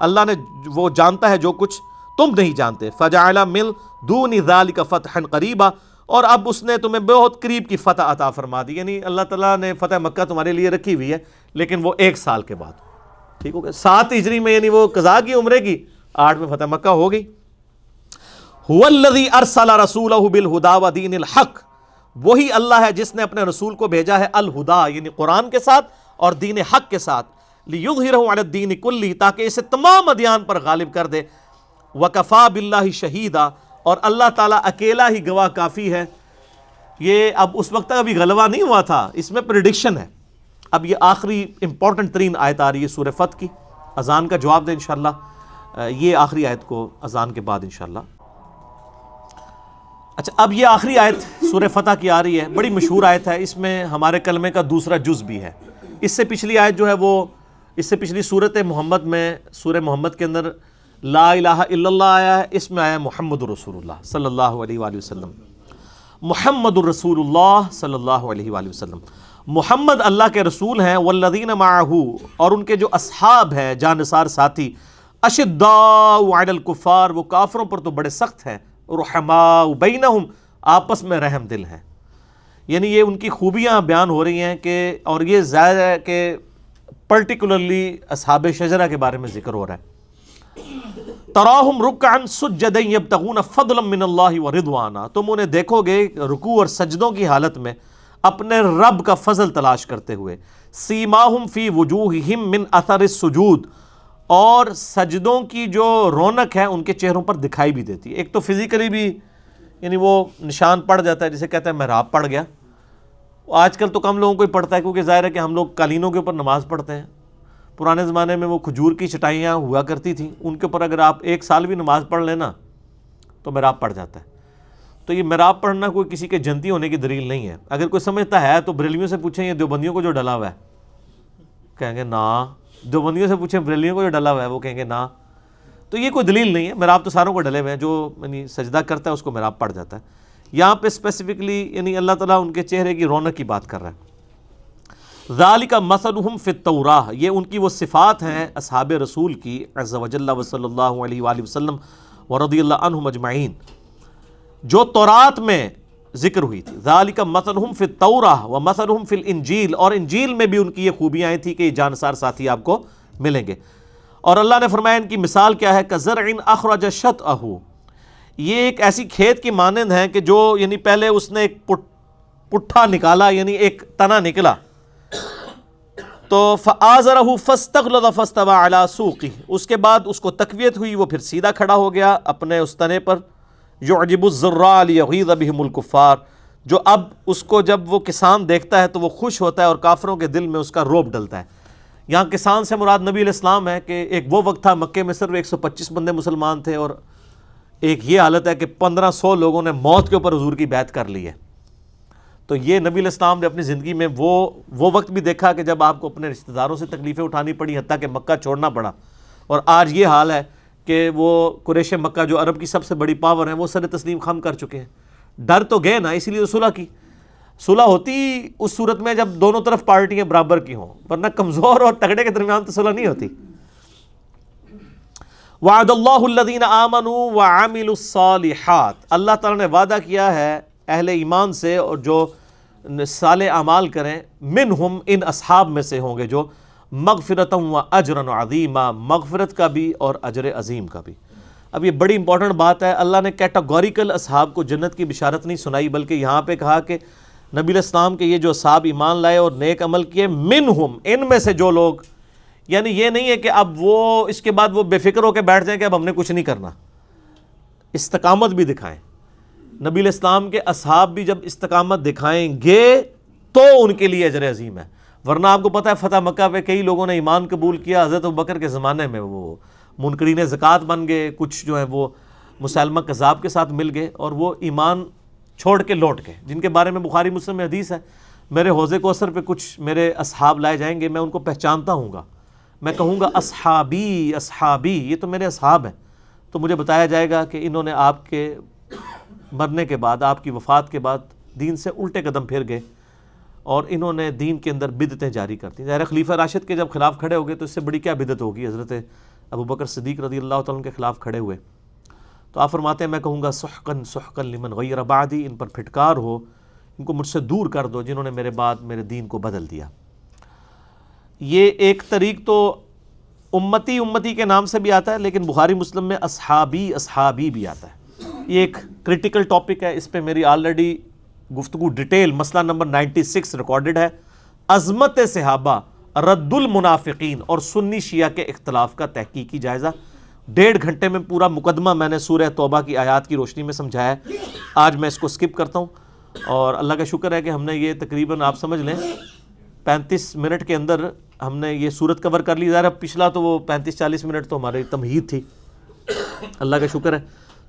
اللہ نے وہ جانتا ہے جو کچھ تم نہیں جانتے۔ فجعل مل دون ذالک فتحا قریبا۔ اور اب اس نے تمہیں بہت قریب کی فتح عطا فرما دی یعنی اللہ تعالیٰ نے فتح مکہ تمہارے لیے رکھی ہوئی ہے، لیکن وہ ایک سال کے بعد۔ ٹھیک ہو گیا۔ سات ہجری میں یعنی وہ قضا کی عمرے کی، آٹھ میں فتح مکہ ہو گئی۔ الذی ارسل رسولہ بالہدا و دین الحق، وہی اللہ ہے جس نے اپنے رسول کو بھیجا ہے الہدا یعنی قرآن کے ساتھ اور دین حق کے ساتھ۔ لِيُظْهِرَهُ عَلَى الدِّينِ كُلِّ تاکہ اسے تمام ادیان پر غالب کر دے۔ وَكَفَى بِاللَّهِ شَهِيدًا اور اللہ تعالیٰ اکیلا ہی گواہ کافی ہے۔ یہ اب اس وقت تک ابھی غلبہ نہیں ہوا تھا، اس میں پریڈکشن ہے۔ اب یہ آخری امپورٹنٹ ترین آیت آ رہی ہے سورہ فتح کی۔ اذان کا جواب دیں انشاءاللہ۔ یہ آخری آیت کو اذان کے بعد انشاءاللہ۔ اچھا اب یہ آخری آیت سورہ فتح کی آ رہی ہے۔ بڑی مشہور آیت ہے۔ اس میں ہمارے کلمے کا دوسرا جز بھی ہے۔ اس سے پچھلی آیت جو ہے وہ، اس سے پچھلی صورت محمد میں، سورہ محمد کے اندر لا الہ الا اللہ آیا ہے، اس میں آیا محمد الرسول اللہ صلی اللہ علیہ وآلہ وسلم۔ محمد الرسول اللہ صلی اللہ علیہ وآلہ وسلم۔ محمد اللہ کے رسول ہیں، والذین معہو، اور ان کے جو اصحاب ہیں جانسار ساتھی، اشداء علی الکفار، وہ کافروں پر تو بڑے سخت ہیں۔ رحماء بینہم، آپس میں رحم دل ہیں۔ یعنی یہ ان کی خوبیاں بیان ہو رہی ہیں کہ، اور یہ ظاہر ہے کہ پرٹیکولرلی اصحاب شجرہ کے بارے میں ذکر ہو رہا ہے۔ تراہم رکعن سجدین یبتغون فضلا من اللہ و رضوانا تم انہیں دیکھو گے رکوع اور سجدوں کی حالت میں اپنے رب کا فضل تلاش کرتے ہوئے۔ سیماہم فی وجوہہم من اثر السجود۔ اور سجدوں کی جو رونق ہے ان کے چہروں پر دکھائی بھی دیتی۔ ہے ایک تو فزیکلی بھی یعنی وہ نشان پڑ جاتا ہے جسے کہتے ہیں محراب پڑ گیا۔ آج کل تو کم لوگوں کو ہی پڑھتا ہے کیونکہ ظاہر ہے کہ ہم لوگ قالینوں کے اوپر نماز پڑھتے ہیں۔ پرانے زمانے میں وہ کھجور کی چٹائیاں ہوا کرتی تھیں، ان کے اوپر اگر آپ ایک سال بھی نماز پڑھ لینا تو محراب پڑ جاتا ہے۔ تو یہ محراب پڑھنا کوئی کسی کے جنتی ہونے کی دلیل نہیں ہے۔ اگر کوئی سمجھتا ہے تو بریلیوں سے پوچھیں یہ دیوبندیوں کو جو ڈلا ہوا ہے۔ کہیں گے نا، دیوبندیوں سے پوچھیں بریلیوں کو جو ڈلا ہوا ہے، وہ کہیں گے نا۔ تو یہ کوئی دلیل نہیں ہے۔ محراب تو ساروں کو ڈلے ہوئے ہیں، جو یعنی سجدہ کرتا ہے اس کو محراب پڑ جاتا ہے۔ یہاں پہ اسپیسیفکلی یعنی اللہ تعالیٰ ان کے چہرے کی رونق کی بات کر رہا ہے۔ ذالک مثلہم فی یہ ان کی وہ صفات ہیں اصحاب رسول کی، عز و جل و صلی اللہ علیہ وآلہ وسلم ورضی اللہ عنہ مجمعین جو تورات میں ذکر ہوئی تھی، ذالک مثلہم فی التوراہ و مثلہم فی الانجیل، اور انجیل میں بھی ان کی یہ خوبیاں آئی کہ یہ جانسار ساتھی آپ کو ملیں گے۔ اور اللہ نے فرمایا، ان کی مثال کیا ہے؟ کَزَرْعٍ أَخْرَجَ شَتْأَهُ یہ ایک ایسی کھیت کی مانند ہے کہ جو یعنی پہلے اس نے ایک پٹھا نکالا یعنی ایک تنا نکلا۔ تو فَآزَرَهُ فَاسْتَغْلَدَ فَاسْتَوَى عَلَى سُوقِهِ۔ اس کے بعد اس کو تقویت ہوئی، وہ پھر سیدھا کھڑا ہو گیا اپنے اس تنے پر۔ یعجب الزرا لیغیظ بہم الکفار جو اب اس کو جب وہ کسان دیکھتا ہے تو وہ خوش ہوتا ہے اور کافروں کے دل میں اس کا روب ڈلتا ہے۔ یہاں کسان سے مراد نبی علیہ السلام ہے کہ ایک وہ وقت تھا مکے میں صرف ایک سو پچیس بندے مسلمان تھے اور ایک یہ حالت ہے کہ پندرہ سو لوگوں نے موت کے اوپر حضور کی بیعت کر لی ہے۔ تو یہ نبی علیہ السلام نے اپنی زندگی میں وہ وہ وقت بھی دیکھا کہ جب آپ کو اپنے رشتہ داروں سے تکلیفیں اٹھانی پڑی، حتیٰ کہ مکہ چھوڑنا پڑا۔ اور آج یہ حال ہے کہ وہ قریش مکہ جو عرب کی سب سے بڑی پاور ہیں، وہ سر تسلیم خم کر چکے ہیں۔ ڈر تو گئے نا، اسی لیے صلح کی۔ صلح ہوتی اس صورت میں جب دونوں طرف پارٹیاں برابر کی ہوں، ورنہ کمزور اور تگڑے کے درمیان تو صلح نہیں ہوتی۔ وعد اللہ الذین آمنوا وعملوا الصالحات۔ اللہ تعالیٰ نے وعدہ کیا ہے اہل ایمان سے اور جو صالح اعمال کریں، منہم ان اصحاب میں سے ہوں گے جو مغفرتم و اجرن عظیمہ مغفرت کا بھی اور اجر عظیم کا بھی۔ اب یہ بڑی امپورٹنٹ بات ہے، اللہ نے کیٹاگوریکل اصحاب کو جنت کی بشارت نہیں سنائی، بلکہ یہاں پہ کہا کہ نبی الاسلام کے یہ جو اصحاب ایمان لائے اور نیک عمل کیے، منہم ان میں سے جو لوگ یعنی یہ نہیں ہے کہ اب وہ اس کے بعد وہ بے فکر ہو کے بیٹھ جائیں کہ اب ہم نے کچھ نہیں کرنا۔ استقامت بھی دکھائیں۔ نبی الاسلام کے اصحاب بھی جب استقامت دکھائیں گے تو ان کے لیے اجر عظیم ہے۔ ورنہ آپ کو پتہ ہے فتح مکہ پہ کئی لوگوں نے ایمان قبول کیا، حضرت بکر کے زمانے میں وہ منکرین زکوٰۃ بن گئے، کچھ جو ہیں وہ مسلمہ کذاب کے ساتھ مل گئے اور وہ ایمان چھوڑ کے لوٹ گئے۔ جن کے بارے میں بخاری مسلم میں حدیث ہے، میرے حوضے کو اثر پہ کچھ میرے اصحاب لائے جائیں گے، میں ان کو پہچانتا ہوں گا۔ میں کہوں گا، اصحابی اصحابی، یہ تو میرے اصحاب ہیں۔ تو مجھے بتایا جائے گا کہ انہوں نے آپ کے مرنے کے بعد، آپ کی وفات کے بعد دین سے الٹے قدم پھر گئے اور انہوں نے دین کے اندر بدتیں جاری کر دی۔ ظاہر خلیفہ راشد کے جب خلاف کھڑے ہو گئے تو اس سے بڑی کیا بدت ہوگی؟ حضرت ابو بکر صدیق رضی اللہ تعالیٰ کے خلاف کھڑے ہوئے۔ تو آپ فرماتے ہیں، میں کہوں گا سحقن سحقن لمن غیر آبادی ان پر پھٹکار ہو، ان کو مجھ سے دور کر دو جنہوں نے میرے بعد میرے دین کو بدل دیا۔ یہ ایک طریق تو امتی امتی کے نام سے بھی آتا ہے، لیکن بخاری مسلم میں اصحابی اصحابی بھی آتا ہے۔ یہ ایک کرٹیکل ٹاپک ہے۔ اس پہ میری آلریڈی گفتگو ڈیٹیل مسئلہ نمبر نائنٹی سکس ریکارڈڈ ہے۔ عظمت صحابہ، رد المنافقین اور سنی شیعہ کے اختلاف کا تحقیقی جائزہ۔ ڈیڑھ گھنٹے میں پورا مقدمہ میں نے سورہ توبہ کی آیات کی روشنی میں سمجھایا ہے۔ آج میں اس کو سکپ کرتا ہوں۔ اور اللہ کا شکر ہے کہ ہم نے یہ تقریباً آپ سمجھ لیں۔ پینتیس منٹ کے اندر ہم نے یہ صورت کور کر لی۔ ظاہر پچھلا تو وہ پینتیس چالیس منٹ تو ہماری تمہید تھی۔ اللہ کا شکر ہے۔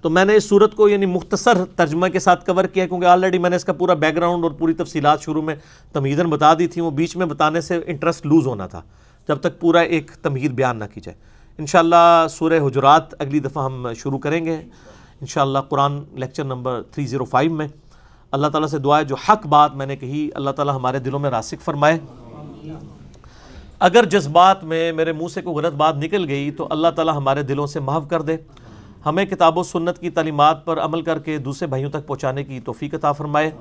تو میں نے اس صورت کو یعنی مختصر ترجمہ کے ساتھ کور کیا کیونکہ آلریڈی میں نے اس کا پورا بیک گراؤنڈ اور پوری تفصیلات شروع میں تمہیدن بتا دی تھی وہ بیچ میں بتانے سے انٹرسٹ لوز ہونا تھا، جب تک پورا ایک تمہید بیان نہ کی جائے۔ انشاءاللہ سورہ حجرات اگلی دفعہ ہم شروع کریں گے۔ انشاءاللہ قرآن لیکچر نمبر 305 میں اللہ تعالیٰ سے دعا ہے، جو حق بات میں نے کہی، اللہ تعالیٰ ہمارے دلوں میں راسک فرمائے۔ اگر جذبات میں میرے منہ سے کوئی غلط بات نکل گئی تو اللہ تعالیٰ ہمارے دلوں سے محو کر دے۔ ہمیں کتاب و سنت کی تعلیمات پر عمل کر کے دوسرے بھائیوں تک پہنچانے کی توفیق عطا فرمائے۔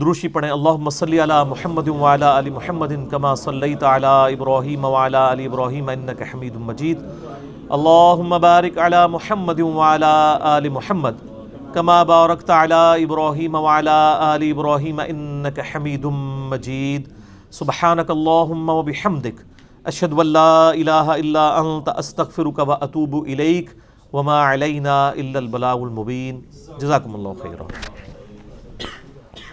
دروشی پڑھیں، اللہم صلی علی محمد وعلا علی محمد کما صلیت علی ابراہیم وعلا علی ابراہیم انکا حمید مجید۔ اللہم بارک علی محمد وعلا علی محمد کما بارکت علی ابراہیم وعلا علی ابراہیم انکا حمید مجید۔ سبحانک اللہم و اشد و اللہ الہ الا انت استغفرک و اطوب الیک وما علینا الا البلاغ المبین. جزاکم اللہ خیرہ